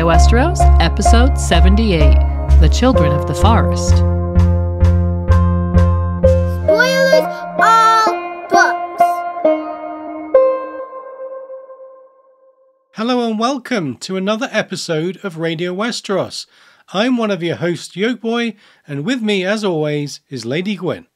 Radio Westeros, Episode 78 The Children of the Forest. Spoilers all books. Hello and welcome to another episode of Radio Westeros. I'm one of your hosts, Yolkboy, and with me, as always, is Lady Gwyn.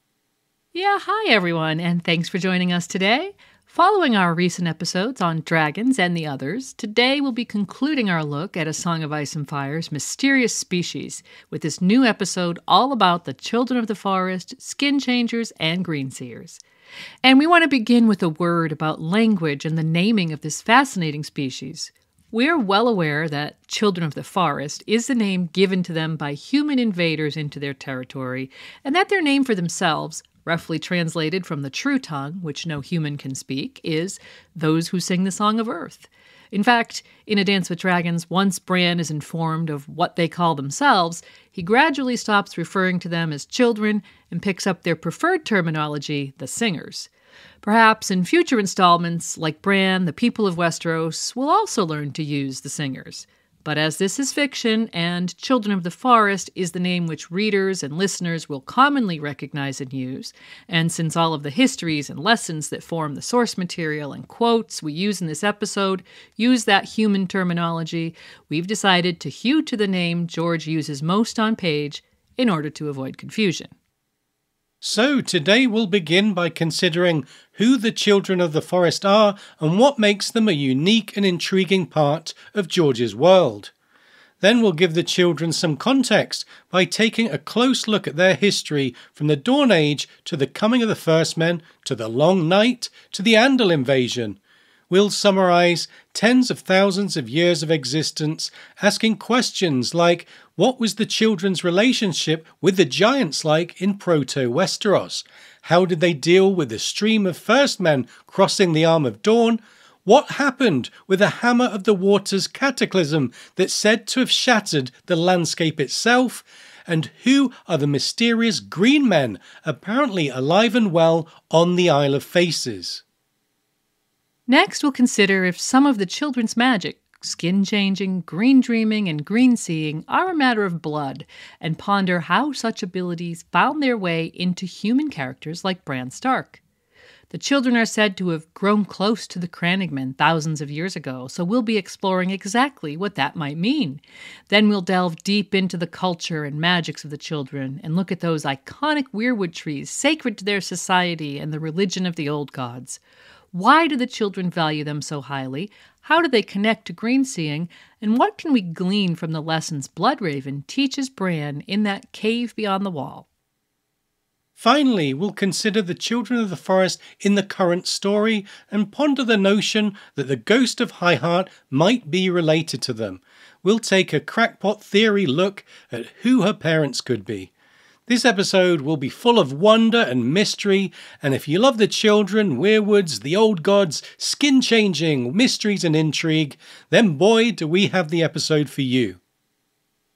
Yeah, hi everyone, and thanks for joining us today. Following our recent episodes on dragons and the others, today we'll be concluding our look at A Song of Ice and Fire's mysterious species with this new episode all about the children of the forest, skin changers, and green seers. And we want to begin with a word about language and the naming of this fascinating species. We're well aware that Children of the Forest is the name given to them by human invaders into their territory, and that their name for themselves roughly translated from the true tongue, which no human can speak, is those who sing the song of earth. In fact, in A Dance with Dragons, once Bran is informed of what they call themselves, he gradually stops referring to them as children and picks up their preferred terminology, the singers. Perhaps in future installments, like Bran, the people of Westeros will also learn to use the singers. But as this is fiction, and Children of the Forest is the name which readers and listeners will commonly recognize and use, and since all of the histories and lessons that form the source material and quotes we use in this episode use that human terminology, we've decided to hew to the name George uses most on page in order to avoid confusion. So, today we'll begin by considering who the children of the forest are and what makes them a unique and intriguing part of George's world. Then we'll give the children some context by taking a close look at their history from the Dawn Age to the coming of the First Men to the Long Night to the Andal invasion. We'll summarize tens of thousands of years of existence, asking questions like what was the children's relationship with the giants like in Proto Westeros? How did they deal with the stream of first men crossing the Arm of Dorne? What happened with the Hammer of the Waters cataclysm that's said to have shattered the landscape itself? And who are the mysterious green men, apparently alive and well, on the Isle of Faces? Next, we'll consider if some of the children's magic, skin changing, green dreaming, and green seeing, are a matter of blood, and ponder how such abilities found their way into human characters like Bran Stark. The children are said to have grown close to the Crannogmen thousands of years ago, so we'll be exploring exactly what that might mean. Then we'll delve deep into the culture and magics of the children and look at those iconic weirwood trees sacred to their society and the religion of the old gods. Why do the children value them so highly? How do they connect to green seeing? And what can we glean from the lessons Bloodraven teaches Bran in that cave beyond the wall? Finally, we'll consider the children of the forest in the current story and ponder the notion that the ghost of High Heart might be related to them. We'll take a crackpot theory look at who her parents could be. This episode will be full of wonder and mystery, and if you love the children, weirwoods, the old gods, skin changing, mysteries, and intrigue, then boy, do we have the episode for you.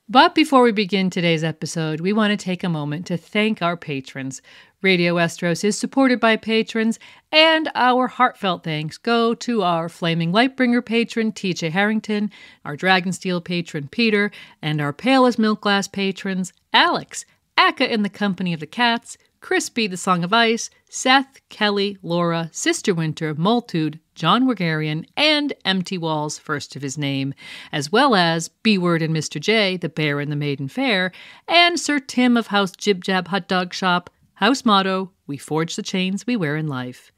But before we begin today's episode, we want to take a moment to thank our patrons. Radio Westeros is supported by patrons, and our heartfelt thanks go to our Flaming Lightbringer patron, TJ Harrington, our Dragonsteel patron, Peter, and our Pale as Milk Glass patrons, Alex, Akka in the Company of the Cats, Crispy the Song of Ice, Seth, Kelly, Laura, Sister Winter, Multude, John Wergarian, and Empty Walls, first of his name, as well as B Word and Mr. J, the Bear and the Maiden Fair, and Sir Tim of House Jib Jab Hot Dog Shop, house motto, We forge the chains we wear in life.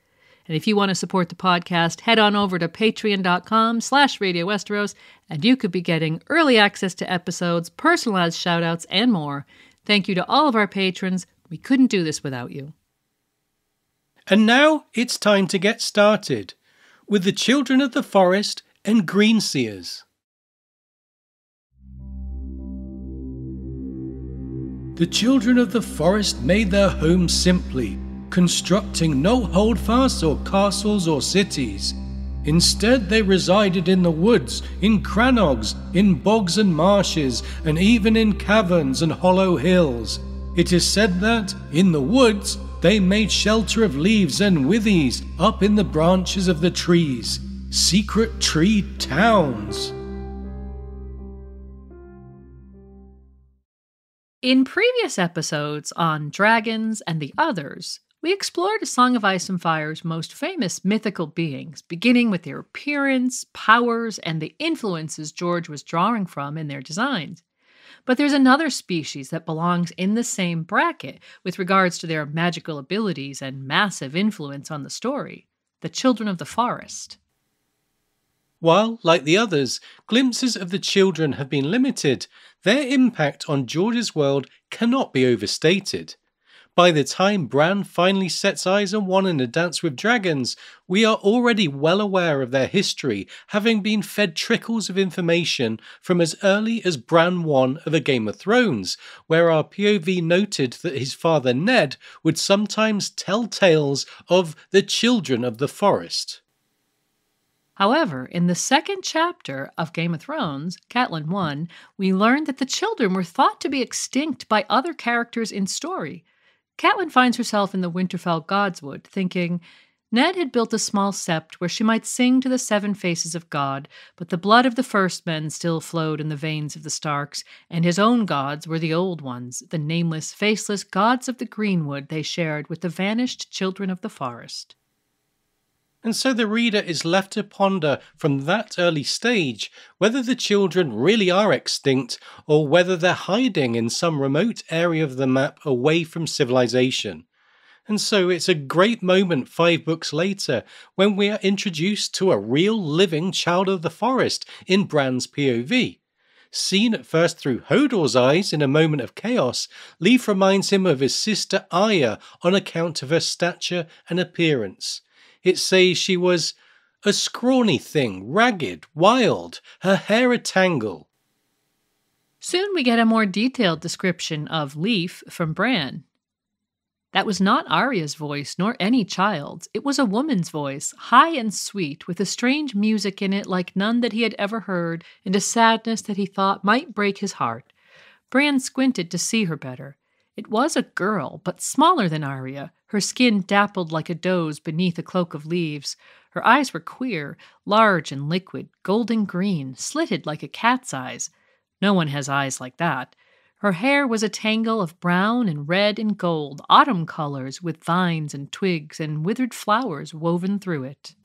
And if you want to support the podcast, head on over to patreon.com slash Radio Westeros, and you could be getting early access to episodes, personalized shoutouts, and more. Thank you to all of our patrons. We couldn't do this without you. And now it's time to get started with the children of the forest and green seers. The children of the forest made their homes simply, constructing no holdfasts or castles or cities. Instead, they resided in the woods, in crannogs, in bogs and marshes, and even in caverns and hollow hills. It is said that, in the woods, they made shelter of leaves and withies up in the branches of the trees. Secret tree towns. In previous episodes on dragons and the others, we explored A Song of Ice and Fire's most famous mythical beings, beginning with their appearance, powers, and the influences George was drawing from in their designs. But there's another species that belongs in the same bracket with regards to their magical abilities and massive influence on the story the children of the forest. While, like the others, glimpses of the children have been limited, their impact on George's world cannot be overstated. By the time Bran finally sets eyes on one in A Dance with Dragons, we are already well aware of their history, having been fed trickles of information from as early as Bran 1 of A Game of Thrones, where our POV noted that his father Ned would sometimes tell tales of the children of the forest. However, in the second chapter of Game of Thrones, Catelyn 1, we learn that the children were thought to be extinct by other characters in story. Catelyn finds herself in the Winterfell Godswood, thinking, Ned had built a small sept where she might sing to the seven faces of God, but the blood of the first men still flowed in the veins of the Starks, and his own gods were the old ones, the nameless, faceless gods of the greenwood they shared with the vanished children of the forest. And so the reader is left to ponder from that early stage whether the children really are extinct or whether they're hiding in some remote area of the map away from civilization. And so it's a great moment five books later when we are introduced to a real living child of the forest in Bran's POV. Seen at first through Hodor's eyes in a moment of chaos, Leaf reminds him of his sister Arya on account of her stature and appearance it says she was a scrawny thing, ragged, wild, her hair a tangle. Soon we get a more detailed description of Leaf from Bran. That was not Arya's voice, nor any child's. It was a woman's voice, high and sweet, with a strange music in it like none that he had ever heard, and a sadness that he thought might break his heart. Bran squinted to see her better. It was a girl, but smaller than Arya, her skin dappled like a doe's beneath a cloak of leaves. Her eyes were queer, large and liquid, golden green, slitted like a cat's eyes. No one has eyes like that. Her hair was a tangle of brown and red and gold, autumn colors with vines and twigs and withered flowers woven through it.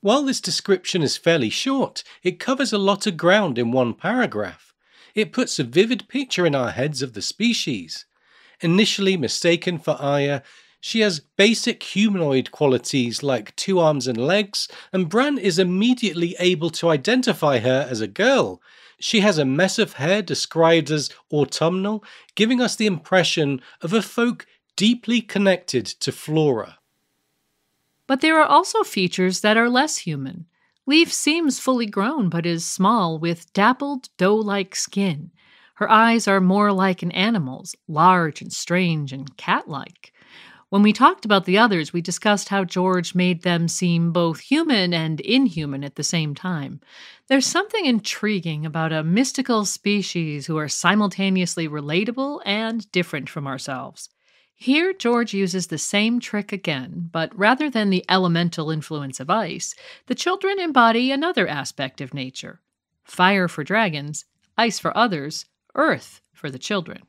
While this description is fairly short, it covers a lot of ground in one paragraph. It puts a vivid picture in our heads of the species. Initially mistaken for Arya, she has basic humanoid qualities like two arms and legs, and Bran is immediately able to identify her as a girl. She has a mess of hair described as autumnal, giving us the impression of a folk deeply connected to flora. But there are also features that are less human. Leaf seems fully grown but is small with dappled doe like skin. Her eyes are more like an animal's, large and strange and cat like. When we talked about the others, we discussed how George made them seem both human and inhuman at the same time. There's something intriguing about a mystical species who are simultaneously relatable and different from ourselves. Here, George uses the same trick again, but rather than the elemental influence of ice, the children embody another aspect of nature fire for dragons, ice for others, earth for the children.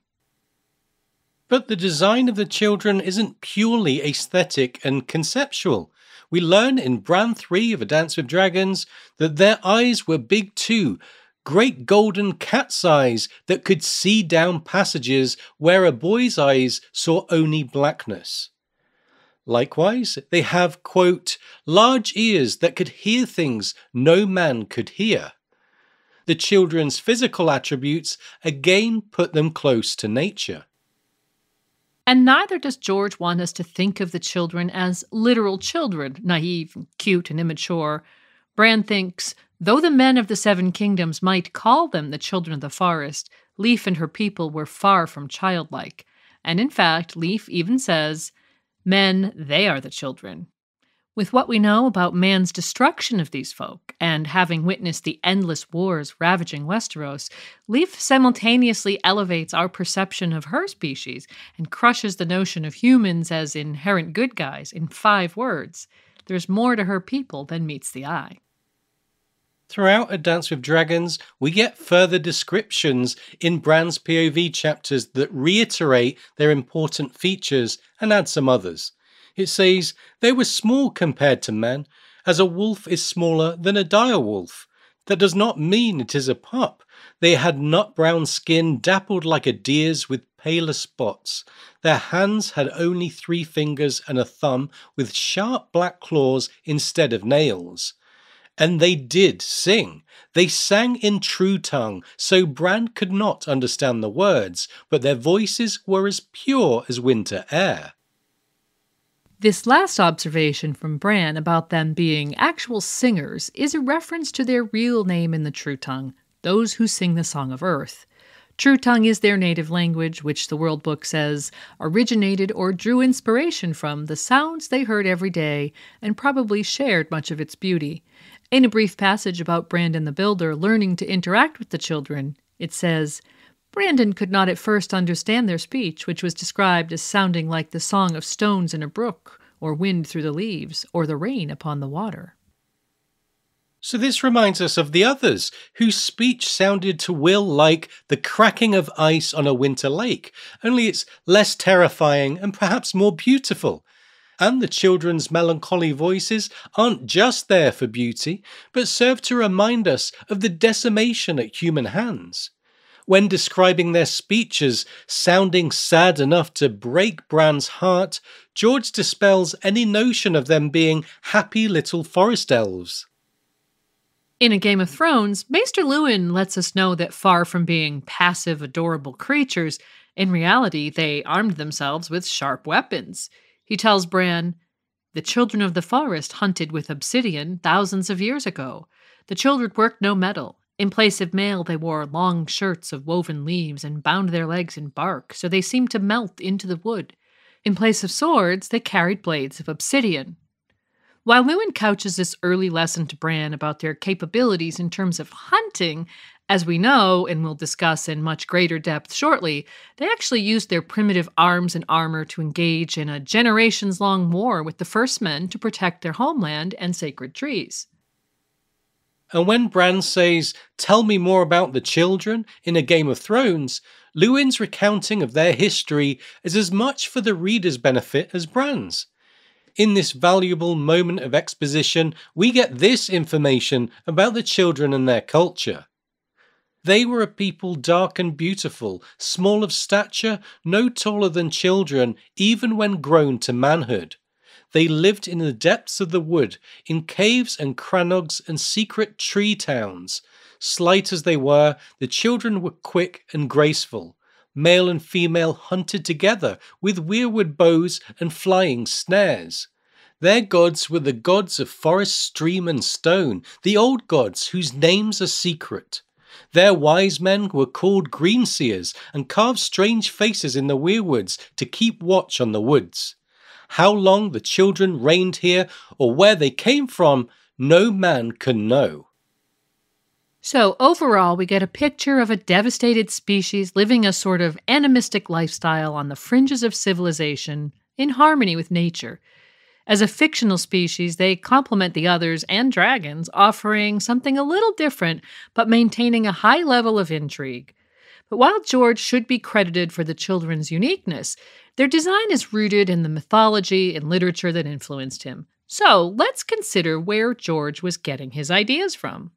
But the design of the children isn't purely aesthetic and conceptual. We learn in Bran 3 of A Dance with Dragons that their eyes were big too, great golden cat's eyes that could see down passages where a boy's eyes saw only blackness. Likewise, they have, quote, large ears that could hear things no man could hear the children's physical attributes again put them close to nature. And neither does George want us to think of the children as literal children, naive, cute, and immature. Bran thinks, though the men of the Seven Kingdoms might call them the children of the forest, Leaf and her people were far from childlike. And in fact, Leaf even says, Men, they are the children. With what we know about man's destruction of these folk, and having witnessed the endless wars ravaging Westeros, Leaf simultaneously elevates our perception of her species and crushes the notion of humans as inherent good guys in five words. There's more to her people than meets the eye. Throughout A Dance with Dragons, we get further descriptions in Bran's POV chapters that reiterate their important features and add some others. It says, They were small compared to men, as a wolf is smaller than a dire wolf. That does not mean it is a pup. They had nut brown skin dappled like a deer's with paler spots. Their hands had only three fingers and a thumb with sharp black claws instead of nails. And they did sing. They sang in true tongue, so Bran could not understand the words, but their voices were as pure as winter air. This last observation from Bran about them being actual singers is a reference to their real name in the True Tongue, those who sing the Song of Earth. True Tongue is their native language, which the World Book says originated or drew inspiration from the sounds they heard every day and probably shared much of its beauty. In a brief passage about Brandon the Builder learning to interact with the children, it says, Brandon could not at first understand their speech, which was described as sounding like the song of stones in a brook, or wind through the leaves, or the rain upon the water. So this reminds us of the others, whose speech sounded to Will like the cracking of ice on a winter lake, only it's less terrifying and perhaps more beautiful and the children's melancholy voices aren't just there for beauty, but serve to remind us of the decimation at human hands. When describing their speeches sounding sad enough to break Bran's heart, George dispels any notion of them being happy little forest elves. In A Game of Thrones, Maester Luwin lets us know that far from being passive, adorable creatures, in reality they armed themselves with sharp weapons. He tells Bran, The children of the forest hunted with obsidian thousands of years ago. The children worked no metal. In place of mail, they wore long shirts of woven leaves and bound their legs in bark, so they seemed to melt into the wood. In place of swords, they carried blades of obsidian. While Luwin couches this early lesson to Bran about their capabilities in terms of hunting as we know, and we'll discuss in much greater depth shortly, they actually used their primitive arms and armor to engage in a generations long war with the First Men to protect their homeland and sacred trees. And when Bran says, Tell me more about the children in A Game of Thrones, Luwin's recounting of their history is as much for the reader's benefit as Bran's. In this valuable moment of exposition, we get this information about the children and their culture. They were a people dark and beautiful, small of stature, no taller than children, even when grown to manhood. They lived in the depths of the wood, in caves and crannogs and secret tree towns. Slight as they were, the children were quick and graceful. Male and female hunted together with weirwood bows and flying snares. Their gods were the gods of forest, stream, and stone, the old gods whose names are secret. Their wise men were called greenseers and carved strange faces in the weirwoods to keep watch on the woods. How long the children reigned here or where they came from, no man can know. So, overall, we get a picture of a devastated species living a sort of animistic lifestyle on the fringes of civilization in harmony with nature. As a fictional species, they complement the others and dragons, offering something a little different but maintaining a high level of intrigue. But while George should be credited for the children's uniqueness, their design is rooted in the mythology and literature that influenced him. So let's consider where George was getting his ideas from.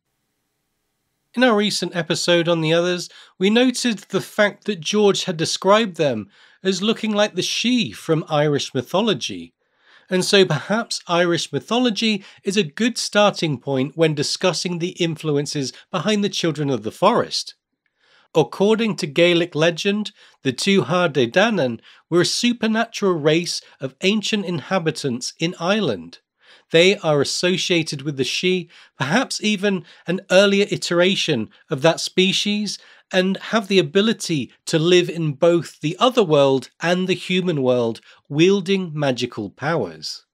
In our recent episode on the others, we noted the fact that George had described them as looking like the Sidhe from Irish mythology, and so perhaps Irish mythology is a good starting point when discussing the influences behind the Children of the Forest. According to Gaelic legend, the Tuatha De Danann were a supernatural race of ancient inhabitants in Ireland. They are associated with the Sidhe, perhaps even an earlier iteration of that species, and have the ability to live in both the other world and the human world, wielding magical powers.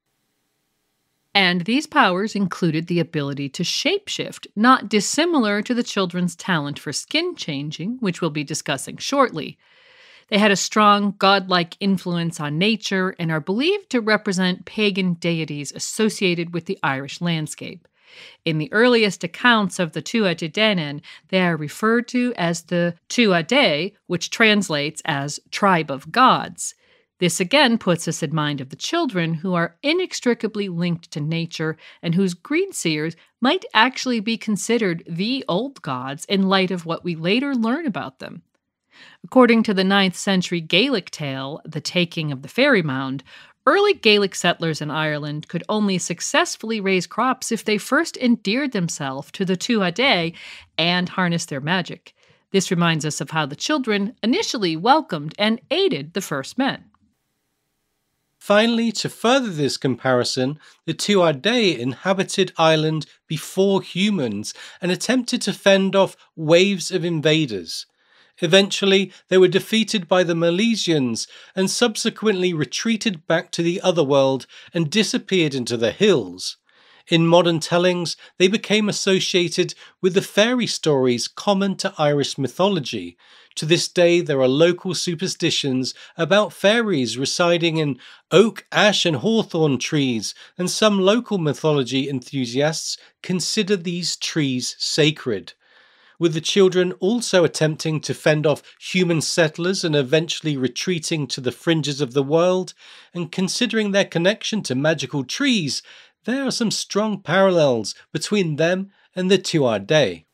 And these powers included the ability to shapeshift, not dissimilar to the children's talent for skin changing, which we'll be discussing shortly. They had a strong godlike influence on nature and are believed to represent pagan deities associated with the Irish landscape. In the earliest accounts of the Tuatha they are referred to as the Tuatha, which translates as tribe of gods. This again puts us in mind of the children who are inextricably linked to nature and whose green seers might actually be considered the old gods in light of what we later learn about them. According to the 9th century Gaelic tale, The Taking of the Fairy Mound, early Gaelic settlers in Ireland could only successfully raise crops if they first endeared themselves to the Tuatha and harnessed their magic. This reminds us of how the children initially welcomed and aided the first men. Finally, to further this comparison, the Tuatha inhabited Ireland before humans and attempted to fend off waves of invaders. Eventually, they were defeated by the Milesians and subsequently retreated back to the otherworld and disappeared into the hills. In modern tellings, they became associated with the fairy stories common to Irish mythology, to this day, there are local superstitions about fairies residing in oak, ash, and hawthorn trees, and some local mythology enthusiasts consider these trees sacred. With the children also attempting to fend off human settlers and eventually retreating to the fringes of the world, and considering their connection to magical trees, there are some strong parallels between them and the Tuatha.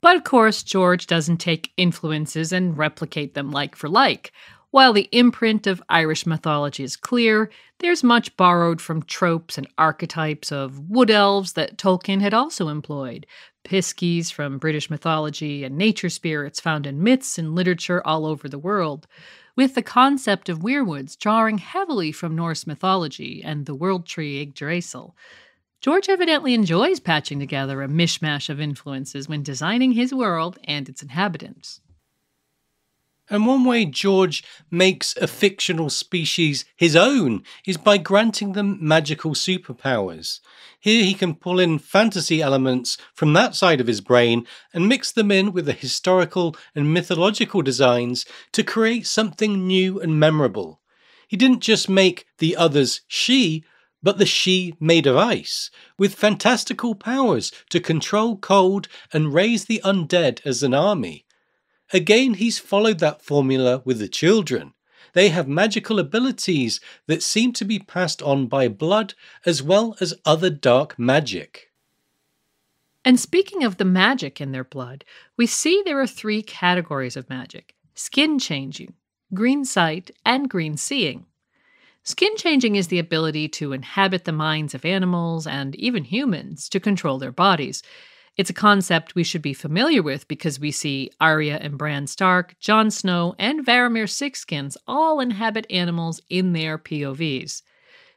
But of course, George doesn't take influences and replicate them like for like. While the imprint of Irish mythology is clear, there's much borrowed from tropes and archetypes of wood elves that Tolkien had also employed, piskies from British mythology, and nature spirits found in myths and literature all over the world, with the concept of weirwoods drawing heavily from Norse mythology and the world tree Yggdrasil. George evidently enjoys patching together a mishmash of influences when designing his world and its inhabitants. And one way George makes a fictional species his own is by granting them magical superpowers. Here he can pull in fantasy elements from that side of his brain and mix them in with the historical and mythological designs to create something new and memorable. He didn't just make the others Sidhe, but the Sidhe made of ice, with fantastical powers to control cold and raise the undead as an army. Again, he's followed that formula with the children. They have magical abilities that seem to be passed on by blood as well as other dark magic. And speaking of the magic in their blood, we see there are three categories of magic skin changing, green sight, and green seeing. Skin changing is the ability to inhabit the minds of animals and even humans to control their bodies. It's a concept we should be familiar with because we see Arya and Bran Stark, Jon Snow, and Varamir Sixskins all inhabit animals in their POVs.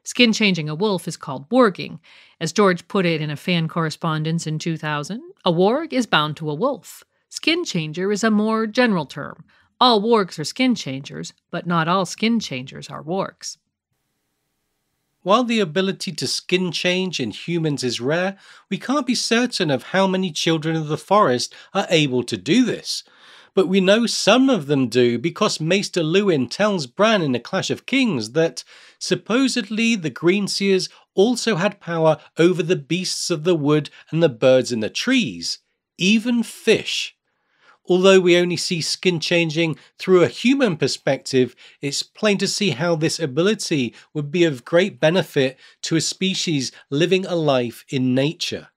Skin changing a wolf is called warging. As George put it in a fan correspondence in 2000, a warg is bound to a wolf. Skin changer is a more general term. All wargs are skin changers, but not all skin changers are wargs. While the ability to skin change in humans is rare, we can't be certain of how many children of the forest are able to do this. But we know some of them do because Maester Luwin tells Bran in A Clash of Kings that supposedly the Greenseers also had power over the beasts of the wood and the birds in the trees, even fish. Although we only see skin changing through a human perspective, it's plain to see how this ability would be of great benefit to a species living a life in nature.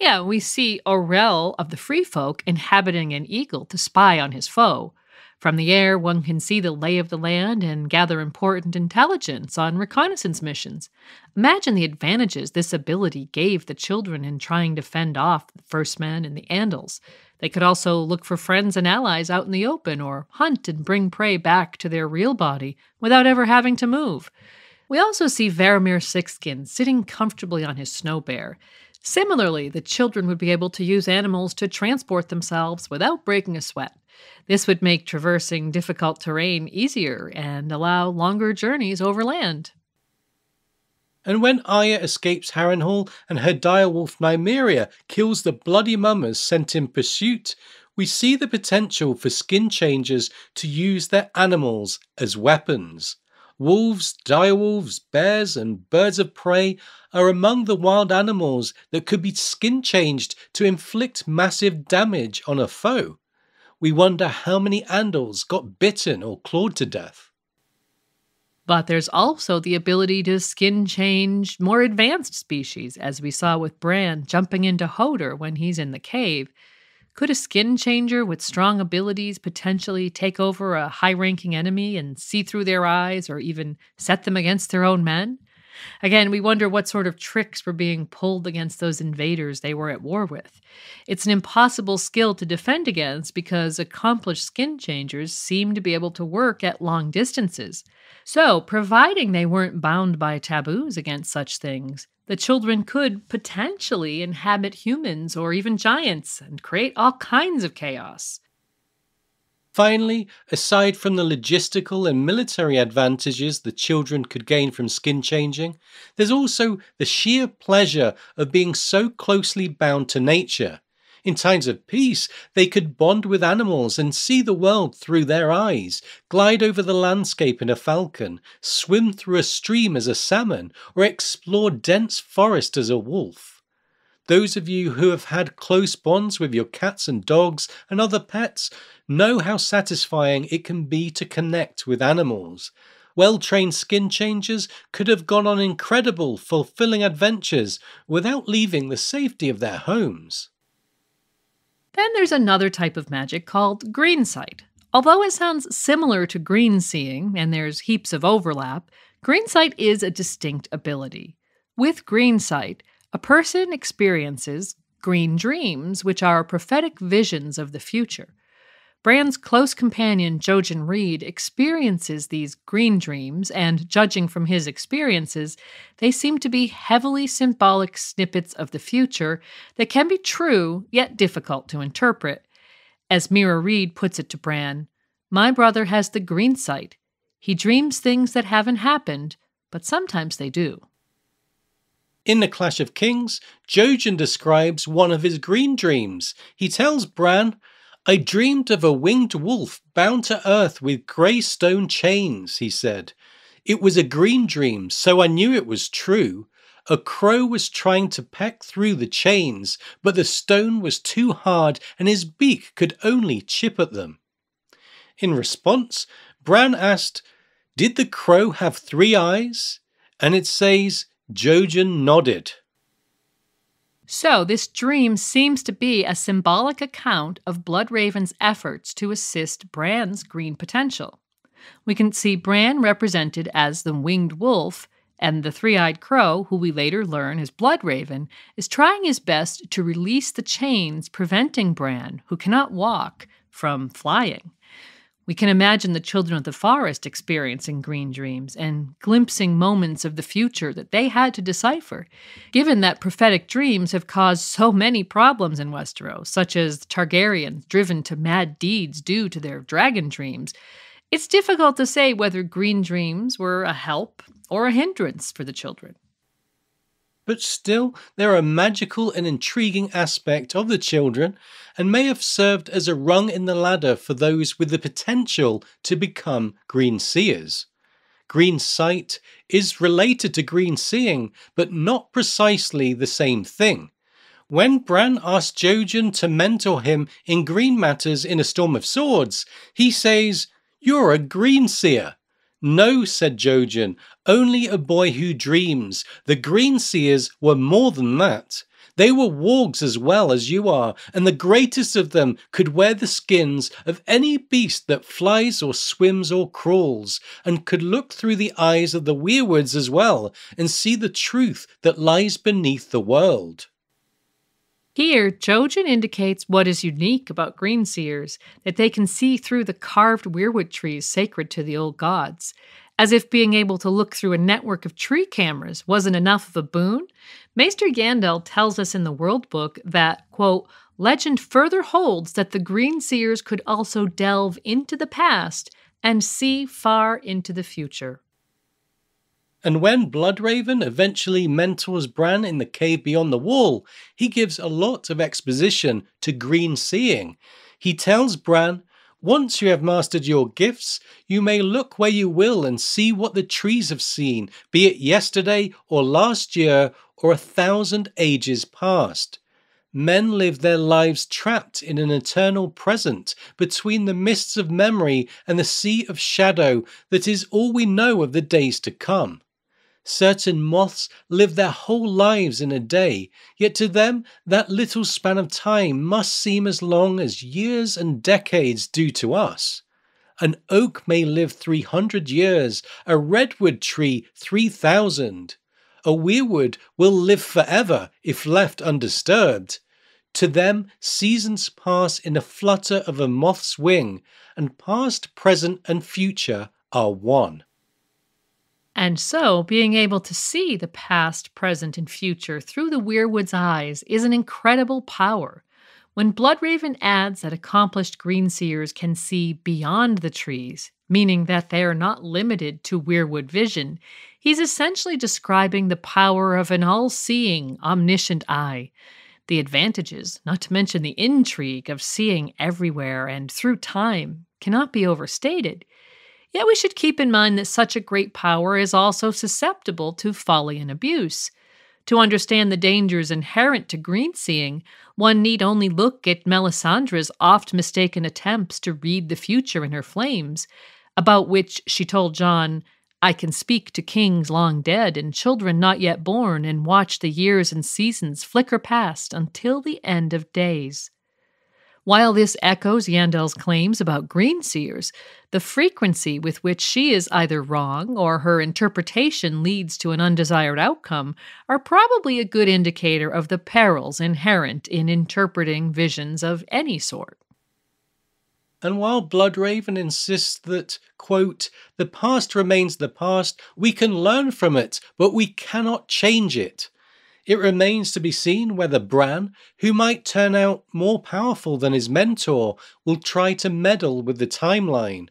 Yeah, we see Orell of the Free Folk inhabiting an eagle to spy on his foe. From the air, one can see the lay of the land and gather important intelligence on reconnaissance missions. Imagine the advantages this ability gave the children in trying to fend off the First Men and the Andals. They could also look for friends and allies out in the open or hunt and bring prey back to their real body without ever having to move. We also see Varamir Sixskin sitting comfortably on his snow bear. Similarly, the children would be able to use animals to transport themselves without breaking a sweat. This would make traversing difficult terrain easier and allow longer journeys over land. And when Arya escapes Harrenhal and her direwolf Nymeria kills the bloody mummers sent in pursuit, we see the potential for skin changers to use their animals as weapons. Wolves, direwolves, bears, and birds of prey are among the wild animals that could be skin changed to inflict massive damage on a foe. We wonder how many Andals got bitten or clawed to death. But there's also the ability to skin change more advanced species, as we saw with Bran jumping into Hodor when he's in the cave. Could a skin changer with strong abilities potentially take over a high ranking enemy and see through their eyes or even set them against their own men? Again, we wonder what sort of tricks were being pulled against those invaders they were at war with. It's an impossible skill to defend against because accomplished skin changers seem to be able to work at long distances. So, providing they weren't bound by taboos against such things, the children could potentially inhabit humans or even giants and create all kinds of chaos. Finally, aside from the logistical and military advantages the children could gain from skin changing, there's also the sheer pleasure of being so closely bound to nature. In times of peace, they could bond with animals and see the world through their eyes, glide over the landscape in a falcon, swim through a stream as a salmon, or explore dense forest as a wolf. Those of you who have had close bonds with your cats and dogs and other pets know how satisfying it can be to connect with animals. Well trained skin changers could have gone on incredible, fulfilling adventures without leaving the safety of their homes. Then there's another type of magic called green sight. Although it sounds similar to green seeing and there's heaps of overlap, green sight is a distinct ability. With green sight, a person experiences green dreams, which are prophetic visions of the future. Bran's close companion, Jojen Reed, experiences these green dreams, and judging from his experiences, they seem to be heavily symbolic snippets of the future that can be true, yet difficult to interpret. As Meera Reed puts it to Bran, my brother has the green sight. He dreams things that haven't happened, but sometimes they do. In The Clash of Kings, Jojen describes one of his green dreams. He tells Bran, I dreamed of a winged wolf bound to earth with grey stone chains, he said. It was a green dream, so I knew it was true. A crow was trying to peck through the chains, but the stone was too hard and his beak could only chip at them. In response, Bran asked, Did the crow have three eyes? And it says, Jojen nodded. So, this dream seems to be a symbolic account of Bloodraven's efforts to assist Bran's green potential. We can see Bran represented as the winged wolf, and the three eyed crow, who we later learn is Bloodraven, is trying his best to release the chains preventing Bran, who cannot walk, from flying. We can imagine the children of the forest experiencing green dreams and glimpsing moments of the future that they had to decipher, given that prophetic dreams have caused so many problems in Westeros, such as Targaryens driven to mad deeds due to their dragon dreams. It's difficult to say whether green dreams were a help or a hindrance for the children but still they're a magical and intriguing aspect of the children and may have served as a rung in the ladder for those with the potential to become green seers. Green sight is related to green seeing, but not precisely the same thing. When Bran asked Jojen to mentor him in green matters in A Storm of Swords, he says, You're a green seer. No, said Jojen, only a boy who dreams. The Green Seers were more than that. They were wargs as well as you are, and the greatest of them could wear the skins of any beast that flies or swims or crawls, and could look through the eyes of the weirwoods as well, and see the truth that lies beneath the world. Here, Jojen indicates what is unique about green seers that they can see through the carved weirwood trees sacred to the old gods. As if being able to look through a network of tree cameras wasn't enough of a boon, Maester Yandel tells us in the World Book that, quote, legend further holds that the green seers could also delve into the past and see far into the future. And when Bloodraven eventually mentors Bran in the cave beyond the wall, he gives a lot of exposition to green seeing. He tells Bran, Once you have mastered your gifts, you may look where you will and see what the trees have seen, be it yesterday or last year or a thousand ages past. Men live their lives trapped in an eternal present between the mists of memory and the sea of shadow that is all we know of the days to come. Certain moths live their whole lives in a day, yet to them that little span of time must seem as long as years and decades do to us. An oak may live 300 years, a redwood tree 3,000. A weirwood will live forever if left undisturbed. To them, seasons pass in a flutter of a moth's wing, and past, present, and future are one. And so, being able to see the past, present, and future through the weirwood's eyes is an incredible power. When Bloodraven adds that accomplished greenseers can see beyond the trees, meaning that they are not limited to weirwood vision, he's essentially describing the power of an all seeing, omniscient eye. The advantages, not to mention the intrigue of seeing everywhere and through time, cannot be overstated. Yet we should keep in mind that such a great power is also susceptible to folly and abuse. To understand the dangers inherent to green seeing, one need only look at Melisandre's oft mistaken attempts to read the future in her flames, about which she told Jon, I can speak to kings long dead and children not yet born, and watch the years and seasons flicker past until the end of days. While this echoes Yandel's claims about green seers, the frequency with which she is either wrong or her interpretation leads to an undesired outcome are probably a good indicator of the perils inherent in interpreting visions of any sort. And while Bloodraven insists that, quote, the past remains the past, we can learn from it, but we cannot change it. It remains to be seen whether Bran, who might turn out more powerful than his mentor, will try to meddle with the timeline.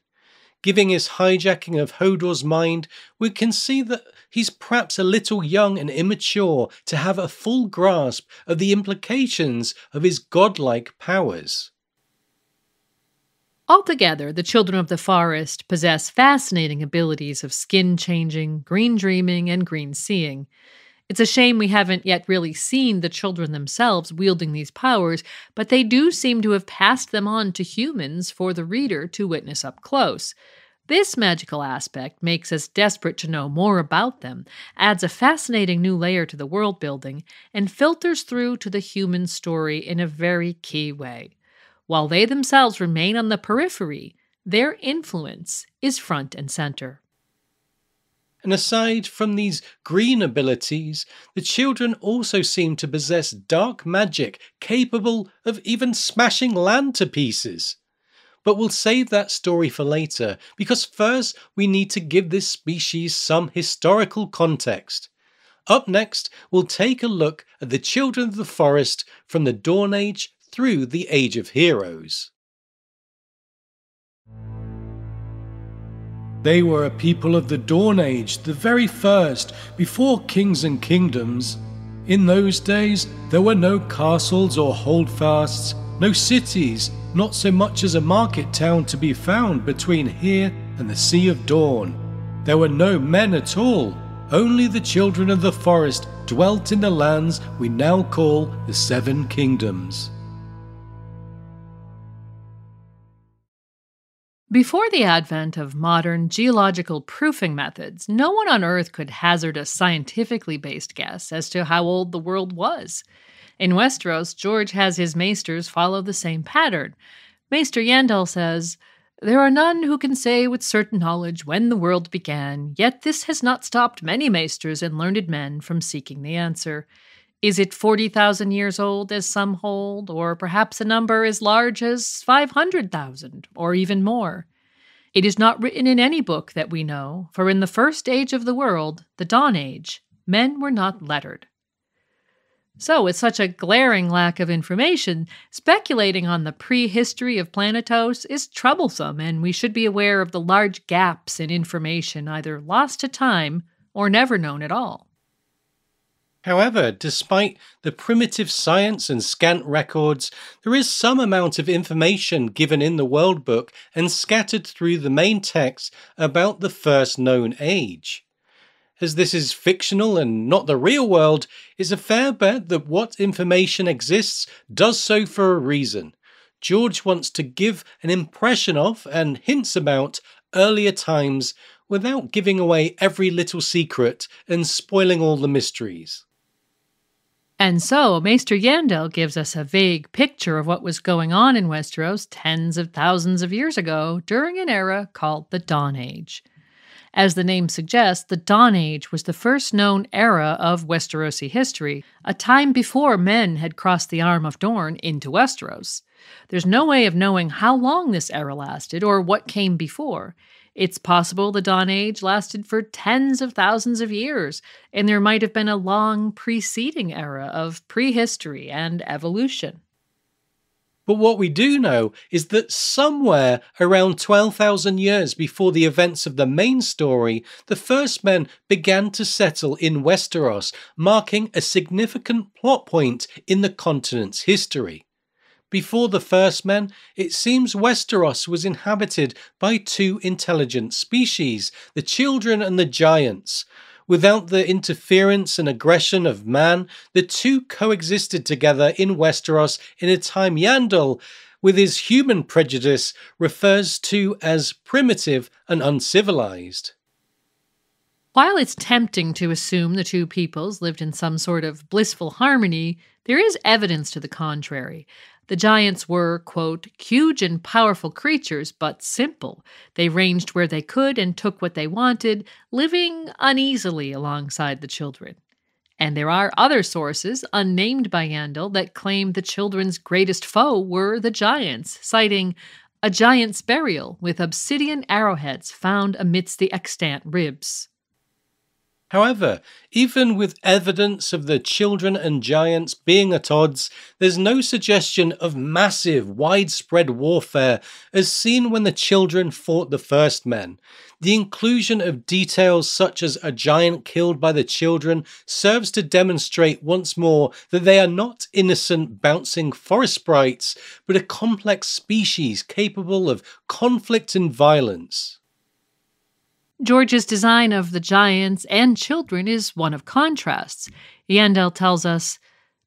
Giving his hijacking of Hodor's mind, we can see that he's perhaps a little young and immature to have a full grasp of the implications of his godlike powers. Altogether, the children of the forest possess fascinating abilities of skin changing, green dreaming, and green seeing. It's a shame we haven't yet really seen the children themselves wielding these powers, but they do seem to have passed them on to humans for the reader to witness up close. This magical aspect makes us desperate to know more about them, adds a fascinating new layer to the world building, and filters through to the human story in a very key way. While they themselves remain on the periphery, their influence is front and center. And aside from these green abilities, the children also seem to possess dark magic capable of even smashing land to pieces. But we'll save that story for later, because first we need to give this species some historical context. Up next, we'll take a look at the children of the forest from the Dawn Age through the Age of Heroes. They were a people of the Dawn Age, the very first, before kings and kingdoms. In those days, there were no castles or holdfasts, no cities, not so much as a market town to be found between here and the Sea of Dawn. There were no men at all, only the children of the forest dwelt in the lands we now call the Seven Kingdoms. Before the advent of modern geological proofing methods, no one on Earth could hazard a scientifically based guess as to how old the world was. In Westeros, George has his maesters follow the same pattern. Maester Yandel says, There are none who can say with certain knowledge when the world began, yet this has not stopped many maesters and learned men from seeking the answer. Is it 40,000 years old, as some hold, or perhaps a number as large as 500,000, or even more? It is not written in any book that we know, for in the first age of the world, the Dawn Age, men were not lettered. So, with such a glaring lack of information, speculating on the prehistory of Planetos is troublesome, and we should be aware of the large gaps in information either lost to time or never known at all. However, despite the primitive science and scant records, there is some amount of information given in the World Book and scattered through the main text about the first known age. As this is fictional and not the real world, it's a fair bet that what information exists does so for a reason. George wants to give an impression of and hints about earlier times without giving away every little secret and spoiling all the mysteries. And so, Maester Yandel gives us a vague picture of what was going on in Westeros tens of thousands of years ago during an era called the Dawn Age. As the name suggests, the Dawn Age was the first known era of Westerosi history, a time before men had crossed the Arm of Dorne into Westeros. There's no way of knowing how long this era lasted or what came before. It's possible the Dawn Age lasted for tens of thousands of years, and there might have been a long preceding era of prehistory and evolution. But what we do know is that somewhere around 12,000 years before the events of the main story, the first men began to settle in Westeros, marking a significant plot point in the continent's history. Before the first men, it seems Westeros was inhabited by two intelligent species, the children and the giants. Without the interference and aggression of man, the two coexisted together in Westeros in a time Yandel, with his human prejudice, refers to as primitive and uncivilized. While it's tempting to assume the two peoples lived in some sort of blissful harmony, there is evidence to the contrary. The giants were, quote, huge and powerful creatures, but simple. They ranged where they could and took what they wanted, living uneasily alongside the children. And there are other sources, unnamed by Yandel, that claim the children's greatest foe were the giants, citing a giant's burial with obsidian arrowheads found amidst the extant ribs. However, even with evidence of the children and giants being at odds, there's no suggestion of massive, widespread warfare as seen when the children fought the first men. The inclusion of details such as a giant killed by the children serves to demonstrate once more that they are not innocent bouncing forest sprites, but a complex species capable of conflict and violence. George's design of the giants and children is one of contrasts. Yandel tells us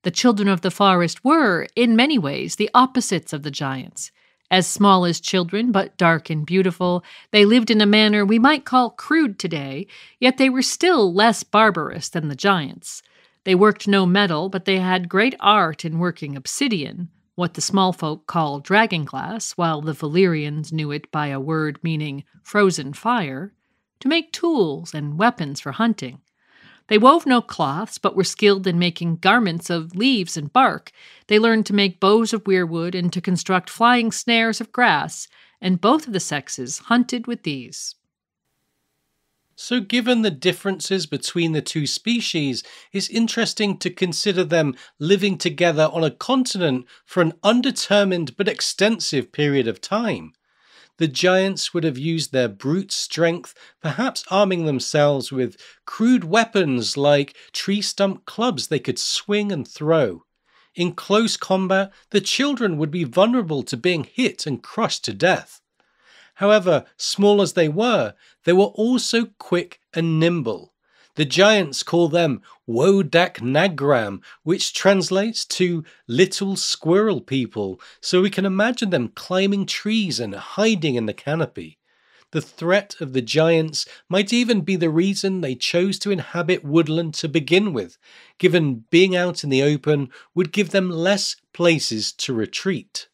the children of the forest were, in many ways, the opposites of the giants. As small as children, but dark and beautiful, they lived in a manner we might call crude today, yet they were still less barbarous than the giants. They worked no metal, but they had great art in working obsidian, what the small folk call dragon glass, while the Valyrians knew it by a word meaning frozen fire to make tools and weapons for hunting. They wove no cloths, but were skilled in making garments of leaves and bark. They learned to make bows of weirwood and to construct flying snares of grass, and both of the sexes hunted with these. So, given the differences between the two species, it's interesting to consider them living together on a continent for an undetermined but extensive period of time the giants would have used their brute strength, perhaps arming themselves with crude weapons like tree stump clubs they could swing and throw. In close combat, the children would be vulnerable to being hit and crushed to death. However, small as they were, they were also quick and nimble. The giants call them woh dak nag turn, which translates to little squirrel people, so we can imagine them climbing trees and hiding in the canopy. The threat of the giants might even be the reason they chose to inhabit woodland to begin with, given being out in the open would give them less places to retreat.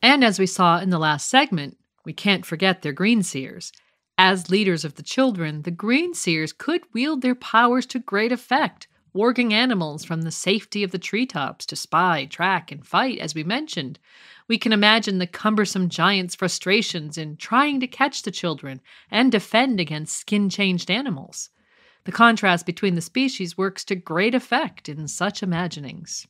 And as we saw in the last segment, we can't forget their green seers. As leaders of the children, the Green Seers could wield their powers to great effect, warging animals from the safety of the treetops to spy, track, and fight, as we mentioned. We can imagine the cumbersome giant's frustrations in trying to catch the children and defend against skin changed animals. The contrast between the species works to great effect in such imaginings.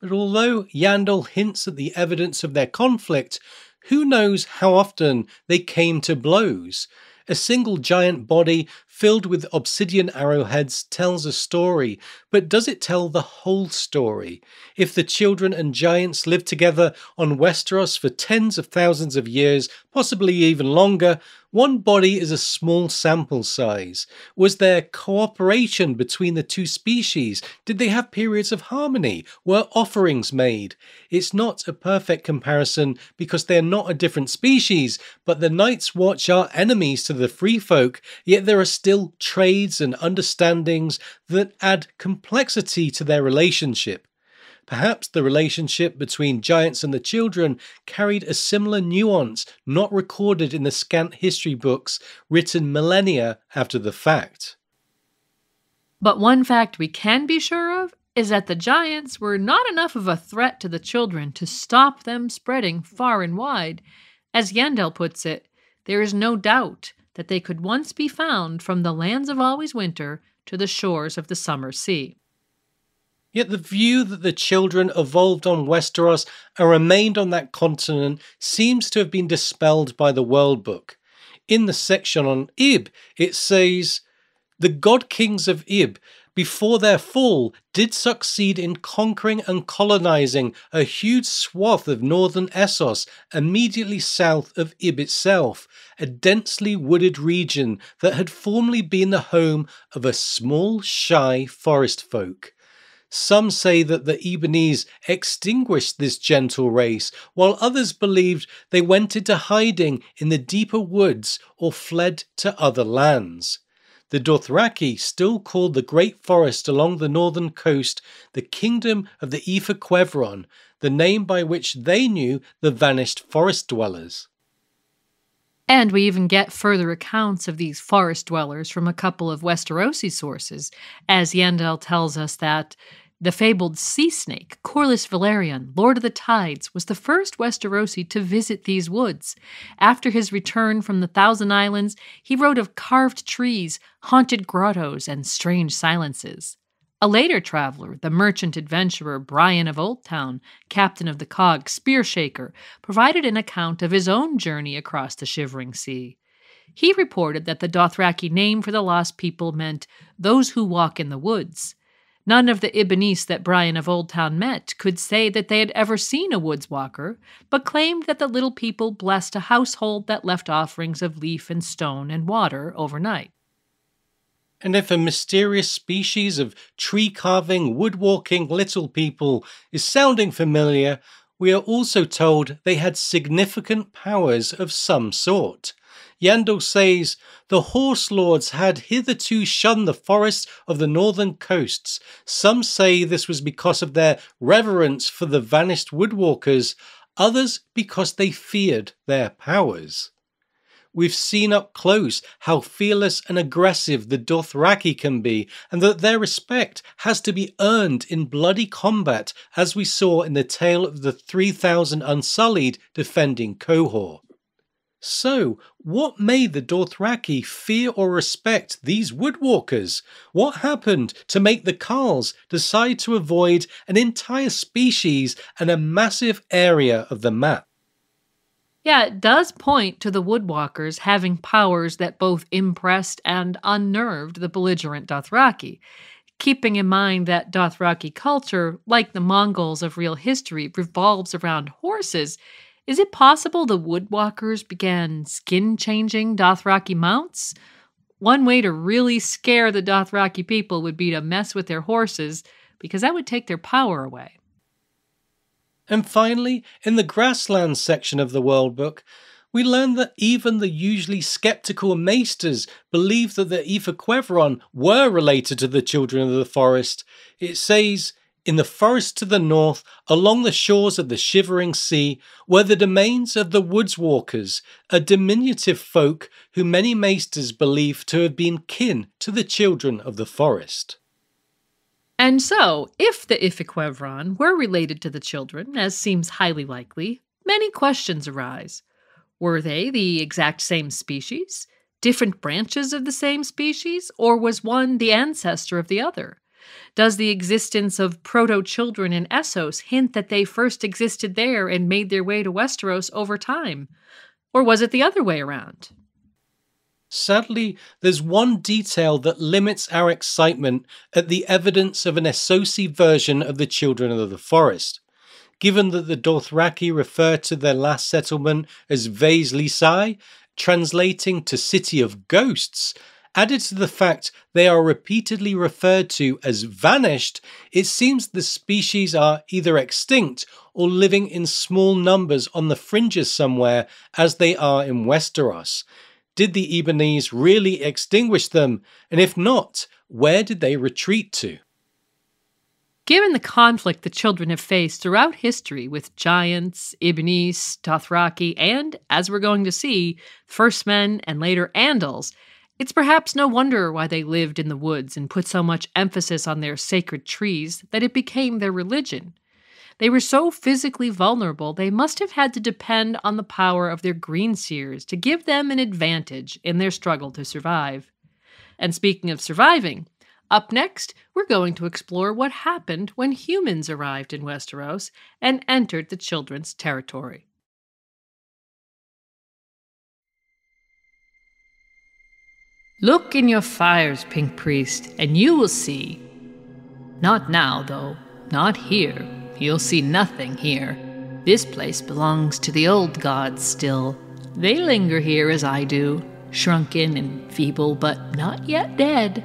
But although Yandel hints at the evidence of their conflict, who knows how often they came to blows? A single giant body filled with obsidian arrowheads, tells a story, but does it tell the whole story? If the children and giants lived together on Westeros for tens of thousands of years, possibly even longer, one body is a small sample size. Was there cooperation between the two species? Did they have periods of harmony? Were offerings made? It's not a perfect comparison because they're not a different species, but the Night's Watch are enemies to the free folk, yet there are still trades and understandings that add complexity to their relationship. Perhaps the relationship between giants and the children carried a similar nuance not recorded in the scant history books written millennia after the fact. But one fact we can be sure of is that the giants were not enough of a threat to the children to stop them spreading far and wide. As Yandel puts it, there is no doubt that they could once be found from the lands of always winter to the shores of the summer sea. Yet the view that the children evolved on Westeros and remained on that continent seems to have been dispelled by the World Book. In the section on Ib, it says, The god kings of Ib, before their fall, did succeed in conquering and colonizing a huge swath of northern Essos immediately south of Ib itself, a densely wooded region that had formerly been the home of a small, shy forest folk. Some say that the Ibbenese extinguished this gentle race, while others believed they went into hiding in the deeper woods or fled to other lands. The Dothraki still called the great forest along the northern coast the kingdom of the Ifequevron, the name by which they knew the vanished forest dwellers. And we even get further accounts of these forest dwellers from a couple of Westerosi sources, as Yandel tells us that the fabled sea snake, Corlys Velaryon, Lord of the Tides, was the first Westerosi to visit these woods. After his return from the Thousand Islands, he wrote of carved trees, haunted grottos, and strange silences. A later traveler, the merchant adventurer Brian of Oldtown, captain of the cog Spearshaker, provided an account of his own journey across the shivering sea. He reported that the Dothraki name for the lost people meant those who walk in the woods. None of the Ibbenese that Brian of Oldtown met could say that they had ever seen a woods walker, but claimed that the little people blessed a household that left offerings of leaf and stone and water overnight. And if a mysterious species of tree carving, woodwalking little people is sounding familiar, we are also told they had significant powers of some sort. Yandel says, The horse lords had hitherto shunned the forests of the northern coasts. Some say this was because of their reverence for the vanished woodwalkers, others because they feared their powers. We've seen up close how fearless and aggressive the Dothraki can be, and that their respect has to be earned in bloody combat, as we saw in the tale of the 3,000 Unsullied defending Qohor. So, what made the Dothraki fear or respect these woodwalkers? What happened to make the Khals decide to avoid an entire species and a massive area of the map? Yeah, it does point to the woodwalkers having powers that both impressed and unnerved the belligerent Dothraki. Keeping in mind that Dothraki culture, like the Mongols of real history, revolves around horses, is it possible the woodwalkers began skin changing Dothraki mounts? One way to really scare the Dothraki people would be to mess with their horses, because that would take their power away. And finally, in the grasslands section of the World Book, we learn that even the usually skeptical maesters believe that the Ifequevron were related to the children of the forest. It says, in the forest to the north, along the shores of the shivering sea, were the domains of the Woodswalkers, a diminutive folk who many maesters believe to have been kin to the children of the forest. And so, if the Ifequevron were related to the children, as seems highly likely, many questions arise. Were they the exact same species? Different branches of the same species? Or was one the ancestor of the other? Does the existence of proto children in Essos hint that they first existed there and made their way to Westeros over time? Or was it the other way around? Sadly, there's one detail that limits our excitement at the evidence of an Essosi version of the Children of the Forest. Given that the Dothraki refer to their last settlement as Vaes Leisi, translating to City of Ghosts, added to the fact they are repeatedly referred to as vanished, it seems the species are either extinct or living in small numbers on the fringes somewhere, as they are in Westeros. Did the Ibbenese really extinguish them? And if not, where did they retreat to? Given the conflict the children have faced throughout history with giants, Ibbenese, Dothraki, and, as we're going to see, First Men and later Andals, it's perhaps no wonder why they lived in the woods and put so much emphasis on their sacred trees that it became their religion. They were so physically vulnerable, they must have had to depend on the power of their green seers to give them an advantage in their struggle to survive. And speaking of surviving, up next, we're going to explore what happened when humans arrived in Westeros and entered the children's territory. Look in your fires, Pink Priest, and you will see. Not now, though, not here. You'll see nothing here. This place belongs to the old gods still. They linger here as I do, shrunken and feeble, but not yet dead.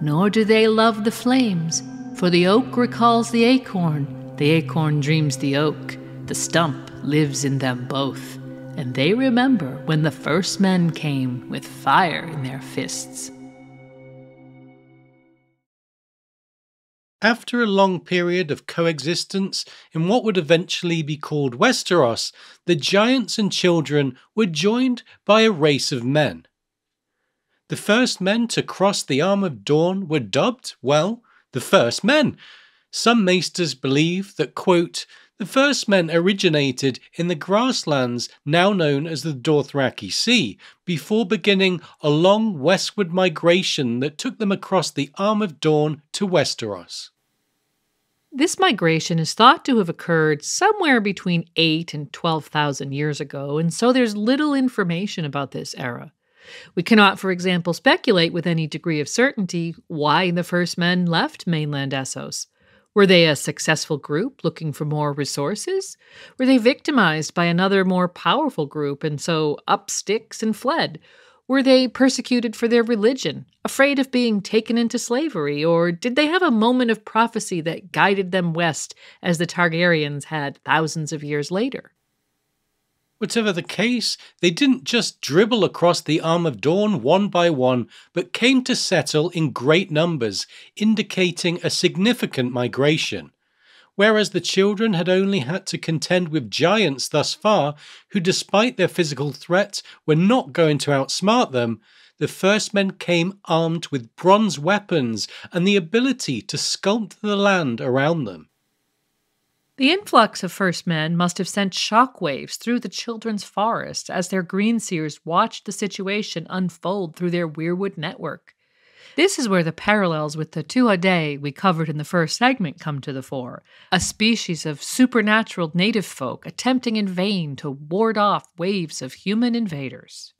Nor do they love the flames, for the oak recalls the acorn, the acorn dreams the oak, the stump lives in them both, and they remember when the first men came with fire in their fists. After a long period of coexistence in what would eventually be called Westeros, the giants and children were joined by a race of men. The first men to cross the arm of Dorne were dubbed, well, the first men. Some maesters believe that, quote, the first men originated in the grasslands now known as the Dothraki Sea, before beginning a long westward migration that took them across the Arm of Dorne to Westeros. This migration is thought to have occurred somewhere between 8 and 12,000 years ago, and so there's little information about this era. We cannot, for example, speculate with any degree of certainty why the first men left mainland Essos. Were they a successful group looking for more resources? Were they victimized by another more powerful group and so up sticks and fled? Were they persecuted for their religion, afraid of being taken into slavery, or did they have a moment of prophecy that guided them west as the Targaryens had thousands of years later? Whatever the case, they didn't just dribble across the Arm of Dorne one by one, but came to settle in great numbers, indicating a significant migration whereas the children had only had to contend with giants thus far, who, despite their physical threat, were not going to outsmart them. The first men came armed with bronze weapons and the ability to sculpt the land around them. The influx of first men must have sent shockwaves through the children's forest as their greenseers watched the situation unfold through their weirwood network. This is where the parallels with the Tuatha we covered in the first segment come to the fore, a species of supernatural native folk attempting in vain to ward off waves of human invaders.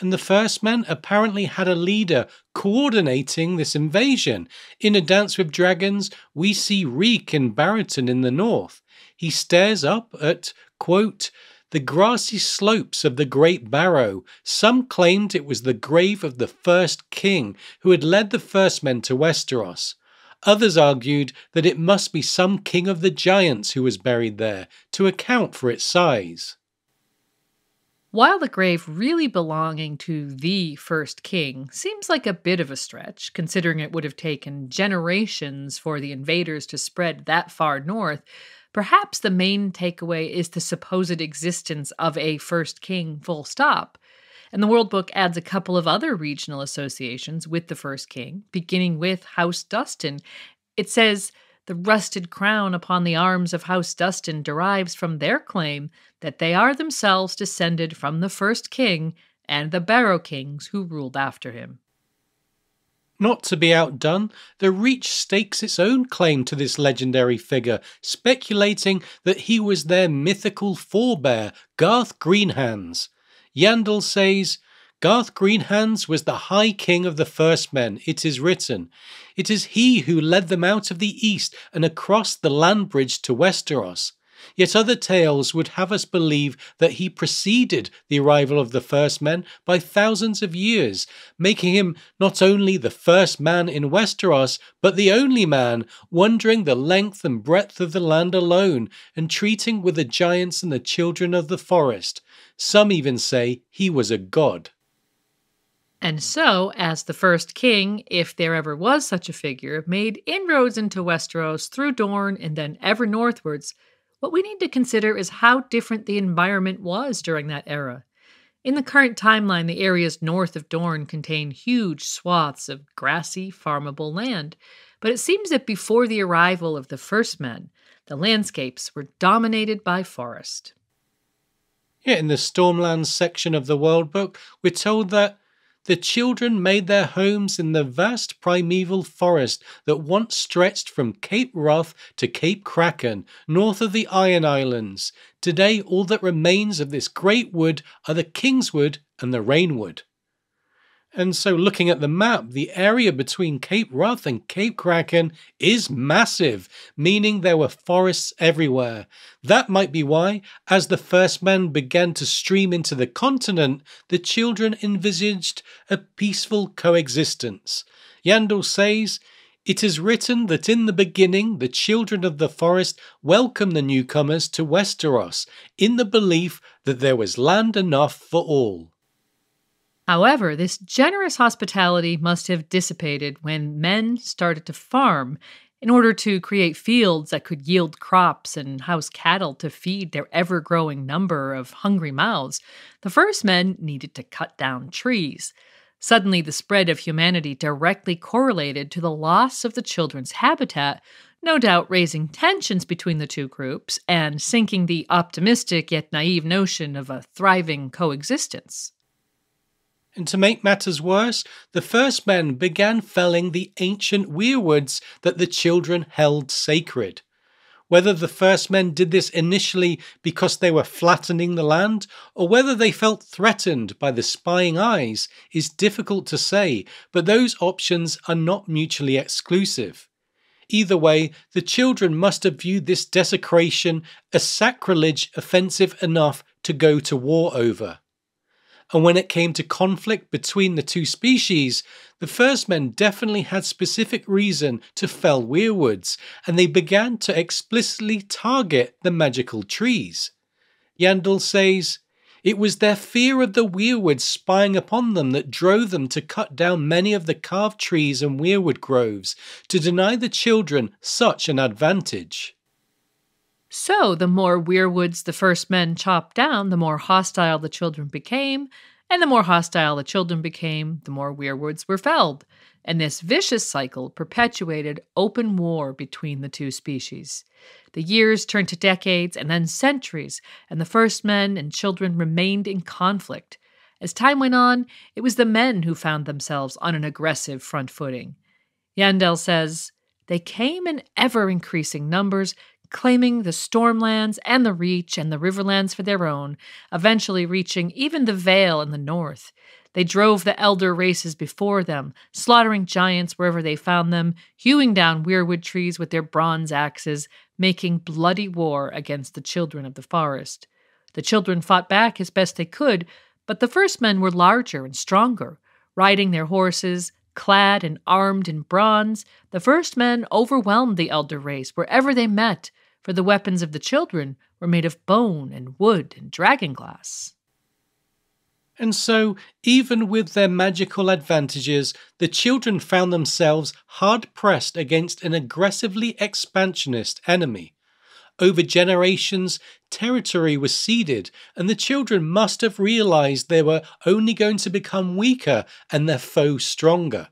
And the first men apparently had a leader coordinating this invasion. In A Dance with Dragons, we see Reek in Barrowton in the north. He stares up at, quote, the grassy slopes of the Great Barrow. Some claimed it was the grave of the first king who had led the first men to Westeros. Others argued that it must be some king of the giants who was buried there to account for its size. While the grave really belonging to the first king seems like a bit of a stretch, considering it would have taken generations for the invaders to spread that far north, Perhaps the main takeaway is the supposed existence of a first king, full stop. And the World Book adds a couple of other regional associations with the first king, beginning with House Dustin. It says, the rusted crown upon the arms of House Dustin derives from their claim that they are themselves descended from the first king and the Barrow kings who ruled after him. Not to be outdone, the Reach stakes its own claim to this legendary figure, speculating that he was their mythical forebear, Garth Greenhands. Yandel says, Garth Greenhands was the high king of the first men, it is written. It is he who led them out of the east and across the land bridge to Westeros. Yet other tales would have us believe that he preceded the arrival of the first men by thousands of years, making him not only the first man in Westeros, but the only man, wandering the length and breadth of the land alone, and treating with the giants and the children of the forest. Some even say he was a god. And so, as the first king, if there ever was such a figure, made inroads into Westeros through Dorne and then ever northwards, what we need to consider is how different the environment was during that era. In the current timeline, the areas north of Dorne contain huge swaths of grassy, farmable land, but it seems that before the arrival of the first men, the landscapes were dominated by forest. Yeah, in the Stormlands section of the World Book, we're told that the children made their homes in the vast primeval forest that once stretched from Cape Wrath to Cape Kraken, north of the Iron Islands. Today, all that remains of this great wood are the Kingswood and the Rainwood. And so, looking at the map, the area between Cape Wrath and Cape Kraken is massive, meaning there were forests everywhere. That might be why, as the first men began to stream into the continent, the children envisaged a peaceful coexistence. Yandel says, it is written that in the beginning the children of the forest welcomed the newcomers to Westeros, in the belief that there was land enough for all. However, this generous hospitality must have dissipated when men started to farm in order to create fields that could yield crops and house cattle to feed their ever growing number of hungry mouths. The first men needed to cut down trees. Suddenly, the spread of humanity directly correlated to the loss of the children's habitat, no doubt raising tensions between the two groups and sinking the optimistic yet naive notion of a thriving coexistence. And to make matters worse, the first men began felling the ancient weirwoods that the children held sacred. Whether the first men did this initially because they were flattening the land, or whether they felt threatened by the spying eyes, is difficult to say, but those options are not mutually exclusive. Either way, the children must have viewed this desecration as sacrilege offensive enough to go to war over. And when it came to conflict between the two species, the first men definitely had specific reason to fell weirwoods, and they began to explicitly target the magical trees. Yandel says, it was their fear of the weirwoods spying upon them that drove them to cut down many of the carved trees and weirwood groves to deny the children such an advantage. So, the more weirwoods the first men chopped down, the more hostile the children became, and the more hostile the children became, the more weirwoods were felled. And this vicious cycle perpetuated open war between the two species. The years turned to decades and then centuries, and the first men and children remained in conflict. As time went on, it was the men who found themselves on an aggressive front footing. Yandel says, They came in ever increasing numbers, claiming the Stormlands and the Reach and the Riverlands for their own, eventually reaching even the Vale in the north. They drove the elder races before them, slaughtering giants wherever they found them, hewing down weirwood trees with their bronze axes, making bloody war against the children of the forest. The children fought back as best they could, but the first men were larger and stronger, riding their horses, clad and armed in bronze, the first men overwhelmed the elder race wherever they met, for the weapons of the children were made of bone and wood and dragon glass. And so, even with their magical advantages, the children found themselves hard pressed against an aggressively expansionist enemy. Over generations, territory was ceded, and the children must have realized they were only going to become weaker and their foe stronger.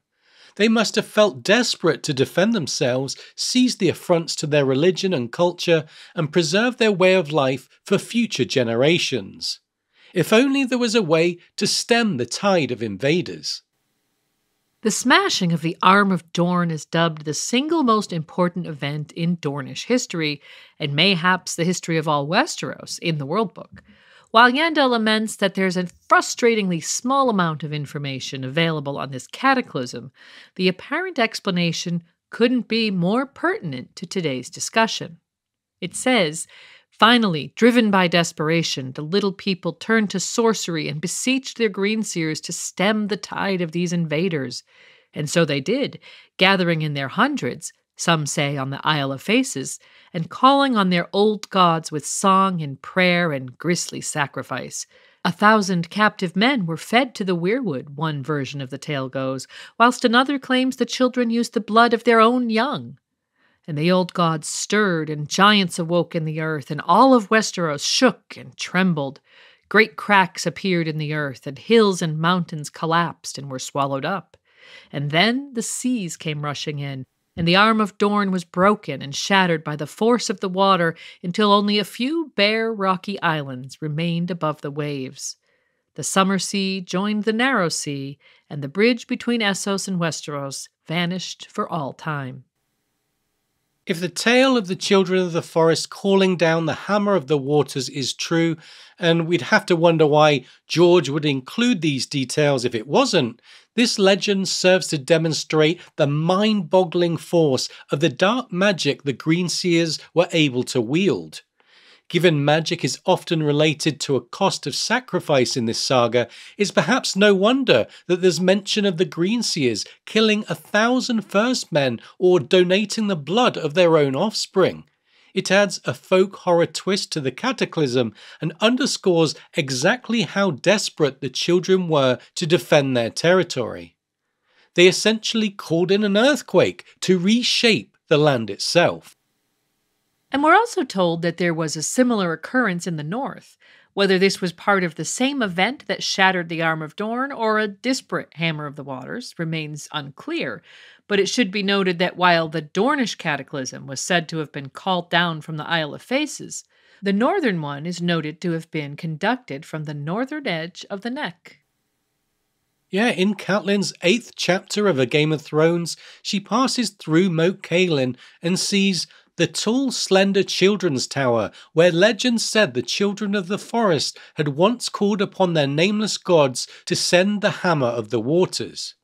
They must have felt desperate to defend themselves, seize the affronts to their religion and culture, and preserve their way of life for future generations. If only there was a way to stem the tide of invaders. The smashing of the Arm of Dorne is dubbed the single most important event in Dornish history, and mayhaps the history of all Westeros in the World Book. While Yandel laments that there's a frustratingly small amount of information available on this cataclysm, the apparent explanation couldn't be more pertinent to today's discussion. It says, Finally, driven by desperation, the little people turned to sorcery and beseeched their greenseers to stem the tide of these invaders. And so they did, gathering in their hundreds, some say on the Isle of Faces, and calling on their old gods with song and prayer and grisly sacrifice. A thousand captive men were fed to the weirwood, one version of the tale goes, whilst another claims the children used the blood of their own young. And the old gods stirred, and giants awoke in the earth, and all of Westeros shook and trembled. Great cracks appeared in the earth, and hills and mountains collapsed and were swallowed up. And then the seas came rushing in, and the arm of Dorne was broken and shattered by the force of the water until only a few bare rocky islands remained above the waves. The summer sea joined the narrow sea, and the bridge between Essos and Westeros vanished for all time. If the tale of the children of the forest calling down the hammer of the waters is true, and we'd have to wonder why George would include these details if it wasn't, this legend serves to demonstrate the mind boggling force of the dark magic the Greenseers were able to wield. Given magic is often related to a cost of sacrifice in this saga, it's perhaps no wonder that there's mention of the Greenseers killing a thousand first men or donating the blood of their own offspring. It adds a folk horror twist to the cataclysm and underscores exactly how desperate the children were to defend their territory. They essentially called in an earthquake to reshape the land itself. And we're also told that there was a similar occurrence in the north. Whether this was part of the same event that shattered the arm of Dorne or a disparate Hammer of the Waters remains unclear, but it should be noted that while the Dornish cataclysm was said to have been called down from the Isle of Faces, the northern one is noted to have been conducted from the northern edge of the neck. Yeah, in Catelyn's eighth chapter of A Game of Thrones, she passes through Moat Cailin and sees the tall, slender children's tower, where legend said the children of the forest had once called upon their nameless gods to send the hammer of the waters.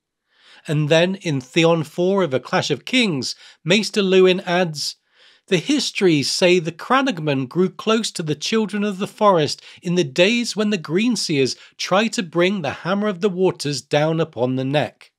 And then in Theon 4 of A Clash of Kings, Maester Luwin adds, The histories say the Crannogmen grew close to the children of the forest in the days when the Greenseers tried to bring the Hammer of the Waters down upon the neck.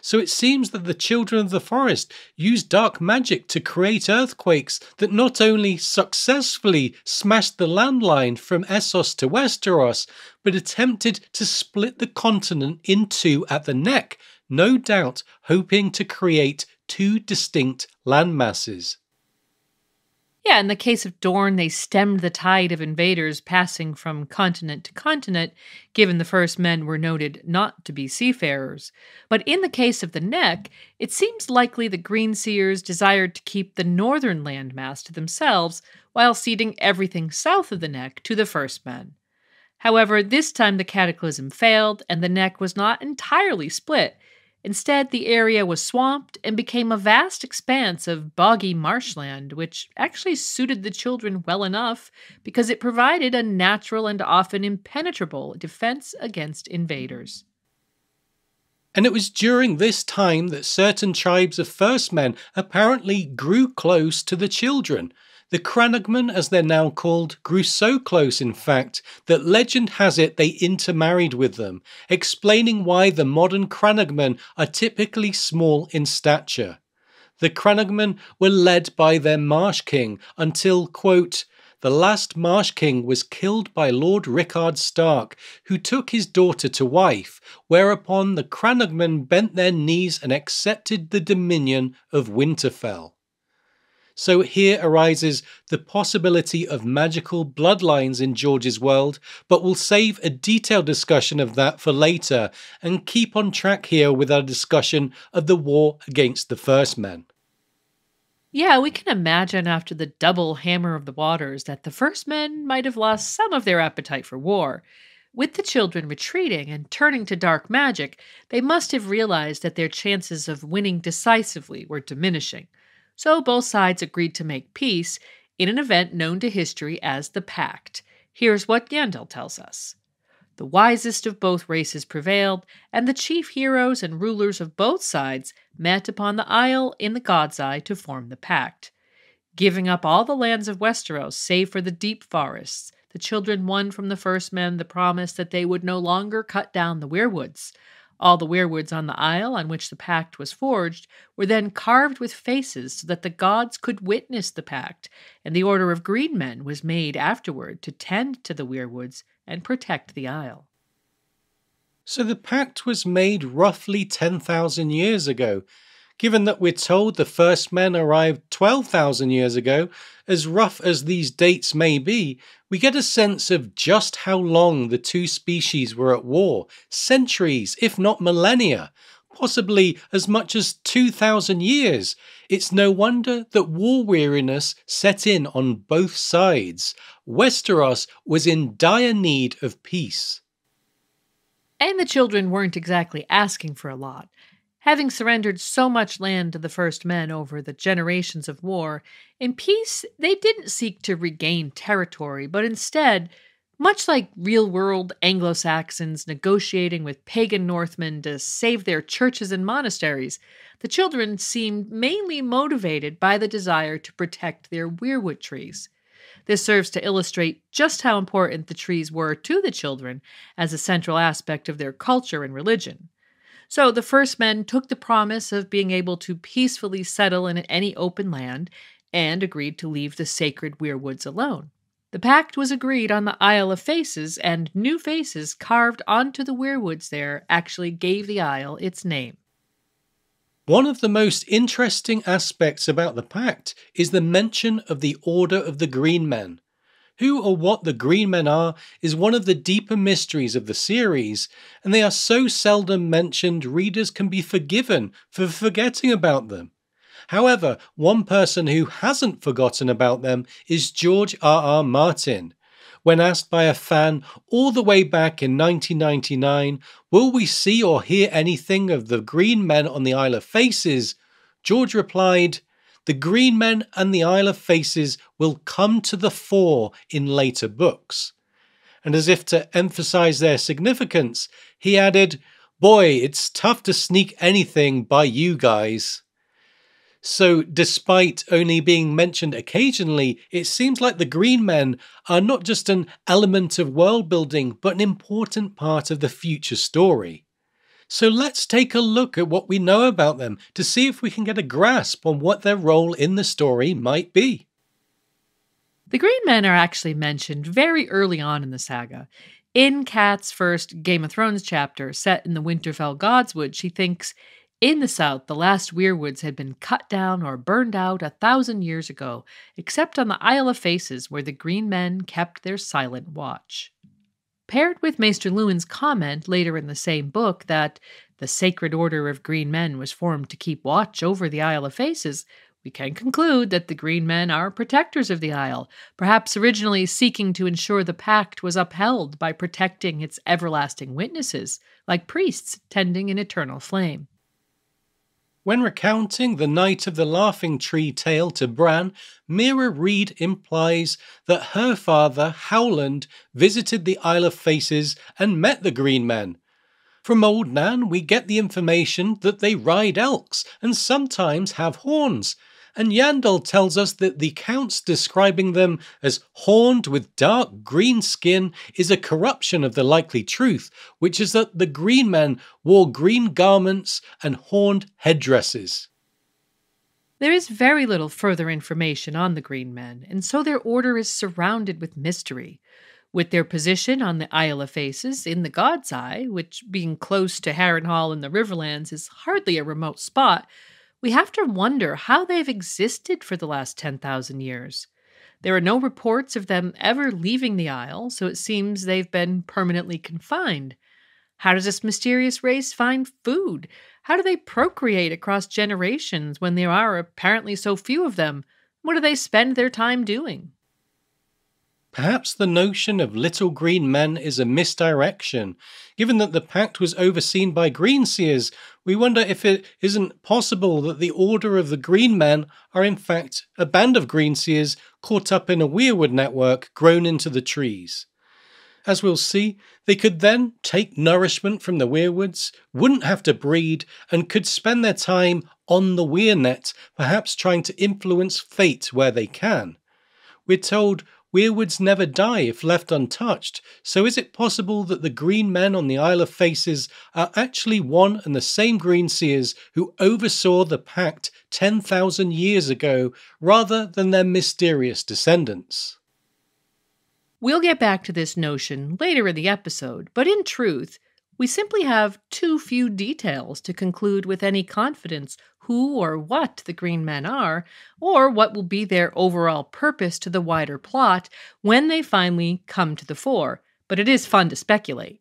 So it seems that the children of the forest used dark magic to create earthquakes that not only successfully smashed the landline from Essos to Westeros, but attempted to split the continent in two at the neck, no doubt hoping to create two distinct landmasses. Yeah, in the case of Dorne, they stemmed the tide of invaders passing from continent to continent, given the first men were noted not to be seafarers. But in the case of the Neck, it seems likely the Greenseers desired to keep the northern landmass to themselves while ceding everything south of the Neck to the first men. However, this time the cataclysm failed, and the Neck was not entirely split. Instead, the area was swamped and became a vast expanse of boggy marshland, which actually suited the children well enough because it provided a natural and often impenetrable defense against invaders. And it was during this time that certain tribes of first men apparently grew close to the children, the Crannogmen, as they're now called, grew so close, in fact, that legend has it they intermarried with them, explaining why the modern Crannogmen are typically small in stature. The Crannogmen were led by their Marsh King until, quote, the last Marsh King was killed by Lord Rickard Stark, who took his daughter to wife, whereupon the Crannogmen bent their knees and accepted the dominion of Winterfell. So here arises the possibility of magical bloodlines in George's world, but we'll save a detailed discussion of that for later and keep on track here with our discussion of the war against the First Men. Yeah, we can imagine after the double hammer of the waters that the first men might have lost some of their appetite for war. With the children retreating and turning to dark magic, they must have realized that their chances of winning decisively were diminishing so both sides agreed to make peace in an event known to history as the Pact. Here's what Yandel tells us. The wisest of both races prevailed, and the chief heroes and rulers of both sides met upon the isle in the God's Eye to form the pact. Giving up all the lands of Westeros save for the deep forests, the children won from the first men the promise that they would no longer cut down the weirwoods. All the weirwoods on the isle on which the pact was forged were then carved with faces so that the gods could witness the pact, and the Order of Green Men was made afterward to tend to the weirwoods and protect the isle. So the pact was made roughly 10,000 years ago. Given that we're told the first men arrived 12,000 years ago, as rough as these dates may be, we get a sense of just how long the two species were at war centuries, if not millennia, possibly as much as 2,000 years. It's no wonder that war weariness set in on both sides. Westeros was in dire need of peace. And the children weren't exactly asking for a lot. Having surrendered so much land to the first men over the generations of war, in peace they didn't seek to regain territory, but instead, much like real world Anglo Saxons negotiating with pagan Northmen to save their churches and monasteries, the children seemed mainly motivated by the desire to protect their weirwood trees. This serves to illustrate just how important the trees were to the children as a central aspect of their culture and religion. So the first men took the promise of being able to peacefully settle in any open land and agreed to leave the sacred weirwoods alone. The pact was agreed on the Isle of Faces, and new faces carved onto the weirwoods there actually gave the isle its name. One of the most interesting aspects about the pact is the mention of the Order of the Green Men. Who or what the Green Men are is one of the deeper mysteries of the series, and they are so seldom mentioned readers can be forgiven for forgetting about them. However, one person who hasn't forgotten about them is George R. R. Martin. When asked by a fan all the way back in 1999, will we see or hear anything of the green men on the Isle of Faces? George replied, The green men and the Isle of Faces will come to the fore in later books. And as if to emphasize their significance, he added, Boy, it's tough to sneak anything by you guys. So, despite only being mentioned occasionally, it seems like the Green Men are not just an element of world building, but an important part of the future story. So, let's take a look at what we know about them to see if we can get a grasp on what their role in the story might be. The Green Men are actually mentioned very early on in the saga. In Kat's first Game of Thrones chapter, set in the Winterfell Godswood, she thinks in the south, the last weirwoods had been cut down or burned out a thousand years ago, except on the Isle of Faces, where the green men kept their silent watch. Paired with Maester Luwin's comment later in the same book that the Sacred Order of Green Men was formed to keep watch over the Isle of Faces, we can conclude that the Green Men are protectors of the Isle, perhaps originally seeking to ensure the pact was upheld by protecting its everlasting witnesses, like priests tending an eternal flame. When recounting the Night of the Laughing Tree tale to Bran, Meera Reed implies that her father, Howland, visited the Isle of Faces and met the Green Men. From Old Nan, we get the information that they ride elks and sometimes have horns, and Yandel tells us that the Count's describing them as horned with dark green skin is a corruption of the likely truth, which is that the green men wore green garments and horned headdresses. There is very little further information on the Green Men, and so their order is surrounded with mystery. With their position on the Isle of Faces in the God's Eye, which being close to Harrenhal in the Riverlands is hardly a remote spot, we have to wonder how they've existed for the last 10,000 years. There are no reports of them ever leaving the Isle, so it seems they've been permanently confined. How does this mysterious race find food? How do they procreate across generations when there are apparently so few of them? What do they spend their time doing? Perhaps the notion of little green men is a misdirection. Given that the pact was overseen by greenseers, we wonder if it isn't possible that the Order of the Green Men are in fact a band of green seers caught up in a weirwood network grown into the trees. As we'll see, they could then take nourishment from the weirwoods, wouldn't have to breed, and could spend their time on the weirnet, perhaps trying to influence fate where they can. We're told weirwoods never die if left untouched, so is it possible that the green men on the Isle of Faces are actually one and the same green seers who oversaw the pact 10,000 years ago rather than their mysterious descendants? We'll get back to this notion later in the episode, but in truth, we simply have too few details to conclude with any confidence who or what the Green Men are, or what will be their overall purpose to the wider plot when they finally come to the fore, but it is fun to speculate.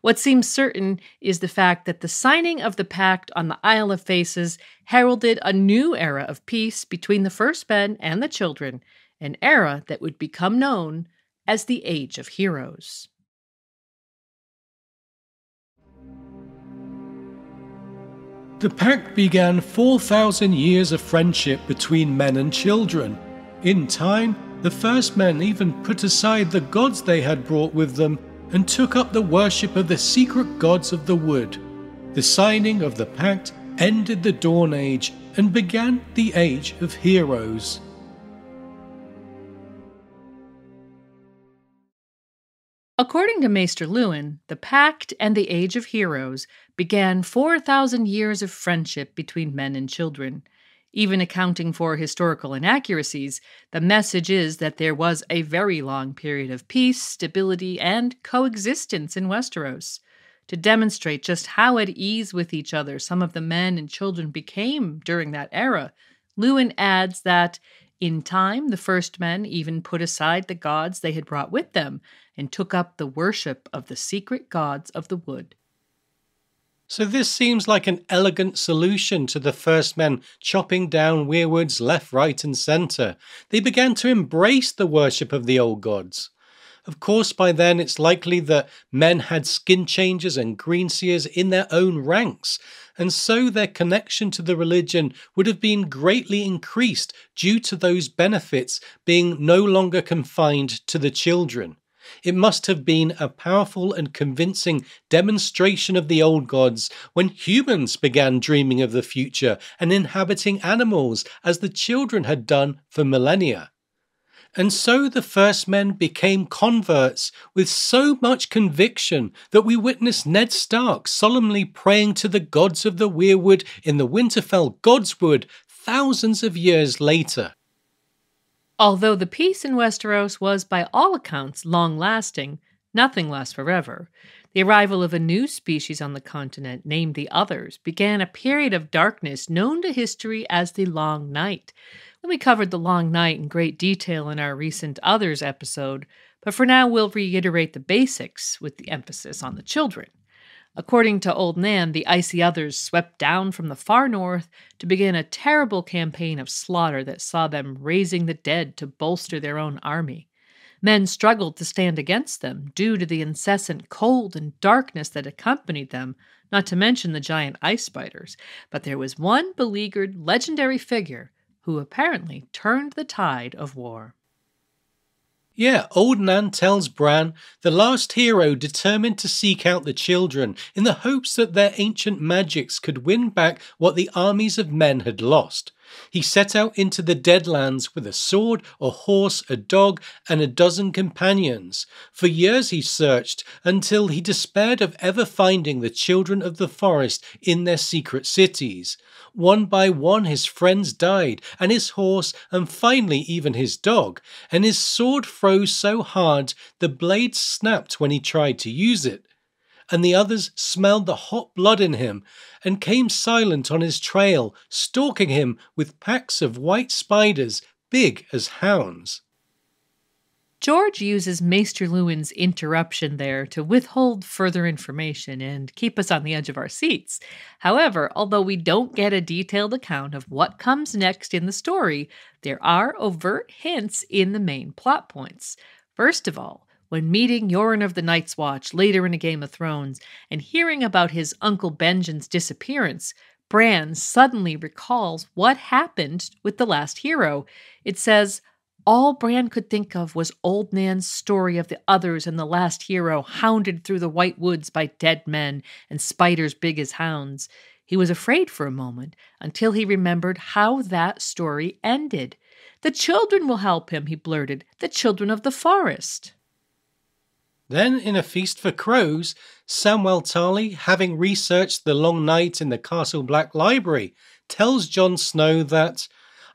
What seems certain is the fact that the signing of the pact on the Isle of Faces heralded a new era of peace between the First Men and the children, an era that would become known as the Age of Heroes. The pact began 4,000 years of friendship between men and children. In time, the first men even put aside the gods they had brought with them and took up the worship of the secret gods of the wood. The signing of the pact ended the Dawn Age and began the Age of Heroes. According to Maester Luwin, the Pact and the Age of Heroes began 4,000 years of friendship between men and children. Even accounting for historical inaccuracies, the message is that there was a very long period of peace, stability, and coexistence in Westeros. To demonstrate just how at ease with each other some of the men and children became during that era, Luwin adds that in time, the first men even put aside the gods they had brought with them and took up the worship of the secret gods of the wood. So, this seems like an elegant solution to the first men chopping down weirwoods left, right, and centre. They began to embrace the worship of the old gods. Of course, by then it's likely that men had skin changers and greenseers in their own ranks, and so their connection to the religion would have been greatly increased due to those benefits being no longer confined to the children. It must have been a powerful and convincing demonstration of the old gods when humans began dreaming of the future and inhabiting animals as the children had done for millennia. And so the first men became converts with so much conviction that we witness Ned Stark solemnly praying to the gods of the Weirwood in the Winterfell Godswood thousands of years later. Although the peace in Westeros was by all accounts long lasting, nothing lasts forever. The arrival of a new species on the continent, named the Others, began a period of darkness known to history as the Long Night. We covered the long night in great detail in our recent Others episode, but for now we'll reiterate the basics with the emphasis on the children. According to Old Nan, the icy others swept down from the far north to begin a terrible campaign of slaughter that saw them raising the dead to bolster their own army. Men struggled to stand against them due to the incessant cold and darkness that accompanied them, not to mention the giant ice spiders. But there was one beleaguered, legendary figure who apparently turned the tide of war. Yeah, Old Nan tells Bran the last hero determined to seek out the children in the hopes that their ancient magics could win back what the armies of men had lost. He set out into the Deadlands with a sword, a horse, a dog, and a dozen companions. For years he searched until he despaired of ever finding the children of the forest in their secret cities. One by one his friends died, and his horse, and finally even his dog, and his sword froze so hard the blade snapped when he tried to use it and the others smelled the hot blood in him and came silent on his trail, stalking him with packs of white spiders big as hounds. George uses Maester Luwin's interruption there to withhold further information and keep us on the edge of our seats. However, although we don't get a detailed account of what comes next in the story, there are overt hints in the main plot points. First of all, when meeting Yoren of the Night's Watch later in A Game of Thrones and hearing about his Uncle Benjen's disappearance, Bran suddenly recalls what happened with the last hero. It says, all Bran could think of was Old Nan's story of the others and the last hero hounded through the white woods by dead men and spiders big as hounds. He was afraid for a moment until he remembered how that story ended. The children will help him, he blurted. The children of the forest. Then, in a feast for crows, Samwell Tarly, having researched the long night in the Castle Black Library, tells Jon Snow that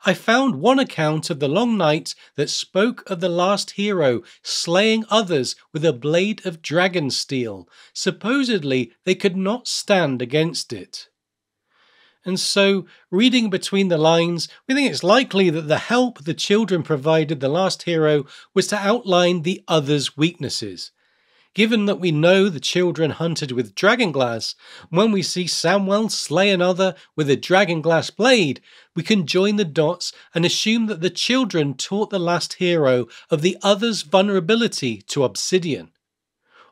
I found one account of the long night that spoke of the last hero slaying others with a blade of dragon steel. Supposedly, they could not stand against it. And so, reading between the lines, we think it's likely that the help the children provided the last hero was to outline the other's weaknesses. Given that we know the children hunted with dragonglass, when we see Samwell slay another with a dragonglass blade, we can join the dots and assume that the children taught the last hero of the other's vulnerability to obsidian.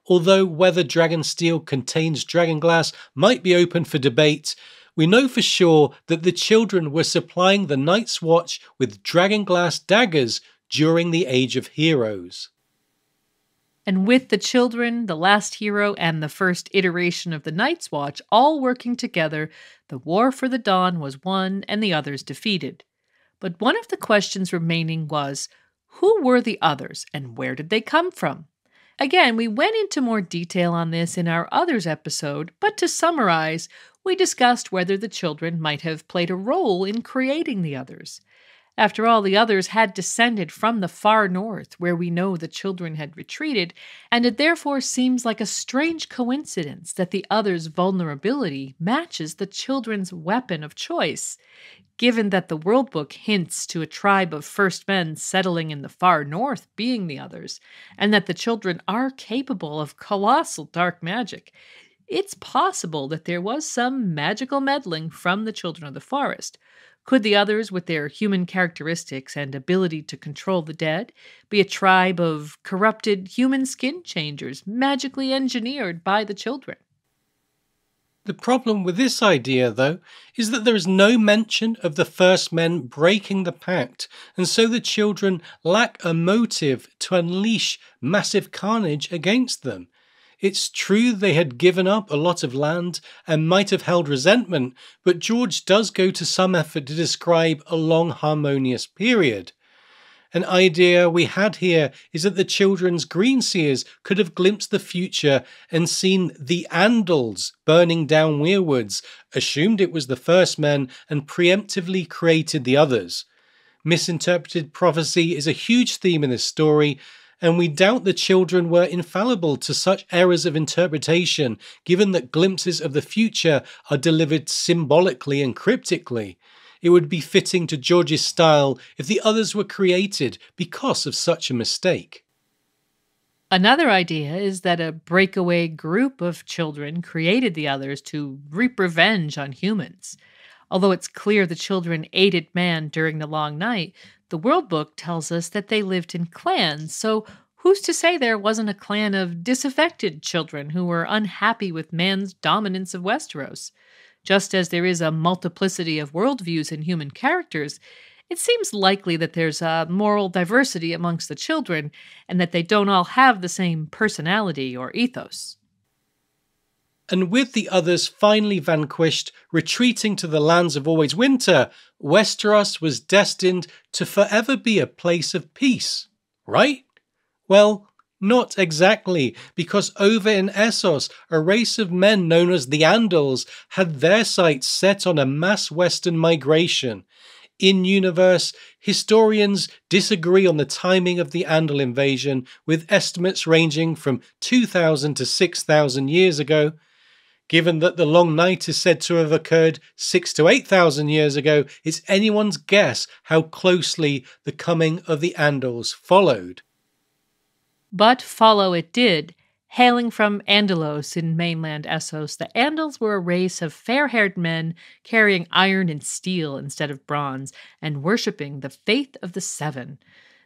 Although whether dragon steel contains dragonglass might be open for debate, we know for sure that the children were supplying the Night's Watch with dragonglass daggers during the Age of Heroes. And with the children, the last hero, and the first iteration of the Night's Watch all working together, the war for the dawn was won and the others defeated. But one of the questions remaining was who were the others and where did they come from? Again, we went into more detail on this in our Others episode, but to summarize, we discussed whether the children might have played a role in creating the others. After all, the others had descended from the far north, where we know the children had retreated, and it therefore seems like a strange coincidence that the others' vulnerability matches the children's weapon of choice. Given that the World Book hints to a tribe of first men settling in the far north being the others, and that the children are capable of colossal dark magic, it's possible that there was some magical meddling from the children of the forest could the others, with their human characteristics and ability to control the dead, be a tribe of corrupted human skin changers magically engineered by the children? The problem with this idea, though, is that there is no mention of the first men breaking the pact, and so the children lack a motive to unleash massive carnage against them. It's true they had given up a lot of land and might have held resentment, but George does go to some effort to describe a long harmonious period. An idea we had here is that the children's greenseers could have glimpsed the future and seen the Andals burning down Weirwoods, assumed it was the first men, and preemptively created the others. Misinterpreted prophecy is a huge theme in this story, and we doubt the children were infallible to such errors of interpretation, given that glimpses of the future are delivered symbolically and cryptically. It would be fitting to George's style if the others were created because of such a mistake. Another idea is that a breakaway group of children created the others to reap revenge on humans. Although it's clear the children aided man during the long night, the World Book tells us that they lived in clans, so who's to say there wasn't a clan of disaffected children who were unhappy with man's dominance of Westeros? Just as there is a multiplicity of worldviews in human characters, it seems likely that there's a moral diversity amongst the children and that they don't all have the same personality or ethos and with the others finally vanquished, retreating to the lands of always winter, Westeros was destined to forever be a place of peace, right? Well, not exactly, because over in Essos, a race of men known as the Andals had their sights set on a mass western migration. In universe, historians disagree on the timing of the Andal invasion, with estimates ranging from 2,000 to 6,000 years ago. Given that the long night is said to have occurred six to eight thousand years ago, it's anyone's guess how closely the coming of the Andals followed. But follow it did. Hailing from Andalos in mainland Essos, the Andals were a race of fair haired men carrying iron and steel instead of bronze and worshipping the faith of the Seven.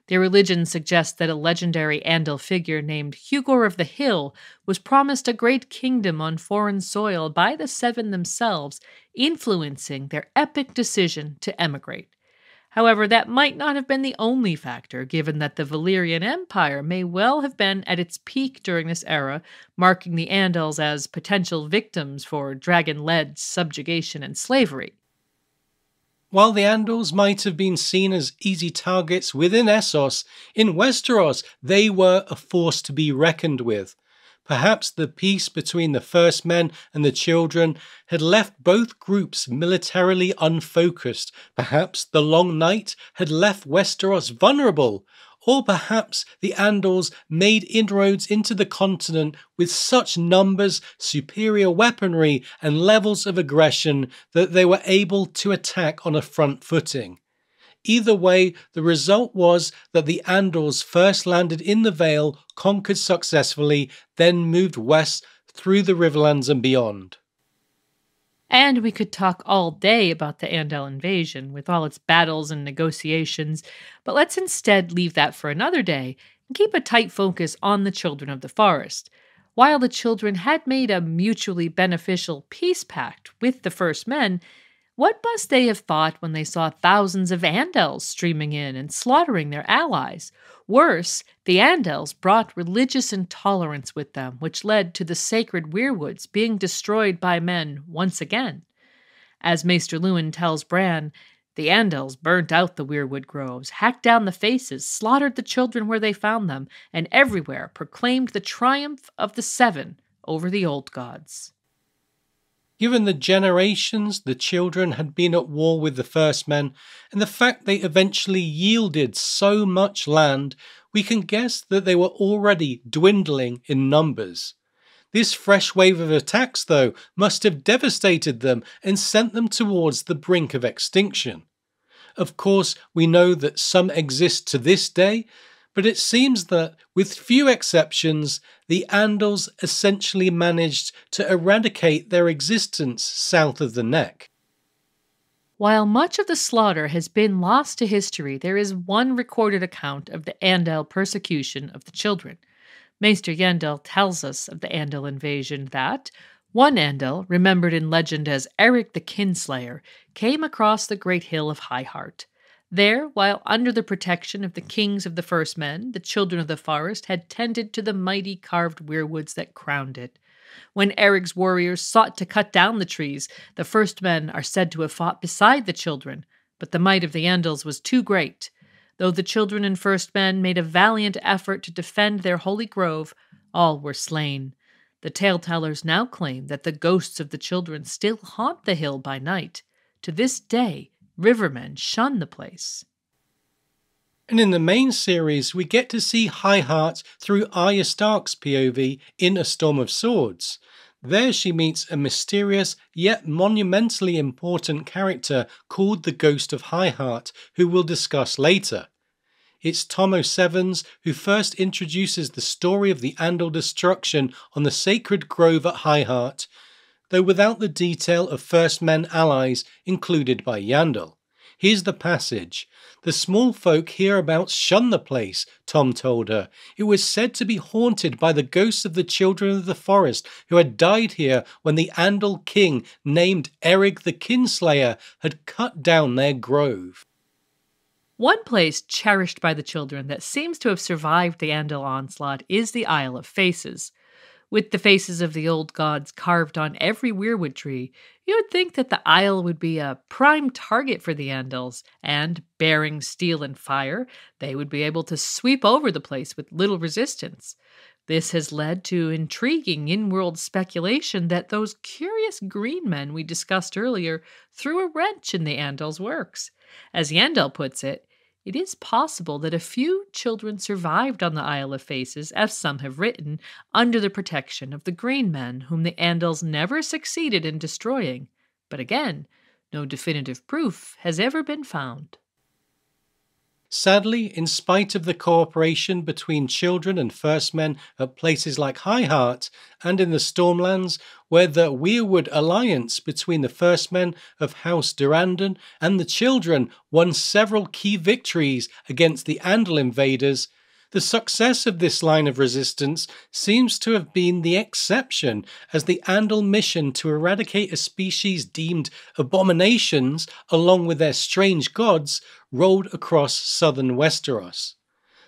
Their religion suggests that a legendary Andal figure named Hugor of the Hill was promised a great kingdom on foreign soil by the Seven themselves, influencing their epic decision to emigrate. However, that might not have been the only factor, given that the Valyrian Empire may well have been at its peak during this era, marking the Andals as potential victims for dragon led subjugation and slavery. While the Andals might have been seen as easy targets within Essos, in Westeros they were a force to be reckoned with. Perhaps the peace between the first men and the children had left both groups militarily unfocused. Perhaps the long night had left Westeros vulnerable. Or perhaps the Andals made inroads into the continent with such numbers, superior weaponry, and levels of aggression that they were able to attack on a front footing. Either way, the result was that the Andals first landed in the Vale, conquered successfully, then moved west through the Riverlands and beyond. And we could talk all day about the Andal invasion with all its battles and negotiations, but let's instead leave that for another day and keep a tight focus on the children of the forest. While the children had made a mutually beneficial peace pact with the first men, what must they have thought when they saw thousands of Andals streaming in and slaughtering their allies? Worse, the Andals brought religious intolerance with them, which led to the sacred weirwoods being destroyed by men once again. As Maester Luwin tells Bran, the Andals burnt out the weirwood groves, hacked down the faces, slaughtered the children where they found them, and everywhere proclaimed the triumph of the Seven over the old gods. Given the generations the children had been at war with the first men, and the fact they eventually yielded so much land, we can guess that they were already dwindling in numbers. This fresh wave of attacks, though, must have devastated them and sent them towards the brink of extinction. Of course, we know that some exist to this day, but it seems that, with few exceptions, the Andals essentially managed to eradicate their existence south of the neck. While much of the slaughter has been lost to history, there is one recorded account of the Andal persecution of the children. Maester Yandel tells us of the Andal invasion that one Andal, remembered in legend as Erreg the Kinslayer, came across the great hill of High Heart. There, while under the protection of the kings of the first men, the children of the forest had tended to the mighty carved weirwoods that crowned it. When Erreg's warriors sought to cut down the trees, the first men are said to have fought beside the children, but the might of the Andals was too great. Though the children and first men made a valiant effort to defend their holy grove, all were slain. The tale tellers now claim that the ghosts of the children still haunt the hill by night. To this day, Rivermen shun the place. And in the main series, we get to see High Heart through Arya Stark's POV in A Storm of Swords. There she meets a mysterious yet monumentally important character called the Ghost of High Heart, who we'll discuss later. It's Tom O'Sevens who first introduces the story of the Andal destruction on the sacred grove at High Heart though without the detail of First Men allies included by Yandel. Here's the passage. The small folk hereabouts shun the place, Tom told her. It was said to be haunted by the ghosts of the children of the forest who had died here when the Andal king, named Erreg the Kinslayer, had cut down their grove. One place cherished by the children that seems to have survived the Andal onslaught is the Isle of Faces. With the faces of the old gods carved on every weirwood tree, you would think that the isle would be a prime target for the Andals, and, bearing steel and fire, they would be able to sweep over the place with little resistance. This has led to intriguing in world speculation that those curious green men we discussed earlier threw a wrench in the Andal's works. As Yandel puts it, it is possible that a few children survived on the Isle of Faces, as some have written, under the protection of the Green Men, whom the Andals never succeeded in destroying. But again, no definitive proof has ever been found. Sadly, in spite of the cooperation between children and first men at places like High Heart and in the Stormlands, where the Weirwood alliance between the first men of House Durrandon and the children won several key victories against the Andal invaders, The success of this line of resistance seems to have been the exception, as the Andal mission to eradicate a species deemed abominations, along with their strange gods, rolled across southern Westeros.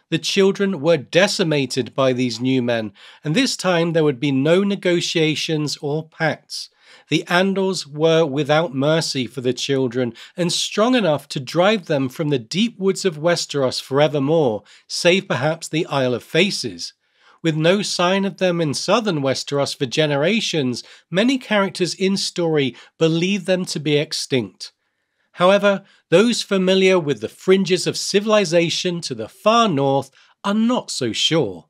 The children were decimated by these new men, and this time there would be no negotiations or pacts. The Andals were without mercy for the children and strong enough to drive them from the deep woods of Westeros forevermore, save perhaps the Isle of Faces. With no sign of them in southern Westeros for generations, many characters in story believe them to be extinct. However, those familiar with the fringes of civilization to the far north are not so sure.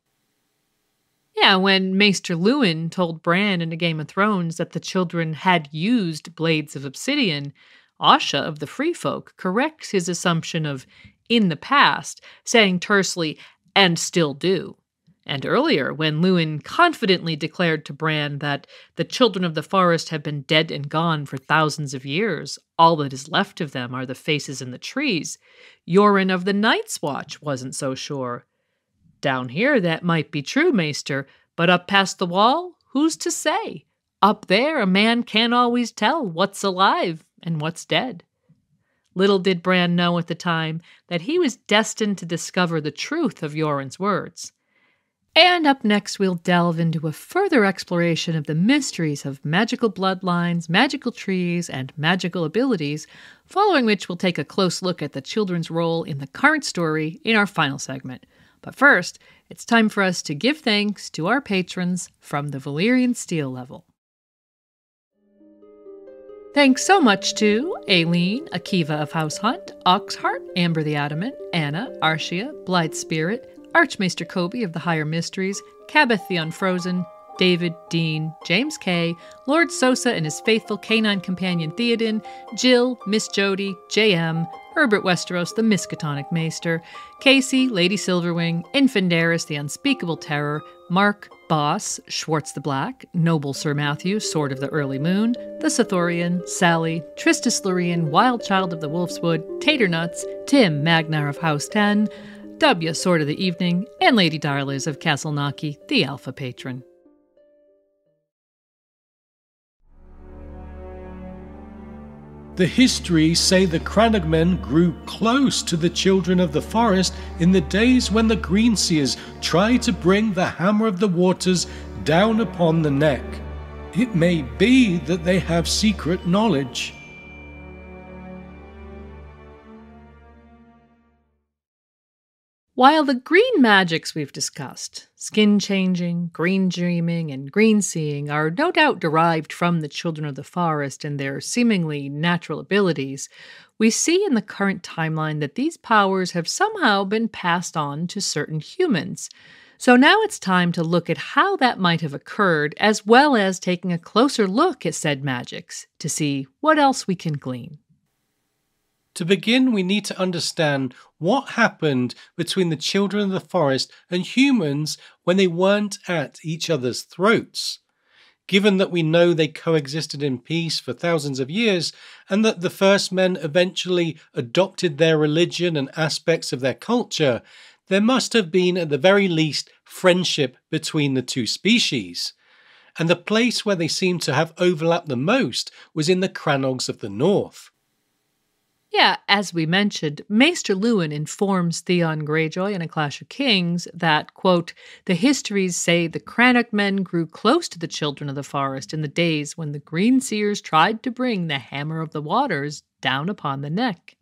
Yeah, when Maester Luwin told Bran in A Game of Thrones that the children had used blades of obsidian, Osha of the Free Folk corrects his assumption of in the past, saying tersely, and still do. And earlier, when Luwin confidently declared to Bran that the children of the forest have been dead and gone for thousands of years, all that is left of them are the faces in the trees, Yoren of the Night's Watch wasn't so sure. Down here, that might be true, Maester, but up past the wall, who's to say? Up there, a man can't always tell what's alive and what's dead. Little did Bran know at the time that he was destined to discover the truth of Yoren's words. And up next, we'll delve into a further exploration of the mysteries of magical bloodlines, magical trees, and magical abilities, following which we'll take a close look at the children's role in the current story in our final segment. But first, it's time for us to give thanks to our patrons from the Valyrian Steel level. Thanks so much to Aileen, Akiva of House Hunt, Oxheart, Amber the Adamant, Anna, Arshia, Blithe Spirit, Archmaester Kobe of the Higher Mysteries, Cabeth the Unfrozen, David, Dean, James K., Lord Sosa and his faithful canine companion Theoden, Jill, Miss Jody, J.M., Herbert Westeros, the Miskatonic Maester, Casey, Lady Silverwing, Infandaris, the Unspeakable Terror, Mark, Boss, Schwartz the Black, Noble Sir Matthew, Sword of the Early Moon, the Sithorian, Sally, Tristis Lorien, Wild Child of the Wolfswood, Tater Nuts, Tim, Magnar of House 10, W, Sword of the Evening, and Lady Darliz of Castle Naki, the Alpha Patron. The histories say the Crannogmen grew close to the children of the forest in the days when the Greenseers tried to bring the Hammer of the Waters down upon the neck. It may be that they have secret knowledge. While the green magics we've discussed, skin changing, green dreaming, and green seeing, are no doubt derived from the children of the forest and their seemingly natural abilities, we see in the current timeline that these powers have somehow been passed on to certain humans. So now it's time to look at how that might have occurred, as well as taking a closer look at said magics to see what else we can glean. To begin, we need to understand what happened between the children of the forest and humans when they weren't at each other's throats. Given that we know they coexisted in peace for thousands of years, and that the first men eventually adopted their religion and aspects of their culture, there must have been, at the very least, friendship between the two species. And the place where they seem to have overlapped the most was in the Crannogs of the north. Yeah, as we mentioned, Maester Luwin informs Theon Greyjoy in A Clash of Kings that, quote, the histories say the Crannog men grew close to the children of the forest in the days when the Green Seers tried to bring the Hammer of the Waters down upon the neck.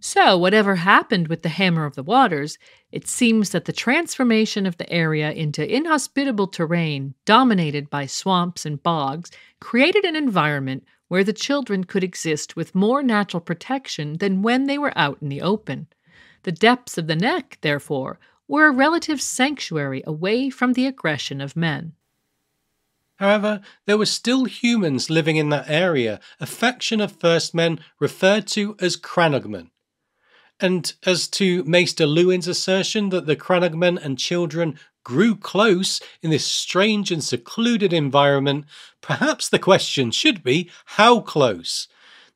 So, whatever happened with the Hammer of the Waters, it seems that the transformation of the area into inhospitable terrain dominated by swamps and bogs created an environment where the children could exist with more natural protection than when they were out in the open. The depths of the neck, therefore, were a relative sanctuary away from the aggression of men. However, there were still humans living in that area, a faction of First Men referred to as Crannogmen. And as to Maester Luwin's assertion that the Crannogmen and children grew close in this strange and secluded environment, perhaps the question should be how close?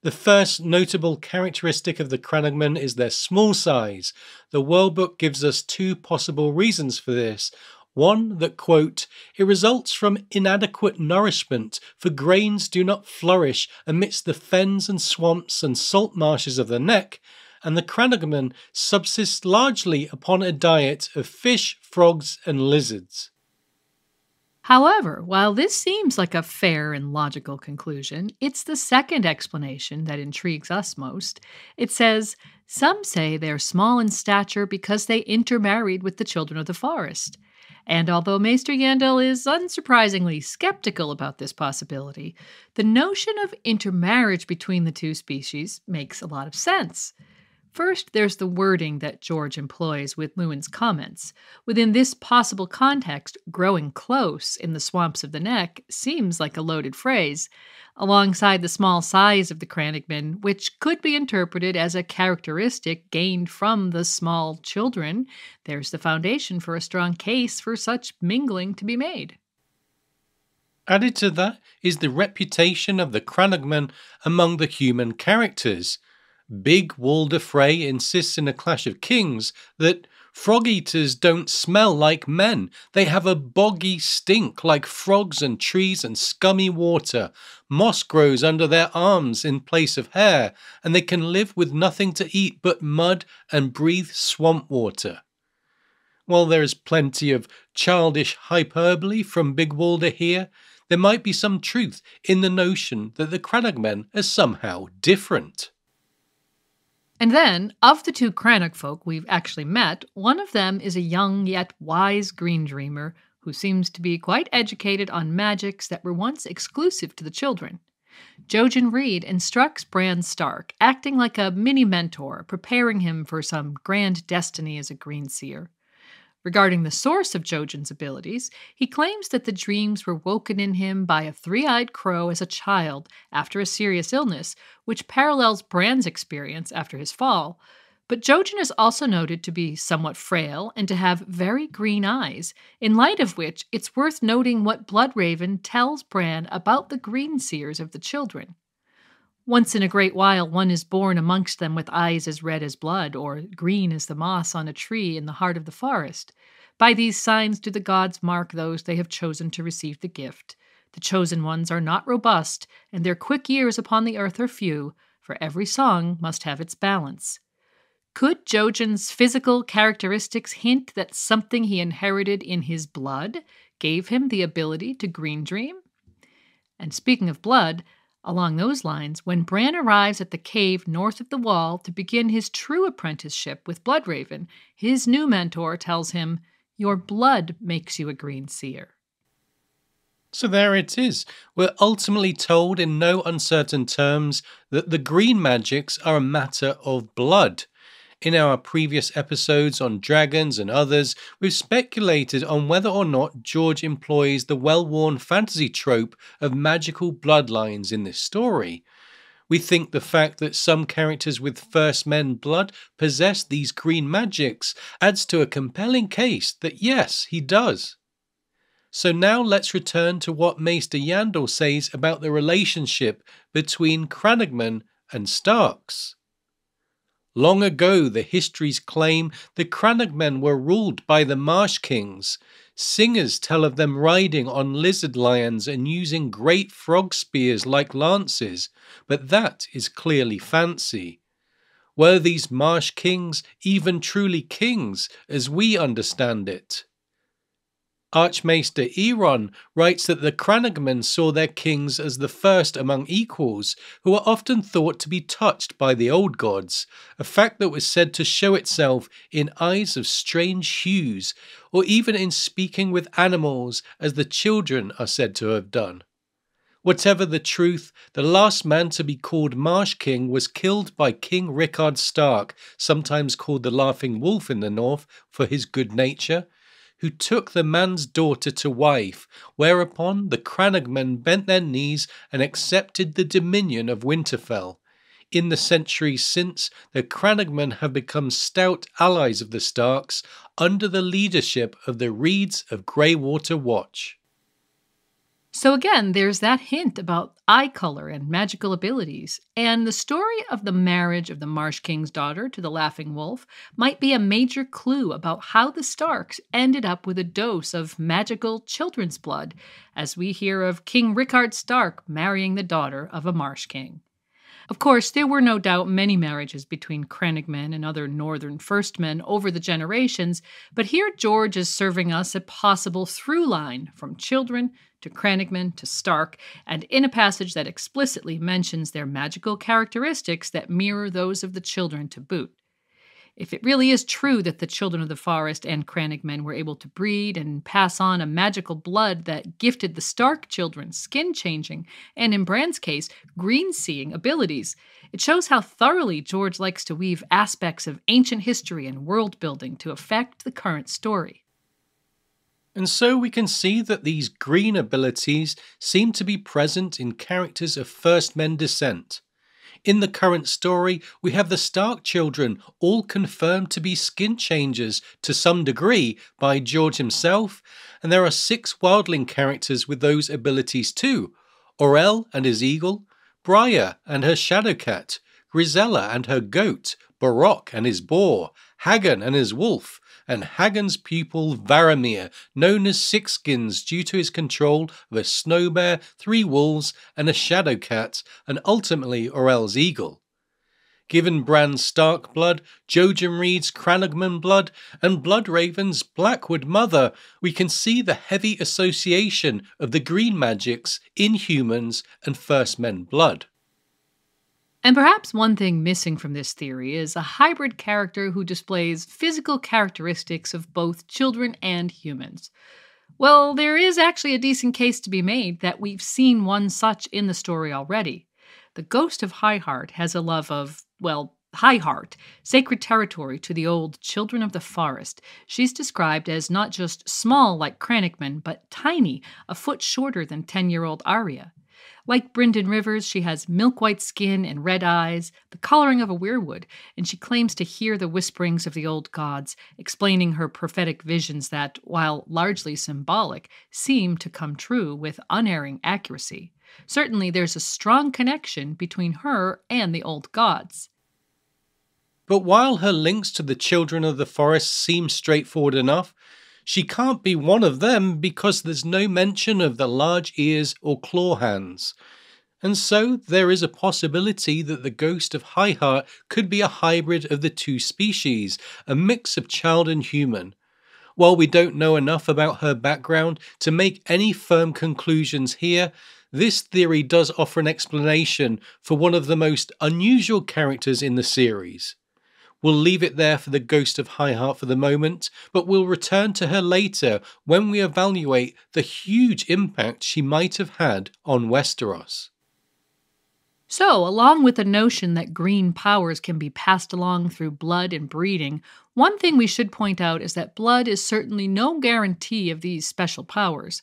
The first notable characteristic of the Crannogman is their small size. The World Book gives us two possible reasons for this. One that, quote, it results from inadequate nourishment, for grains do not flourish amidst the fens and swamps and salt marshes of the neck, and the Crannogman subsists largely upon a diet of fish, frogs, and lizards. However, while this seems like a fair and logical conclusion, it's the second explanation that intrigues us most. It says, Some say they're small in stature because they intermarried with the children of the forest. And although Maester Yandel is unsurprisingly skeptical about this possibility, the notion of intermarriage between the two species makes a lot of sense. First, there's the wording that George employs with Luwin's comments. Within this possible context, growing close in the swamps of the neck seems like a loaded phrase, alongside the small size of the Crannogman, which could be interpreted as a characteristic gained from the small children. There's the foundation for a strong case for such mingling to be made. Added to that is the reputation of the Crannogman among the human characters. Big Walder Frey insists in A Clash of Kings that frog eaters don't smell like men. They have a boggy stink like frogs and trees and scummy water. Moss grows under their arms in place of hair, and they can live with nothing to eat but mud and breathe swamp water. While there is plenty of childish hyperbole from Big Walder here, there might be some truth in the notion that the Crannogmen are somehow different. And then, of the two Crannog folk we've actually met, one of them is a young yet wise green dreamer who seems to be quite educated on magics that were once exclusive to the children. Jojen Reed instructs Bran Stark, acting like a mini mentor, preparing him for some grand destiny as a green seer. Regarding the source of Jojen's abilities, he claims that the dreams were woken in him by a three eyed crow as a child after a serious illness, which parallels Bran's experience after his fall. But Jojen is also noted to be somewhat frail and to have very green eyes, in light of which it's worth noting what Bloodraven tells Bran about the green seers of the children. Once in a great while, one is born amongst them with eyes as red as blood, or green as the moss on a tree in the heart of the forest. By these signs do the gods mark those they have chosen to receive the gift. The chosen ones are not robust, and their quick years upon the earth are few, for every song must have its balance. Could Jojen's physical characteristics hint that something he inherited in his blood gave him the ability to green dream? And speaking of blood, Along those lines, when Bran arrives at the cave north of the wall to begin his true apprenticeship with Bloodraven, his new mentor tells him, Your blood makes you a green seer. So there it is. We're ultimately told in no uncertain terms that the green magics are a matter of blood. In our previous episodes on dragons and others, we've speculated on whether or not George employs the well worn fantasy trope of magical bloodlines in this story. We think the fact that some characters with First Men blood possess these green magics adds to a compelling case that yes, he does. So now let's return to what Maester Yandel says about the relationship between Crannogman and Starks. Long ago, the histories claim the Crannogmen were ruled by the Marsh Kings. Singers tell of them riding on lizard lions and using great frog spears like lances, but that is clearly fancy. Were these Marsh Kings even truly kings as we understand it? Archmaester Eron writes that the Crannogmen saw their kings as the first among equals, who are often thought to be touched by the old gods, a fact that was said to show itself in eyes of strange hues, or even in speaking with animals, as the children are said to have done. Whatever the truth, the last man to be called Marsh King was killed by King Rickard Stark, sometimes called the Laughing Wolf in the north for his good nature, who took the man's daughter to wife, whereupon the Crannogmen bent their knees and accepted the dominion of Winterfell. In the centuries since, the Crannogmen have become stout allies of the Starks under the leadership of the Reeds of Greywater Watch. So, again, there's that hint about eye color and magical abilities. And the story of the marriage of the Marsh King's daughter to the Laughing Wolf might be a major clue about how the Starks ended up with a dose of magical children's blood, as we hear of King Rickard Stark marrying the daughter of a Marsh King. Of course, there were no doubt many marriages between Crannogmen and other northern firstmen over the generations, but here George is serving us a possible through line from children to Crannogmen to Stark, and in a passage that explicitly mentions their magical characteristics that mirror those of the children to boot. If it really is true that the children of the forest and Crannogmen were able to breed and pass on a magical blood that gifted the Stark children skin changing and, in Bran's case, green seeing abilities, it shows how thoroughly George likes to weave aspects of ancient history and world building to affect the current story. And so we can see that these green abilities seem to be present in characters of First Men descent. In the current story, we have the Stark children all confirmed to be skin changers to some degree by George himself, and there are six wildling characters with those abilities too Orell and his eagle, Briar and her shadow cat, Grisella and her goat, Borroq and his boar, Haggon and his wolf, and Haggon's pupil Varamir, known as Sixskins due to his control of a snow bear, three wolves, and a shadow cat, and ultimately Orell's eagle. Given Bran's Stark blood, Jojen Reed's Crannogman blood, and Bloodraven's Blackwood mother, we can see the heavy association of the green magics in humans and First Men blood. And perhaps one thing missing from this theory is a hybrid character who displays physical characteristics of both children and humans. Well, there is actually a decent case to be made that we've seen one such in the story already. The ghost of High Heart has a love of, well, High Heart, sacred territory to the old children of the forest. She's described as not just small like Crannogman, but tiny, a foot shorter than 10 year old Arya. Like Brynden Rivers, she has milk white skin and red eyes, the coloring of a weirwood, and she claims to hear the whisperings of the old gods, explaining her prophetic visions that, while largely symbolic, seem to come true with unerring accuracy. Certainly, there's a strong connection between her and the old gods. But while her links to the children of the forest seem straightforward enough, she can't be one of them because there's no mention of the large ears or claw hands. And so there is a possibility that the ghost of Highheart could be a hybrid of the two species, a mix of child and human. While we don't know enough about her background to make any firm conclusions here, this theory does offer an explanation for one of the most unusual characters in the series. We'll leave it there for the ghost of Highheart for the moment, but we'll return to her later when we evaluate the huge impact she might have had on Westeros. So, along with the notion that green powers can be passed along through blood and breeding, one thing we should point out is that blood is certainly no guarantee of these special powers.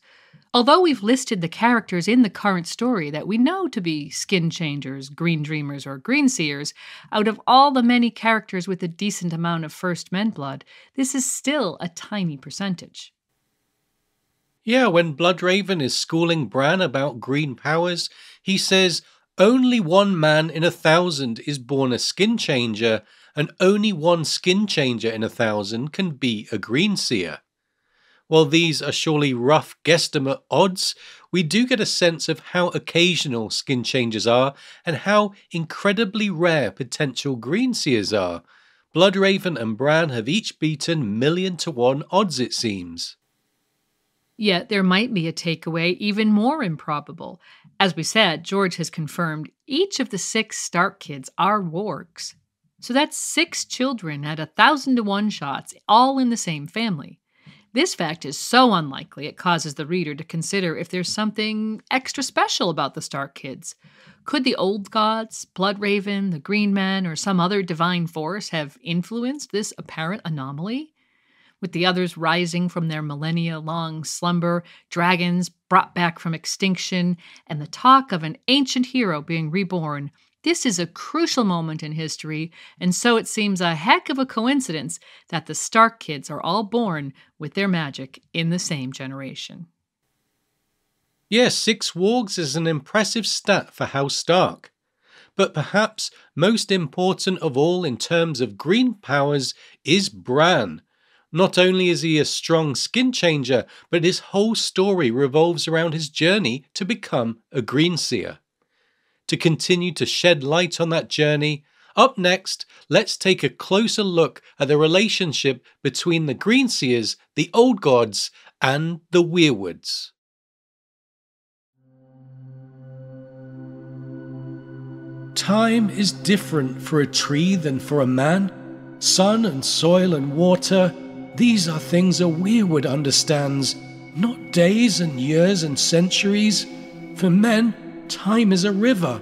Although we've listed the characters in the current story that we know to be skin changers, green dreamers, or green seers, out of all the many characters with a decent amount of first men blood, this is still a tiny percentage. Yeah, when Bloodraven is schooling Bran about green powers, he says, Only one man in a thousand is born a skin changer, and only one skin changer in a thousand can be a green seer. While these are surely rough guesstimate odds, we do get a sense of how occasional skin changes are and how incredibly rare potential green seers are. Bloodraven and Bran have each beaten million to one odds, it seems. Yet there might be a takeaway even more improbable. As we said, George has confirmed each of the six Stark kids are wargs. So that's six children at a thousand to one shots, all in the same family. This fact is so unlikely it causes the reader to consider if there's something extra special about the Stark kids. Could the old gods, Bloodraven, the Green Men, or some other divine force have influenced this apparent anomaly? With the others rising from their millennia long slumber, dragons brought back from extinction, and the talk of an ancient hero being reborn, this is a crucial moment in history, and so it seems a heck of a coincidence that the Stark kids are all born with their magic in the same generation. Yes, six wargs is an impressive stat for House Stark. But perhaps most important of all in terms of green powers is Bran. Not only is he a strong skin changer, but his whole story revolves around his journey to become a green seer. To continue to shed light on that journey, up next, let's take a closer look at the relationship between the green seers, the old gods, and the weirwoods. Time is different for a tree than for a man. Sun and soil and water, these are things a weirwood understands, not days and years and centuries. For men, time is a river.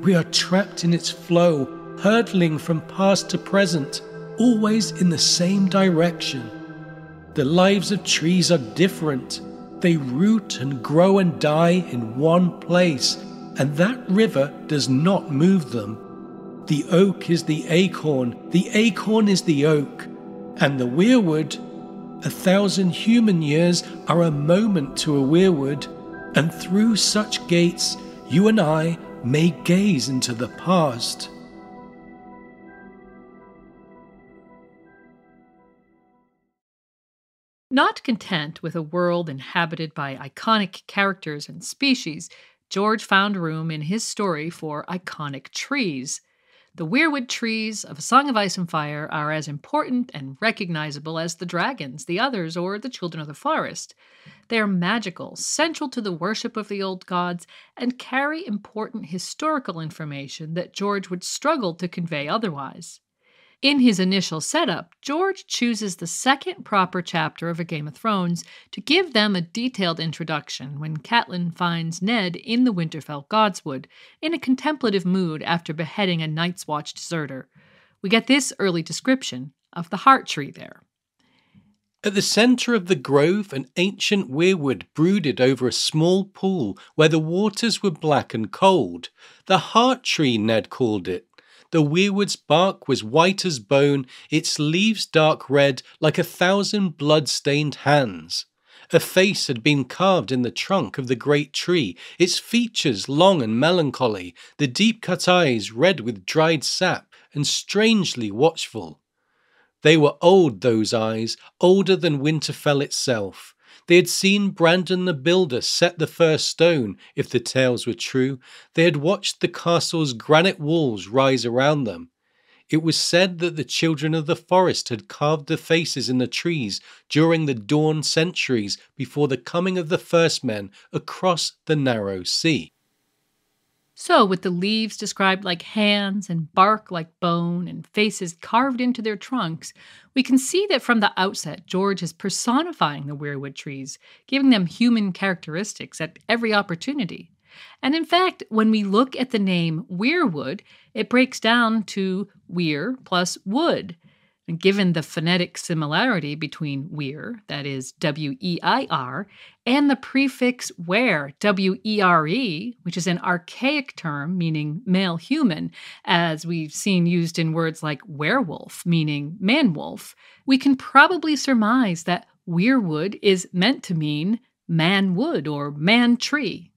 We are trapped in its flow, hurtling from past to present, always in the same direction. The lives of trees are different. They root and grow and die in one place and that river does not move them. The oak is the acorn, the acorn is the oak, and the weirwood, a thousand human years are a moment to a weirwood, and through such gates you and I may gaze into the past. Not content with a world inhabited by iconic characters and species, George found room in his story for iconic trees. The weirwood trees of A Song of Ice and Fire are as important and recognizable as the dragons, the others, or the children of the forest. They are magical, central to the worship of the old gods, and carry important historical information that George would struggle to convey otherwise. In his initial setup, George chooses the second proper chapter of A Game of Thrones to give them a detailed introduction when Catelyn finds Ned in the Winterfell Godswood, in a contemplative mood after beheading a Night's Watch deserter. We get this early description of the heart tree there. At the centre of the grove, an ancient weirwood brooded over a small pool where the waters were black and cold. The heart tree, Ned called it. The weirwood's bark was white as bone, its leaves dark red like a thousand blood stained hands. A face had been carved in the trunk of the great tree, its features long and melancholy, the deep cut eyes red with dried sap and strangely watchful. They were old, those eyes, older than Winterfell itself. They had seen Brandon the Builder set the first stone, if the tales were true. They had watched the castle's granite walls rise around them. It was said that the children of the forest had carved the faces in the trees during the dawn centuries before the coming of the first men across the narrow sea. So, with the leaves described like hands and bark like bone and faces carved into their trunks, we can see that from the outset, George is personifying the weirwood trees, giving them human characteristics at every opportunity. And in fact, when we look at the name weirwood, it breaks down to weir plus wood, given the phonetic similarity between weir, that is W E I R, and the prefix were, W E R E, which is an archaic term meaning male human, as we've seen used in words like werewolf, meaning man wolf, we can probably surmise that weirwood is meant to mean man wood or man tree.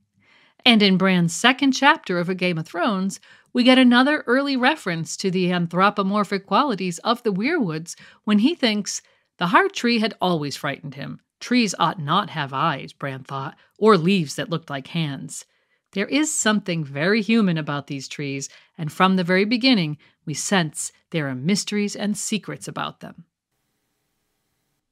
And in Bran's second chapter of A Game of Thrones, we get another early reference to the anthropomorphic qualities of the weirwoods when he thinks the heart tree had always frightened him. Trees ought not have eyes, Bran thought, or leaves that looked like hands. There is something very human about these trees, and from the very beginning, we sense there are mysteries and secrets about them.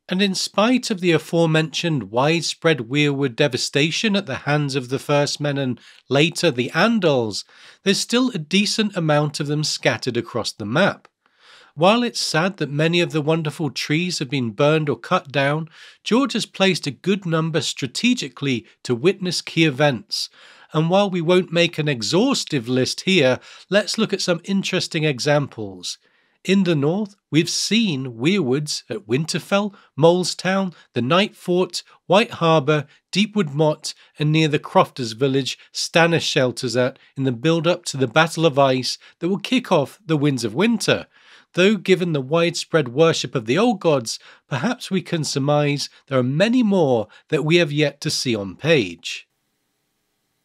And in spite of the aforementioned widespread weirwood devastation at the hands of the First Men and later the Andals, there's still a decent amount of them scattered across the map. While it's sad that many of the wonderful trees have been burned or cut down, George has placed a good number strategically to witness key events. And while we won't make an exhaustive list here, let's look at some interesting examples. In the north, we've seen weirwoods at Winterfell, Molestown, the Night Fort, White Harbour, Deepwood Motte, and near the Crofters village Stannis shelters at in the build up to the Battle of Ice that will kick off the Winds of Winter. Though, given the widespread worship of the old gods, perhaps we can surmise there are many more that we have yet to see on page.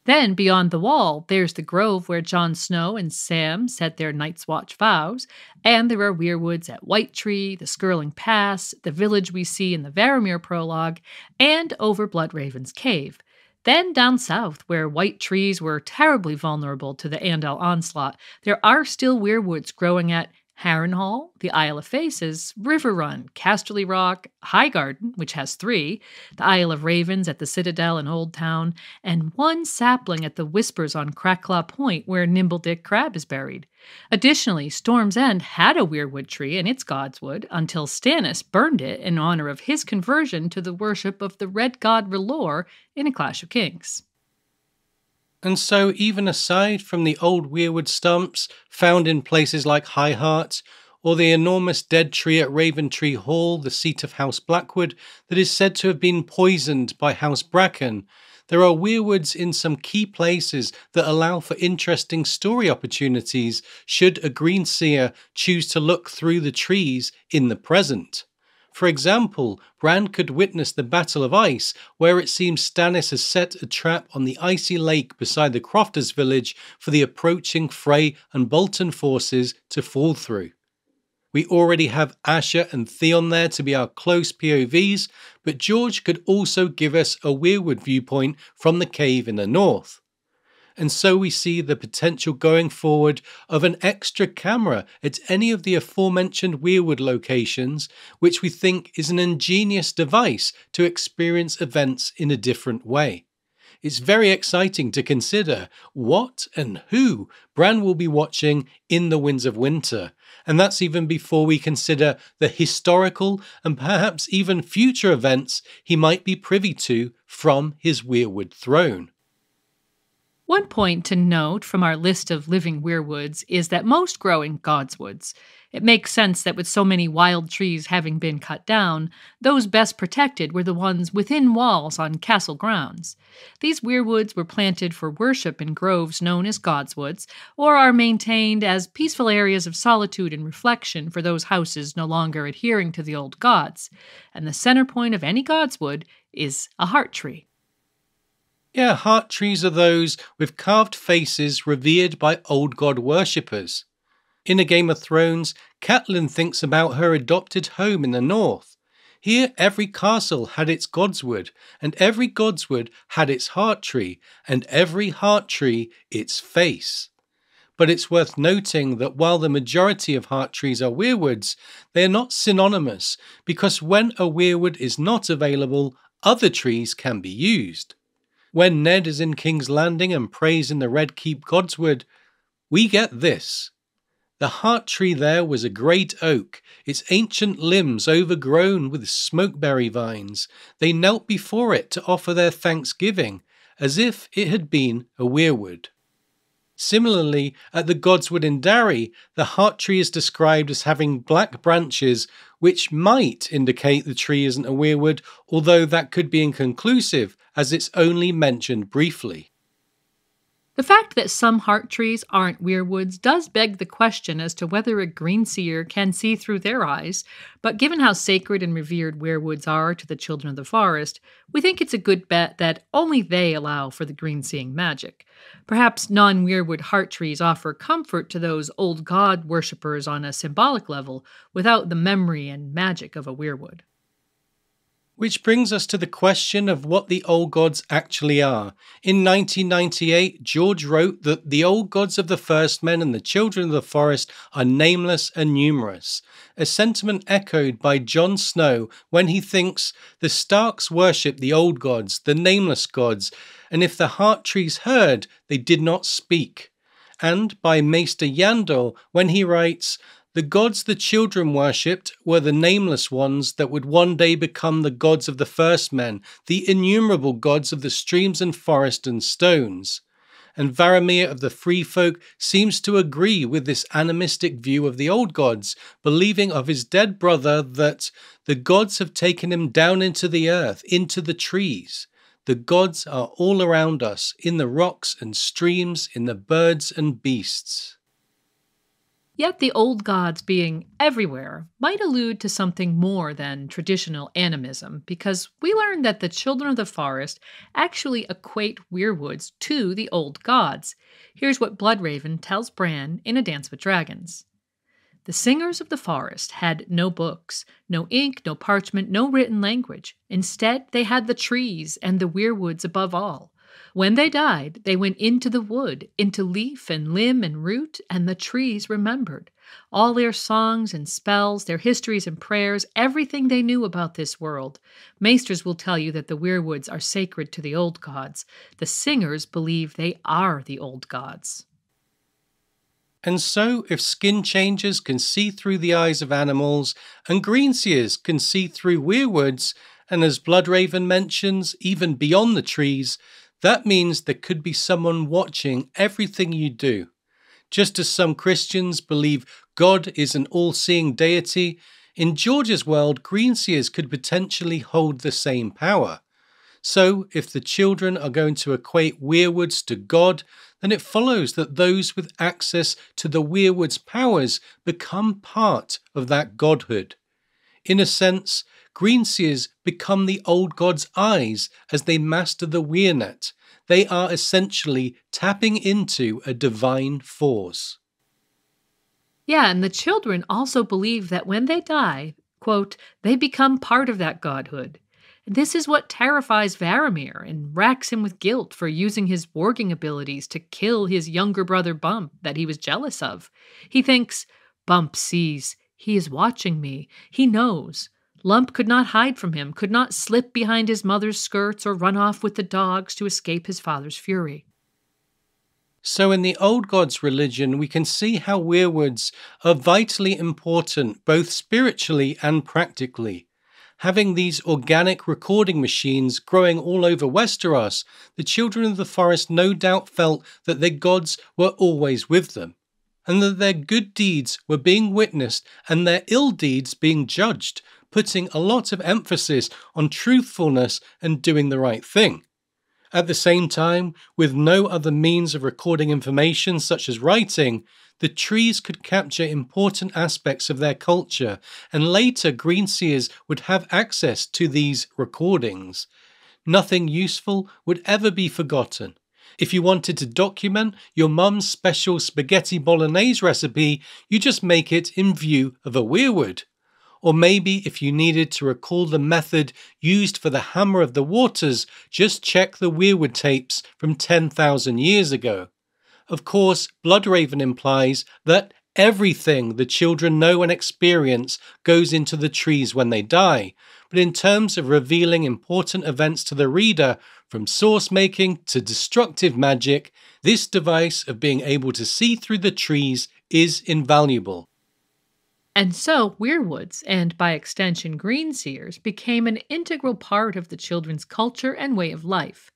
Then, beyond the wall, there's the grove where Jon Snow and Sam set their Night's Watch vows, and there are weirwoods at White Tree, the Skirling Pass, the village we see in the Varamir prologue, and over Bloodraven's Cave. Then down south, where white trees were terribly vulnerable to the Andal onslaught, there are still weirwoods growing at Harrenhal, the Isle of Faces, Riverrun, Casterly Rock, Highgarden, which has three, the Isle of Ravens at the Citadel in Old Town, and one sapling at the Whispers on Crackclaw Point where Nimble Dick Crabb is buried. Additionally, Storm's End had a weirwood tree in its godswood until Stannis burned it in honor of his conversion to the worship of the red god R'hllor in A Clash of Kings. And so, even aside from the old weirwood stumps found in places like High Heart, or the enormous dead tree at Raventree Hall, the seat of House Blackwood, that is said to have been poisoned by House Bracken, there are weirwoods in some key places that allow for interesting story opportunities should a green seer choose to look through the trees in the present. For example, Bran could witness the Battle of Ice, where it seems Stannis has set a trap on the icy lake beside the Crofters village for the approaching Frey and Bolton forces to fall through. We already have Asha and Theon there to be our close POVs, but George could also give us a weirwood viewpoint from the cave in the north and so we see the potential going forward of an extra camera at any of the aforementioned Weirwood locations, which we think is an ingenious device to experience events in a different way. It's very exciting to consider what and who Bran will be watching in the Winds of Winter, and that's even before we consider the historical and perhaps even future events he might be privy to from his Weirwood throne. One point to note from our list of living weirwoods is that most grow in godswoods. It makes sense that with so many wild trees having been cut down, those best protected were the ones within walls on castle grounds. These weirwoods were planted for worship in groves known as godswoods, or are maintained as peaceful areas of solitude and reflection for those houses no longer adhering to the old gods. And the center point of any godswood is a heart tree. Yeah, heart trees are those with carved faces revered by old god worshippers. In A Game of Thrones, Catelyn thinks about her adopted home in the north. Here, every castle had its godswood, and every godswood had its heart tree, and every heart tree its face. But it's worth noting that while the majority of heart trees are weirwoods, they are not synonymous because when a weirwood is not available, other trees can be used. When Ned is in King's Landing and prays in the Red Keep Godswood, we get this. The heart tree there was a great oak, its ancient limbs overgrown with smokeberry vines. They knelt before it to offer their thanksgiving, as if it had been a weirwood. Similarly, at the Godswood in Darry, the heart tree is described as having black branches, which might indicate the tree isn't a weirwood, although that could be inconclusive, as it's only mentioned briefly. The fact that some heart trees aren't weirwoods does beg the question as to whether a green seer can see through their eyes, but given how sacred and revered weirwoods are to the children of the forest, we think it's a good bet that only they allow for the green seeing magic. Perhaps non weirwood heart trees offer comfort to those old god worshippers on a symbolic level without the memory and magic of a weirwood. Which brings us to the question of what the old gods actually are. In 1998, George wrote that the old gods of the first men and the children of the forest are nameless and numerous, a sentiment echoed by Jon Snow when he thinks the Starks worship the old gods, the nameless gods, and if the heart trees heard, they did not speak. And by Maester Yandel when he writes, the gods the children worshipped were the nameless ones that would one day become the gods of the first men, the innumerable gods of the streams and forest and stones. And Varamir of the Free Folk seems to agree with this animistic view of the old gods, believing of his dead brother that the gods have taken him down into the earth, into the trees. The gods are all around us, in the rocks and streams, in the birds and beasts. Yet the old gods being everywhere might allude to something more than traditional animism, because we learn that the children of the forest actually equate weirwoods to the old gods. Here's what Bloodraven tells Bran in A Dance with Dragons. The singers of the forest had no books, no ink, no parchment, no written language. Instead, they had the trees and the weirwoods above all. When they died, they went into the wood, into leaf and limb and root, and the trees remembered. All their songs and spells, their histories and prayers, everything they knew about this world. Maesters will tell you that the weirwoods are sacred to the old gods. The singers believe they are the old gods. And so, if skin changers can see through the eyes of animals, and greenseers can see through weirwoods, and as Bloodraven mentions, even beyond the trees, that means there could be someone watching everything you do. Just as some Christians believe God is an all seeing deity, in George's world, greenseers could potentially hold the same power. So, if the children are going to equate weirwoods to God, then it follows that those with access to the weirwood's powers become part of that godhood. In a sense, Greenseers become the old god's eyes as they master the Weirnet. They are essentially tapping into a divine force. Yeah, and the children also believe that when they die, quote, they become part of that godhood. This is what terrifies Varamir and racks him with guilt for using his warging abilities to kill his younger brother Bump that he was jealous of. He thinks, Bump sees, he is watching me, he knows. Lump could not hide from him, could not slip behind his mother's skirts or run off with the dogs to escape his father's fury. So, in the old gods' religion, we can see how weirwoods are vitally important both spiritually and practically. Having these organic recording machines growing all over Westeros, the children of the forest no doubt felt that their gods were always with them, and that their good deeds were being witnessed and their ill deeds being judged, putting a lot of emphasis on truthfulness and doing the right thing. At the same time, with no other means of recording information such as writing, the trees could capture important aspects of their culture, and later greenseers would have access to these recordings. Nothing useful would ever be forgotten. If you wanted to document your mum's special spaghetti bolognese recipe, you just make it in view of a weirwood. Or maybe if you needed to recall the method used for the Hammer of the Waters, just check the Weirwood tapes from 10,000 years ago. Of course, Bloodraven implies that everything the children know and experience goes into the trees when they die, but in terms of revealing important events to the reader, from source making to destructive magic, this device of being able to see through the trees is invaluable. And so, weirwoods, and by extension, greenseers, became an integral part of the children's culture and way of life.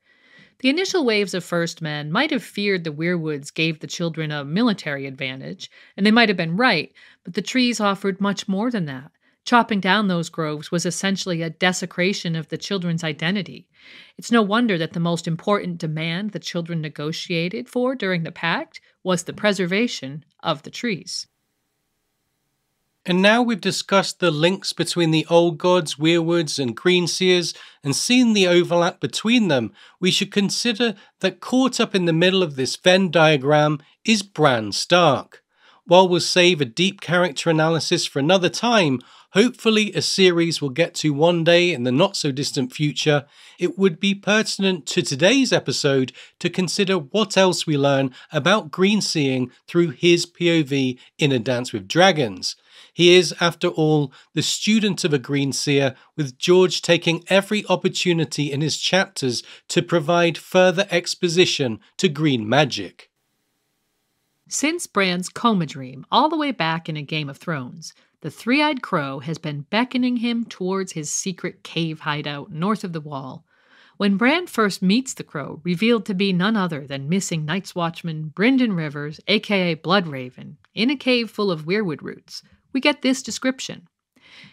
The initial waves of First Men might have feared the weirwoods gave the children a military advantage, and they might have been right, but the trees offered much more than that. Chopping down those groves was essentially a desecration of the children's identity. It's no wonder that the most important demand the children negotiated for during the pact was the preservation of the trees. And now we've discussed the links between the old gods, weirwoods, and greenseers, and seen the overlap between them, we should consider that caught up in the middle of this Venn diagram is Bran Stark. While we'll save a deep character analysis for another time, hopefully a series we'll get to one day in the not so distant future, it would be pertinent to today's episode to consider what else we learn about green seeing through his POV in A Dance with Dragons. He is, after all, the student of a green seer, with George taking every opportunity in his chapters to provide further exposition to green magic. Since Bran's coma dream, all the way back in A Game of Thrones, the three eyed crow has been beckoning him towards his secret cave hideout north of the wall. When Bran first meets the crow, revealed to be none other than missing Night's Watchman Brynden Rivers, aka Bloodraven, in a cave full of weirwood roots, we get this description.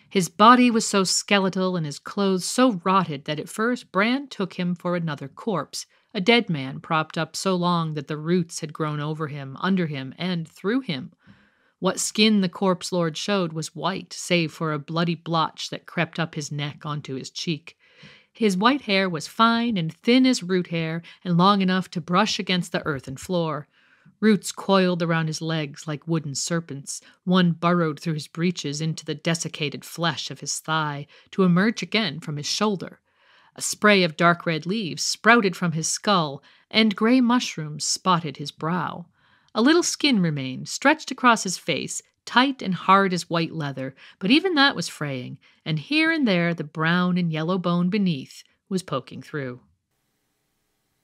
His body was so skeletal and his clothes so rotted that at first Bran took him for another corpse, a dead man propped up so long that the roots had grown over him, under him, and through him. What skin the corpse lord showed was white, save for a bloody blotch that crept up his neck onto his cheek. His white hair was fine and thin as root hair, and long enough to brush against the earthen floor. Roots coiled around his legs like wooden serpents. One burrowed through his breeches into the desiccated flesh of his thigh, to emerge again from his shoulder. A spray of dark red leaves sprouted from his skull, and gray mushrooms spotted his brow. A little skin remained, stretched across his face, tight and hard as white leather, but even that was fraying, and here and there the brown and yellow bone beneath was poking through.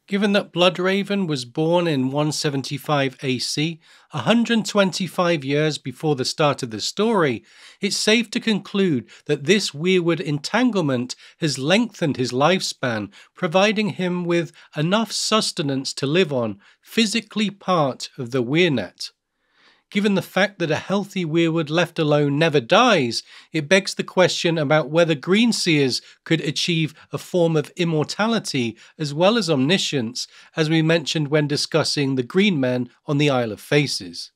Given that Bloodraven was born in 175 AC, 125 years before the start of the story, it's safe to conclude that this weirwood entanglement has lengthened his lifespan, providing him with enough sustenance to live on, physically part of the Weirnet. Given the fact that a healthy weirwood left alone never dies, it begs the question about whether greenseers could achieve a form of immortality as well as omniscience, as we mentioned when discussing the green men on the Isle of Faces.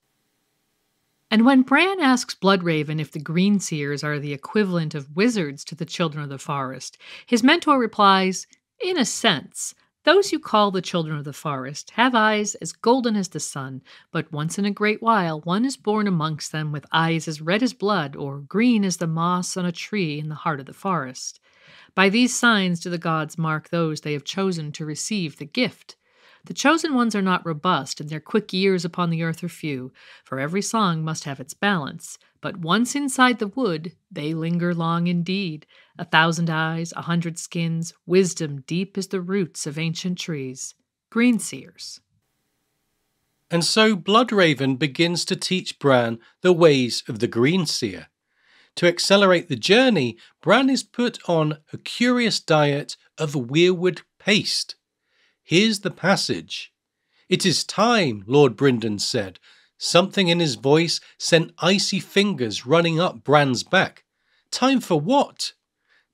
And when Bran asks Bloodraven if the Greenseers are the equivalent of wizards to the children of the forest, his mentor replies, In a sense, those you call the children of the forest have eyes as golden as the sun, but once in a great while one is born amongst them with eyes as red as blood or green as the moss on a tree in the heart of the forest. By these signs do the gods mark those they have chosen to receive the gift. The chosen ones are not robust, and their quick years upon the earth are few, for every song must have its balance. But once inside the wood, they linger long indeed. A thousand eyes, a hundred skins, wisdom deep as the roots of ancient trees. Greenseers. And so Bloodraven begins to teach Bran the ways of the Greenseer. To accelerate the journey, Bran is put on a curious diet of weirwood paste. Here's the passage. It is time, Lord Brynden said. Something in his voice sent icy fingers running up Bran's back. Time for what?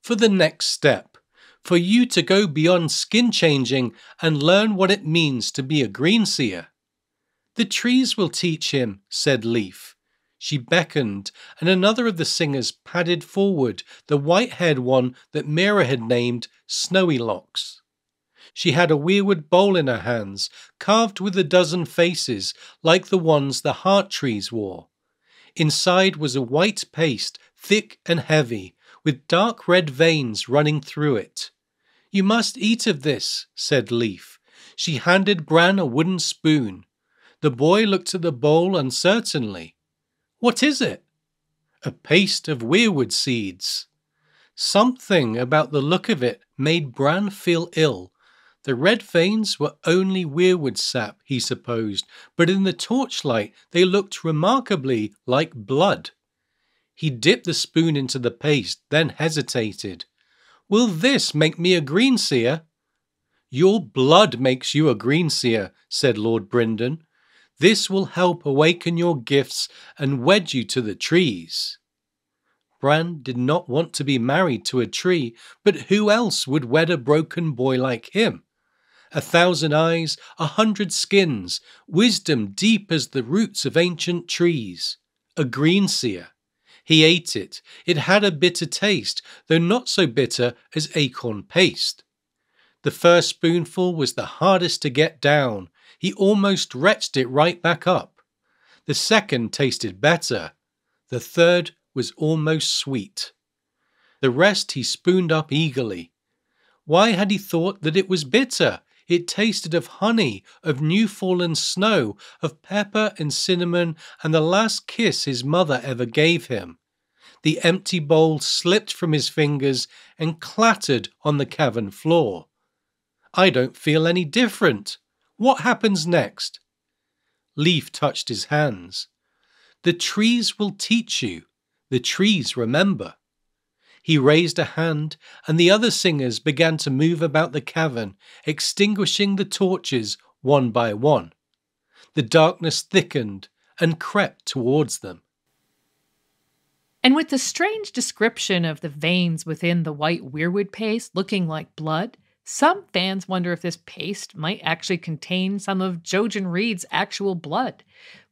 For the next step. For you to go beyond skin changing and learn what it means to be a greenseer. The trees will teach him, said Leaf. She beckoned, and another of the singers padded forward, the white haired one that Meera had named Snowy Locks. She had a weirwood bowl in her hands, carved with a dozen faces, like the ones the heart trees wore. Inside was a white paste, thick and heavy, with dark red veins running through it. You must eat of this, said Leaf. She handed Bran a wooden spoon. The boy looked at the bowl uncertainly. What is it? A paste of weirwood seeds. Something about the look of it made Bran feel ill, the red veins were only weirwood sap, he supposed, but in the torchlight they looked remarkably like blood. He dipped the spoon into the paste, then hesitated. Will this make me a greenseer? Your blood makes you a greenseer, said Lord Brynden. This will help awaken your gifts and wed you to the trees. Bran did not want to be married to a tree, but who else would wed a broken boy like him? A thousand eyes, a hundred skins, wisdom deep as the roots of ancient trees. A green seer. He ate it. It had a bitter taste, though not so bitter as acorn paste. The first spoonful was the hardest to get down. He almost retched it right back up. The second tasted better. The third was almost sweet. The rest he spooned up eagerly. Why had he thought that it was bitter? It tasted of honey, of new fallen snow, of pepper and cinnamon, and the last kiss his mother ever gave him. The empty bowl slipped from his fingers and clattered on the cavern floor. I don't feel any different. What happens next? Leaf touched his hands. The trees will teach you. The trees remember. He raised a hand, and the other singers began to move about the cavern, extinguishing the torches one by one. The darkness thickened and crept towards them. And with the strange description of the veins within the white weirwood paste looking like blood, Some fans wonder if this paste might actually contain some of Jojen Reed's actual blood.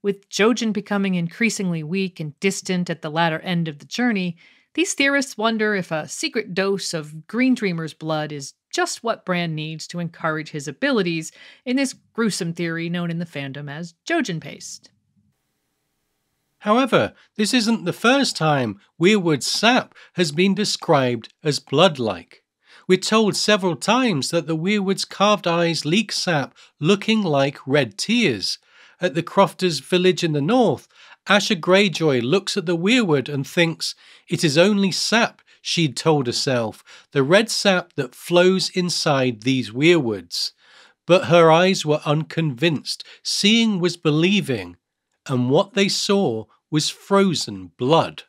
With Jojen becoming increasingly weak and distant at the latter end of the journey, these theorists wonder if a secret dose of Green Dreamer's blood is just what Bran needs to encourage his abilities in this gruesome theory known in the fandom as Jojen paste. However, this isn't the first time Weirwood sap has been described as blood like. We're told several times that the Weirwood's carved eyes leak sap looking like red tears. At the Crofters' village in the north, Asha Greyjoy looks at the Weirwood and thinks it is only sap, she'd told herself, the red sap that flows inside these Weirwoods. But her eyes were unconvinced. Seeing was believing, and what they saw was frozen blood.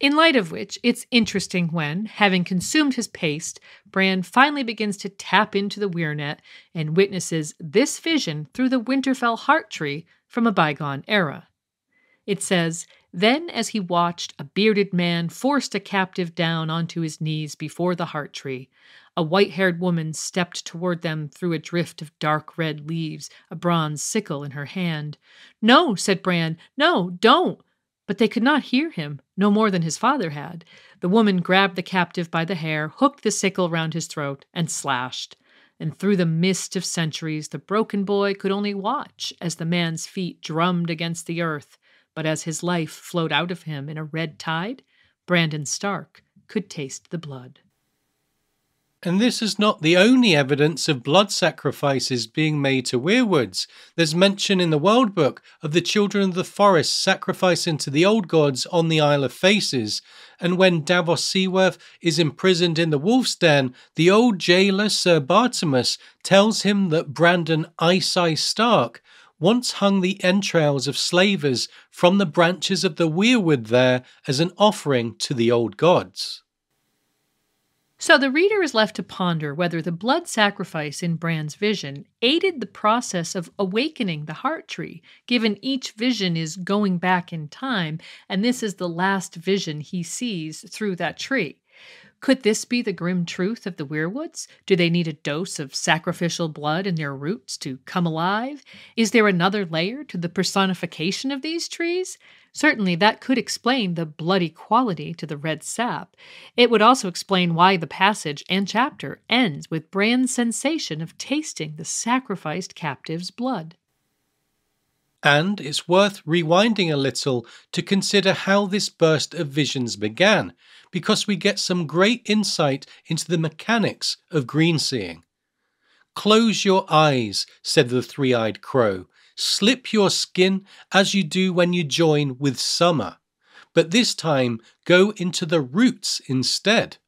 In light of which, it's interesting when, having consumed his paste, Bran finally begins to tap into the Weirnet and witnesses this vision through the Winterfell heart tree from a bygone era. It says, Then as he watched, a bearded man forced a captive down onto his knees before the heart tree. A white haired woman stepped toward them through a drift of dark red leaves, a bronze sickle in her hand. No, said Bran, no, don't. But they could not hear him, no more than his father had. The woman grabbed the captive by the hair, hooked the sickle round his throat, and slashed. And through the mist of centuries, the broken boy could only watch as the man's feet drummed against the earth. But as his life flowed out of him in a red tide, Brandon Stark could taste the blood. And this is not the only evidence of blood sacrifices being made to weirwoods. There's mention in the World Book of the children of the forest sacrificing to the old gods on the Isle of Faces. And when Davos Seaworth is imprisoned in the wolf's den, the old jailer Sir Bartimus tells him that Brandon Ice Eyes Stark once hung the entrails of slavers from the branches of the weirwood there as an offering to the old gods. So the reader is left to ponder whether the blood sacrifice in Bran's vision aided the process of awakening the heart tree, given each vision is going back in time, and this is the last vision he sees through that tree. Could this be the grim truth of the Weirwoods? Do they need a dose of sacrificial blood in their roots to come alive? Is there another layer to the personification of these trees? Certainly, that could explain the bloody quality to the red sap. It would also explain why the passage and chapter ends with Bran's sensation of tasting the sacrificed captive's blood. And it's worth rewinding a little to consider how this burst of visions began, because we get some great insight into the mechanics of green seeing. Close your eyes, said the three eyed crow, Slip your skin as you do when you join with summer, but this time go into the roots instead.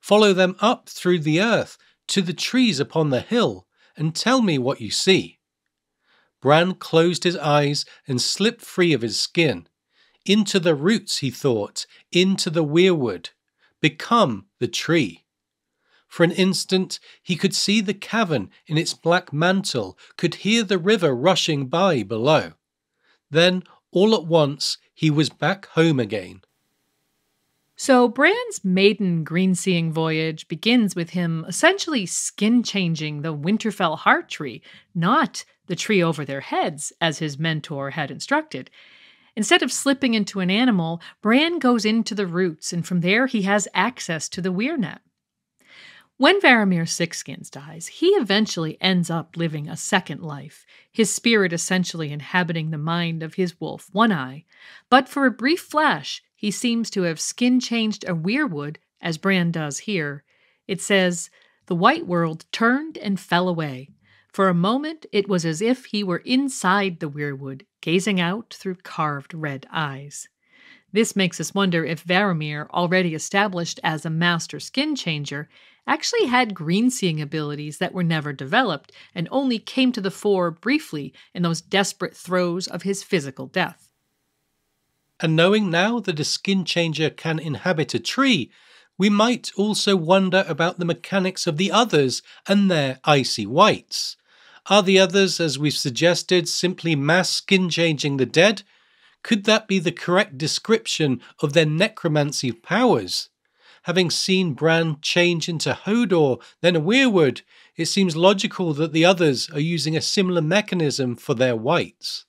Follow them up through the earth to the trees upon the hill, and tell me what you see. Bran closed his eyes and slipped free of his skin. Into the roots, he thought, into the weirwood. Become the tree. For an instant, he could see the cavern in its black mantle, could hear the river rushing by below. Then, all at once, he was back home again. So, Bran's maiden green seeing voyage begins with him essentially skin changing the Winterfell heart tree, not the tree over their heads, as his mentor had instructed. Instead of slipping into an animal, Bran goes into the roots, and from there he has access to the Weirnet. When Varamir Sixskins dies, he eventually ends up living a second life, his spirit essentially inhabiting the mind of his wolf, One Eye. But for a brief flash, he seems to have skin changed a weirwood, as Bran does here. It says, The white world turned and fell away. For a moment, it was as if he were inside the weirwood, gazing out through carved red eyes. This makes us wonder if Varamir, already established as a master skin changer, actually had green seeing abilities that were never developed and only came to the fore briefly in those desperate throes of his physical death. And knowing now that a skin changer can inhabit a tree, we might also wonder about the mechanics of the others and their icy whites. Are the others, as we've suggested, simply mass skin changing the dead? Could that be the correct description of their necromancy powers? having seen Bran change into Hodor, then a weirwood, it seems logical that the others are using a similar mechanism for their whites.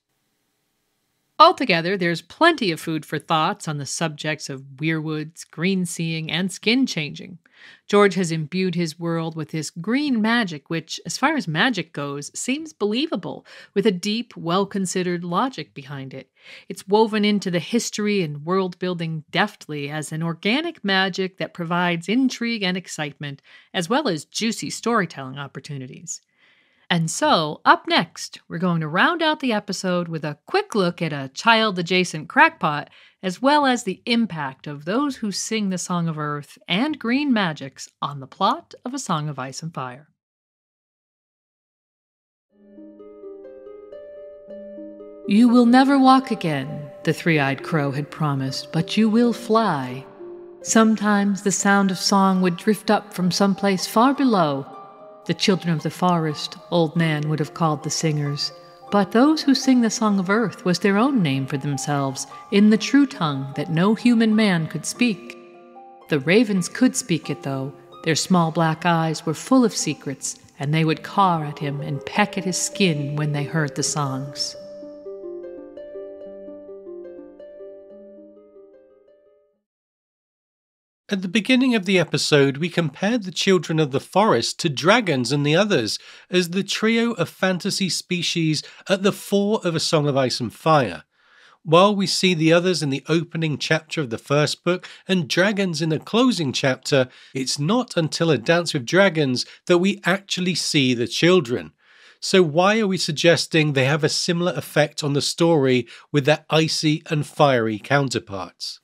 Altogether, there's plenty of food for thoughts on the subjects of weirwoods, green seeing, and skin changing. George has imbued his world with this green magic, which, as far as magic goes, seems believable, with a deep, well considered logic behind it. It's woven into the history and world building deftly as an organic magic that provides intrigue and excitement, as well as juicy storytelling opportunities. And so, up next, we're going to round out the episode with a quick look at a child adjacent crackpot, as well as the impact of those who sing the Song of Earth and Green Magics on the plot of A Song of Ice and Fire. You will never walk again, the three eyed crow had promised, but you will fly. Sometimes the sound of song would drift up from some place far below the children of the forest, old Nan would have called the singers. But those who sing the Song of Earth was their own name for themselves, in the true tongue that no human man could speak. The ravens could speak it, though. Their small black eyes were full of secrets, and they would caw at him and peck at his skin when they heard the songs. At the beginning of the episode, we compared the children of the forest to dragons and the others as the trio of fantasy species at the fore of A Song of Ice and Fire. While we see the others in the opening chapter of the first book and dragons in the closing chapter, it's not until A Dance with Dragons that we actually see the children. So, why are we suggesting they have a similar effect on the story with their icy and fiery counterparts?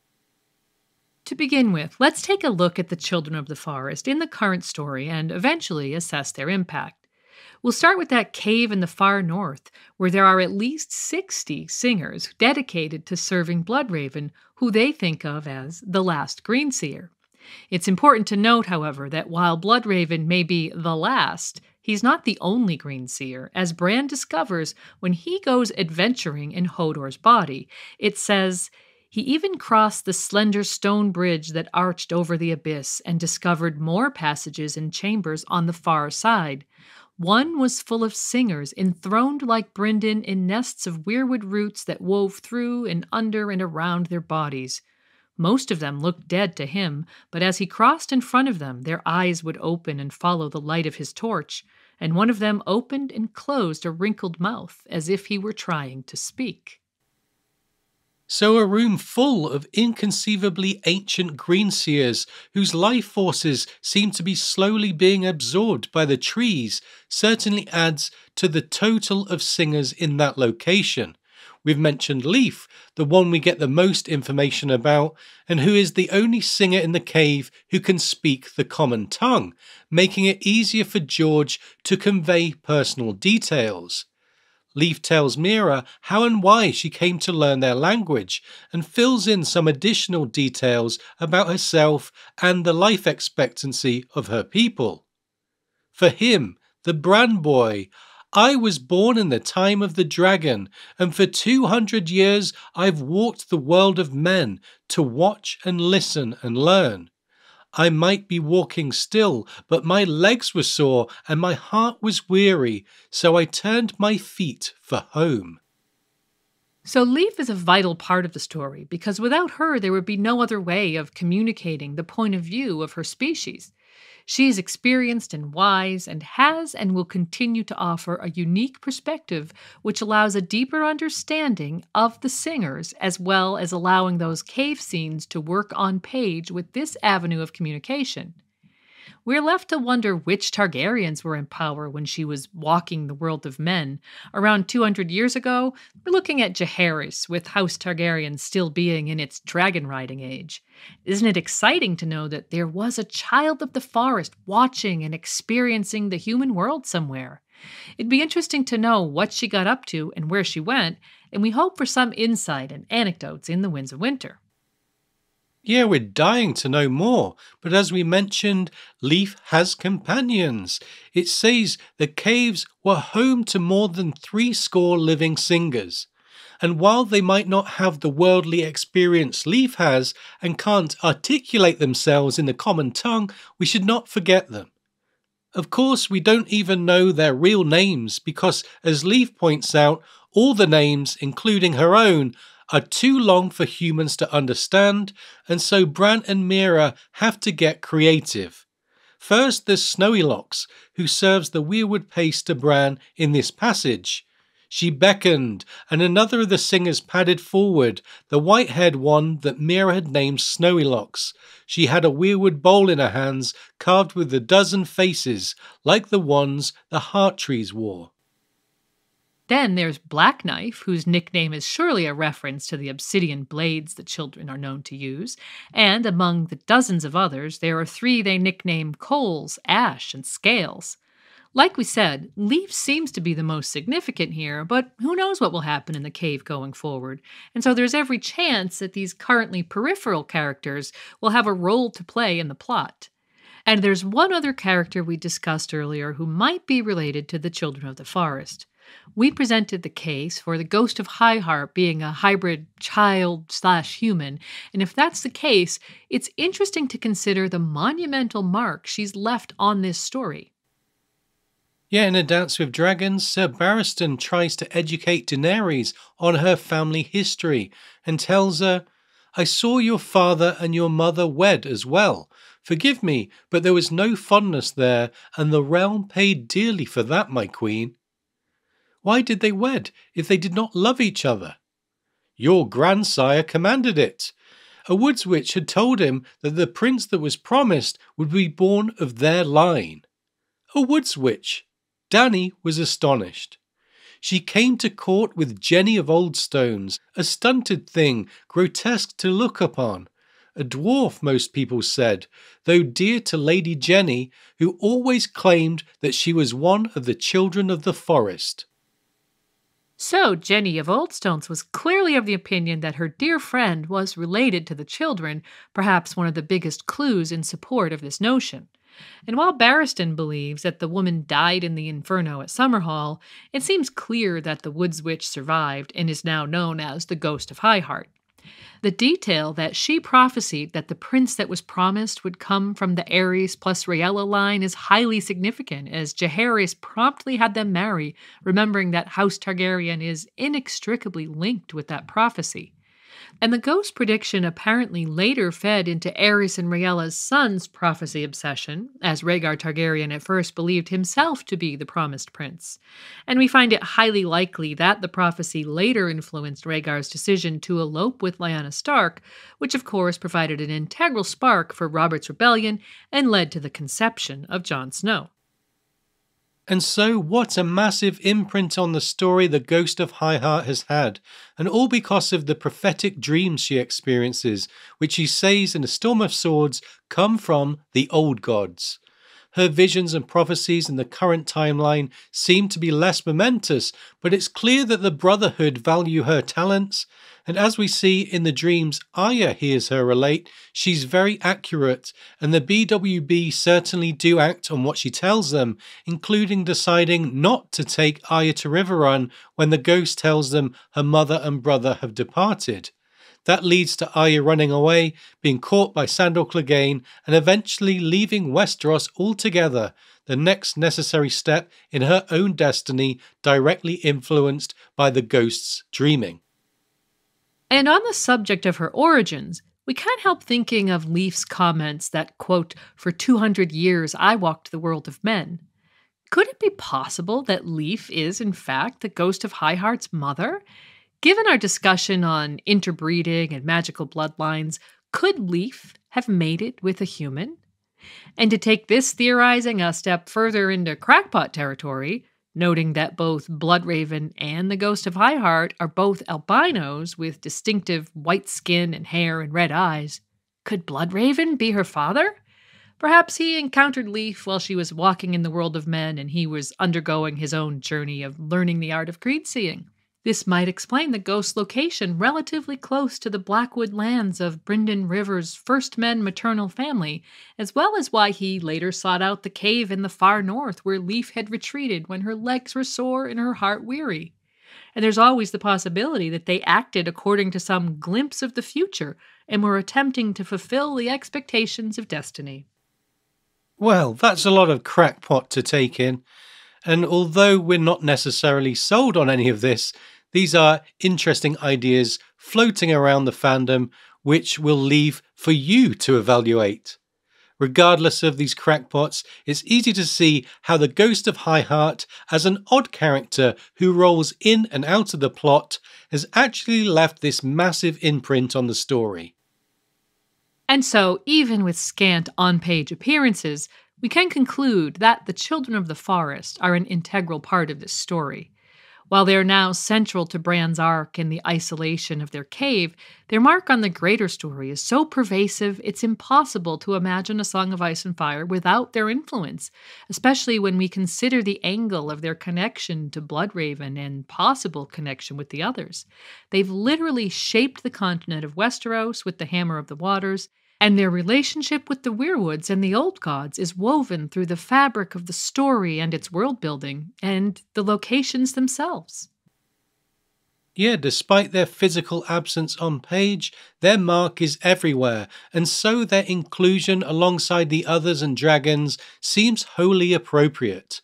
To begin with, let's take a look at the children of the forest in the current story and eventually assess their impact. We'll start with that cave in the far north, where there are at least 60 singers dedicated to serving Bloodraven, who they think of as the last Greenseer. It's important to note, however, that while Bloodraven may be the last, he's not the only Greenseer, as Bran discovers when he goes adventuring in Hodor's body. It says, he even crossed the slender stone bridge that arched over the abyss and discovered more passages and chambers on the far side. One was full of singers, enthroned like Brynden in nests of weirwood roots that wove through and under and around their bodies. Most of them looked dead to him, but as he crossed in front of them, their eyes would open and follow the light of his torch, and one of them opened and closed a wrinkled mouth as if he were trying to speak. So, a room full of inconceivably ancient greenseers whose life forces seem to be slowly being absorbed by the trees certainly adds to the total of singers in that location. We've mentioned Leaf, the one we get the most information about, and who is the only singer in the cave who can speak the common tongue, making it easier for George to convey personal details. Leaf tells Meera how and why she came to learn their language and fills in some additional details about herself and the life expectancy of her people. For him, the Bran boy, I was born in the time of the dragon, and for 200 years I've walked the world of men to watch and listen and learn. I might be walking still, but my legs were sore and my heart was weary, so I turned my feet for home. So, Leaf is a vital part of the story because without her, there would be no other way of communicating the point of view of her species. She is experienced and wise and has and will continue to offer a unique perspective which allows a deeper understanding of the singers as well as allowing those cave scenes to work on page with this avenue of communication. We're left to wonder which Targaryens were in power when she was walking the world of men. Around 200 years ago, we're looking at Jaehaerys, with House Targaryen still being in its dragon riding age. Isn't it exciting to know that there was a child of the forest watching and experiencing the human world somewhere? It'd be interesting to know what she got up to and where she went, and we hope for some insight and anecdotes in the Winds of Winter. Yeah, we're dying to know more, but as we mentioned, Leaf has companions. It says the caves were home to more than three score living singers. and while they might not have the worldly experience Leaf has and can't articulate themselves in the common tongue, we should not forget them. Of course, we don't even know their real names because, as Leaf points out, all the names, including her own, are too long for humans to understand, and so Bran and Meera have to get creative. First, there's Snowy Locks, who serves the weirwood paste to Bran in this passage. She beckoned, and another of the singers padded forward, the white haired one that Meera had named Snowy Locks. She had a weirwood bowl in her hands, carved with a dozen faces, like the ones the heart trees wore. Then there's Black Knife, whose nickname is surely a reference to the obsidian blades the children are known to use, and among the dozens of others, there are three they nickname Coals, Ash, and Scales. Like we said, Leaf seems to be the most significant here, but who knows what will happen in the cave going forward, and so there's every chance that these currently peripheral characters will have a role to play in the plot. And there's one other character we discussed earlier who might be related to the Children of the Forest. We presented the case for the ghost of High Heart being a hybrid child slash human, and if that's the case, it's interesting to consider the monumental mark she's left on this story. Yeah, in A Dance with Dragons, Sir Barristan tries to educate Daenerys on her family history and tells her, I saw your father and your mother wed as well. Forgive me, but there was no fondness there, and the realm paid dearly for that, my queen. Why did they wed if they did not love each other? Your grandsire commanded it. A woods witch had told him that the prince that was promised would be born of their line. A woods witch. Dany was astonished. She came to court with Jenny of Oldstones, a stunted thing, grotesque to look upon. A dwarf, most people said, though dear to Lady Jenny, who always claimed that she was one of the children of the forest. So, Jenny of Oldstones was clearly of the opinion that her dear friend was related to the children, perhaps one of the biggest clues in support of this notion. And while Barristan believes that the woman died in the inferno at Summerhall, it seems clear that the Woods Witch survived and is now known as the Ghost of High Heart. The detail that she prophesied that the prince that was promised would come from the Aerys plus Rhaella line is highly significant, as Jaehaerys promptly had them marry, remembering that House Targaryen is inextricably linked with that prophecy. And the ghost prediction apparently later fed into Aerys and Rhaella's son's prophecy obsession, as Rhaegar Targaryen at first believed himself to be the promised prince. And we find it highly likely that the prophecy later influenced Rhaegar's decision to elope with Lyanna Stark, which of course provided an integral spark for Robert's rebellion and led to the conception of Jon Snow. And so, what a massive imprint on the story the Ghost of High Heart has had, and all because of the prophetic dreams she experiences, which she says in A Storm of Swords come from the old gods. Her visions and prophecies in the current timeline seem to be less momentous, but it's clear that the Brotherhood value her talents, and as we see in the dreams Arya hears her relate, she's very accurate, and the BWB certainly do act on what she tells them, including deciding not to take Arya to Riverrun when the ghost tells them her mother and brother have departed. That leads to Arya running away, being caught by Sandor Clegane, and eventually leaving Westeros altogether, the next necessary step in her own destiny directly influenced by the ghost's dreaming. And on the subject of her origins, we can't help thinking of Leaf's comments that, quote, for 200 years I walked the world of men. Could it be possible that Leaf is, in fact, the ghost of High Heart's mother? Given our discussion on interbreeding and magical bloodlines, could Leaf have mated with a human? And to take this theorizing a step further into crackpot territory, noting that both Bloodraven and the Ghost of High Heart are both albinos with distinctive white skin and hair and red eyes, could Bloodraven be her father? Perhaps he encountered Leaf while she was walking in the world of men and he was undergoing his own journey of learning the art of green seeing. This might explain the ghost's location relatively close to the Blackwood lands of Brynden Rivers' first men maternal family, as well as why he later sought out the cave in the far north where Leaf had retreated when her legs were sore and her heart weary. and there's always the possibility that they acted according to some glimpse of the future and were attempting to fulfill the expectations of destiny. Well, that's a lot of crackpot to take in. And although we're not necessarily sold on any of this, these are interesting ideas floating around the fandom which we'll leave for you to evaluate. Regardless of these crackpots, it's easy to see how the ghost of High Heart, as an odd character who rolls in and out of the plot, has actually left this massive imprint on the story. And so, even with scant on page appearances, we can conclude that the children of the forest are an integral part of this story. While they are now central to Bran's arc in the isolation of their cave, their mark on the greater story is so pervasive it's impossible to imagine a Song of Ice and Fire without their influence, especially when we consider the angle of their connection to Bloodraven and possible connection with the others. They've literally shaped the continent of Westeros with the Hammer of the Waters and their relationship with the Weirwoods and the Old Gods is woven through the fabric of the story and its world building, and the locations themselves. Yeah, despite their physical absence on page, their mark is everywhere, and so their inclusion alongside the others and dragons seems wholly appropriate.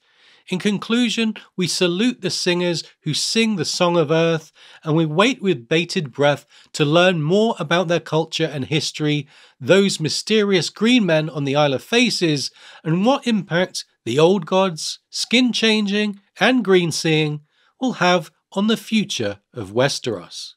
In conclusion, we salute the singers who sing the Song of Earth, and we wait with bated breath to learn more about their culture and history, those mysterious green men on the Isle of Faces, and what impact the old gods, skin changing, and green seeing will have on the future of Westeros.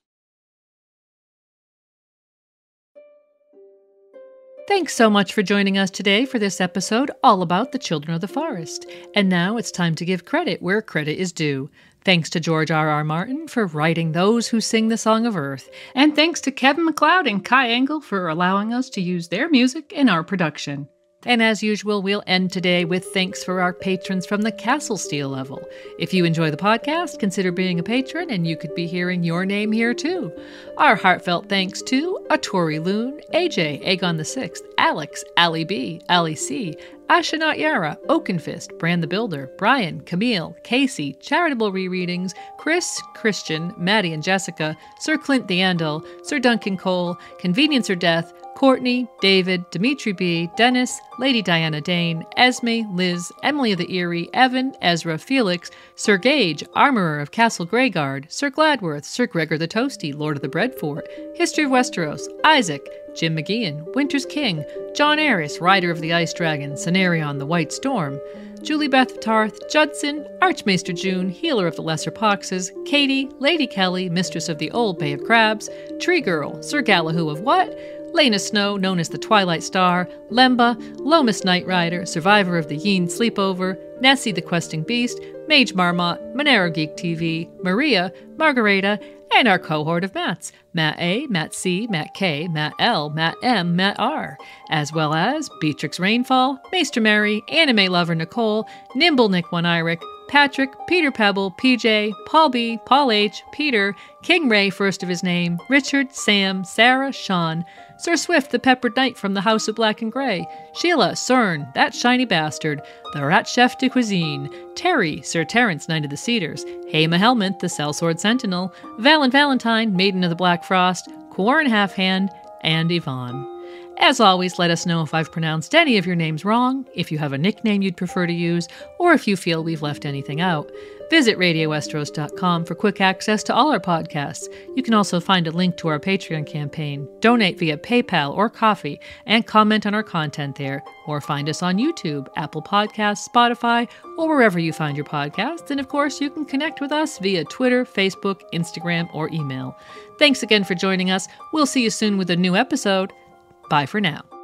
Thanks so much for joining us today for this episode all about the children of the forest. And now it's time to give credit where credit is due. Thanks to George R. R. Martin for writing Those Who Sing the Song of Earth. And thanks to Kevin MacLeod and Kai Engel for allowing us to use their music in our production. And as usual, we'll end today with thanks for our patrons from the Castle Steel level. If you enjoy the podcast, consider being a patron and you could be hearing your name here too. Our heartfelt thanks to Atori Loon, AJ, Aegon VI, Alex, Ali B, Ali C, Ashanat Yara, Oakenfist, Brand the Builder, Brian, Camille, Casey, Charitable Rereadings, Chris, Christian, Maddie and Jessica, Sir Clint the Andal, Sir Duncan Cole, Convenience or Death, Courtney, David, Dimitri B., Dennis, Lady Diana Dane, Esme, Liz, Emily of the Eyrie, Evan, Ezra, Felix, Sir Gage, Armorer of Castle Greyguard, Sir Gladworth, Sir Gregor the Toasty, Lord of the Breadfort, History of Westeros, Isaac, Jim McGeehan, Winter's King, John Aris, Rider of the Ice Dragon, Cenarion the White Storm, Julie Beth Tarth, Judson, Archmaester June, Healer of the Lesser Poxes, Katie, Lady Kelly, Mistress of the Old Bay of Crabs, Tree Girl, Sir Galahoo of What, Lena Snow, known as the Twilight Star, Lemba, Lomas Night Rider, survivor of the Yeen sleepover, Nessie the Questing Beast, Mage Marmot, Monero Geek TV, Maria, Margareta, and our cohort of Matts Matt A, Matt C, Matt K, Matt L, Matt M, Matt R, as well as Beatrix Rainfall, Maester Mary, Anime Lover Nicole, Nimble Nick One Iric, Patrick, Peter Pebble, PJ, Paul B, Paul H, Peter, King Ray, first of his name, Richard, Sam, Sarah, Sean, Sir Swift, the peppered knight from the House of Black and Grey, Sheila, Cern, that shiny bastard, the rat chef de cuisine, Terry, Sir Terence, Knight of the Cedars, Hema Helmet, the Sellsword Sentinel, Valen Valentine, Maiden of the Black Frost, Qhorin Halfhand, and Yvonne. As always, let us know if I've pronounced any of your names wrong, if you have a nickname you'd prefer to use, or if you feel we've left anything out. Visit RadioWesteros.com for quick access to all our podcasts. You can also find a link to our Patreon campaign, donate via PayPal or Ko-fi, and comment on our content there, or find us on YouTube, Apple Podcasts, Spotify, or wherever you find your podcasts. And of course, you can connect with us via Twitter, Facebook, Instagram, or email. Thanks again for joining us. We'll see you soon with a new episode. Bye for now.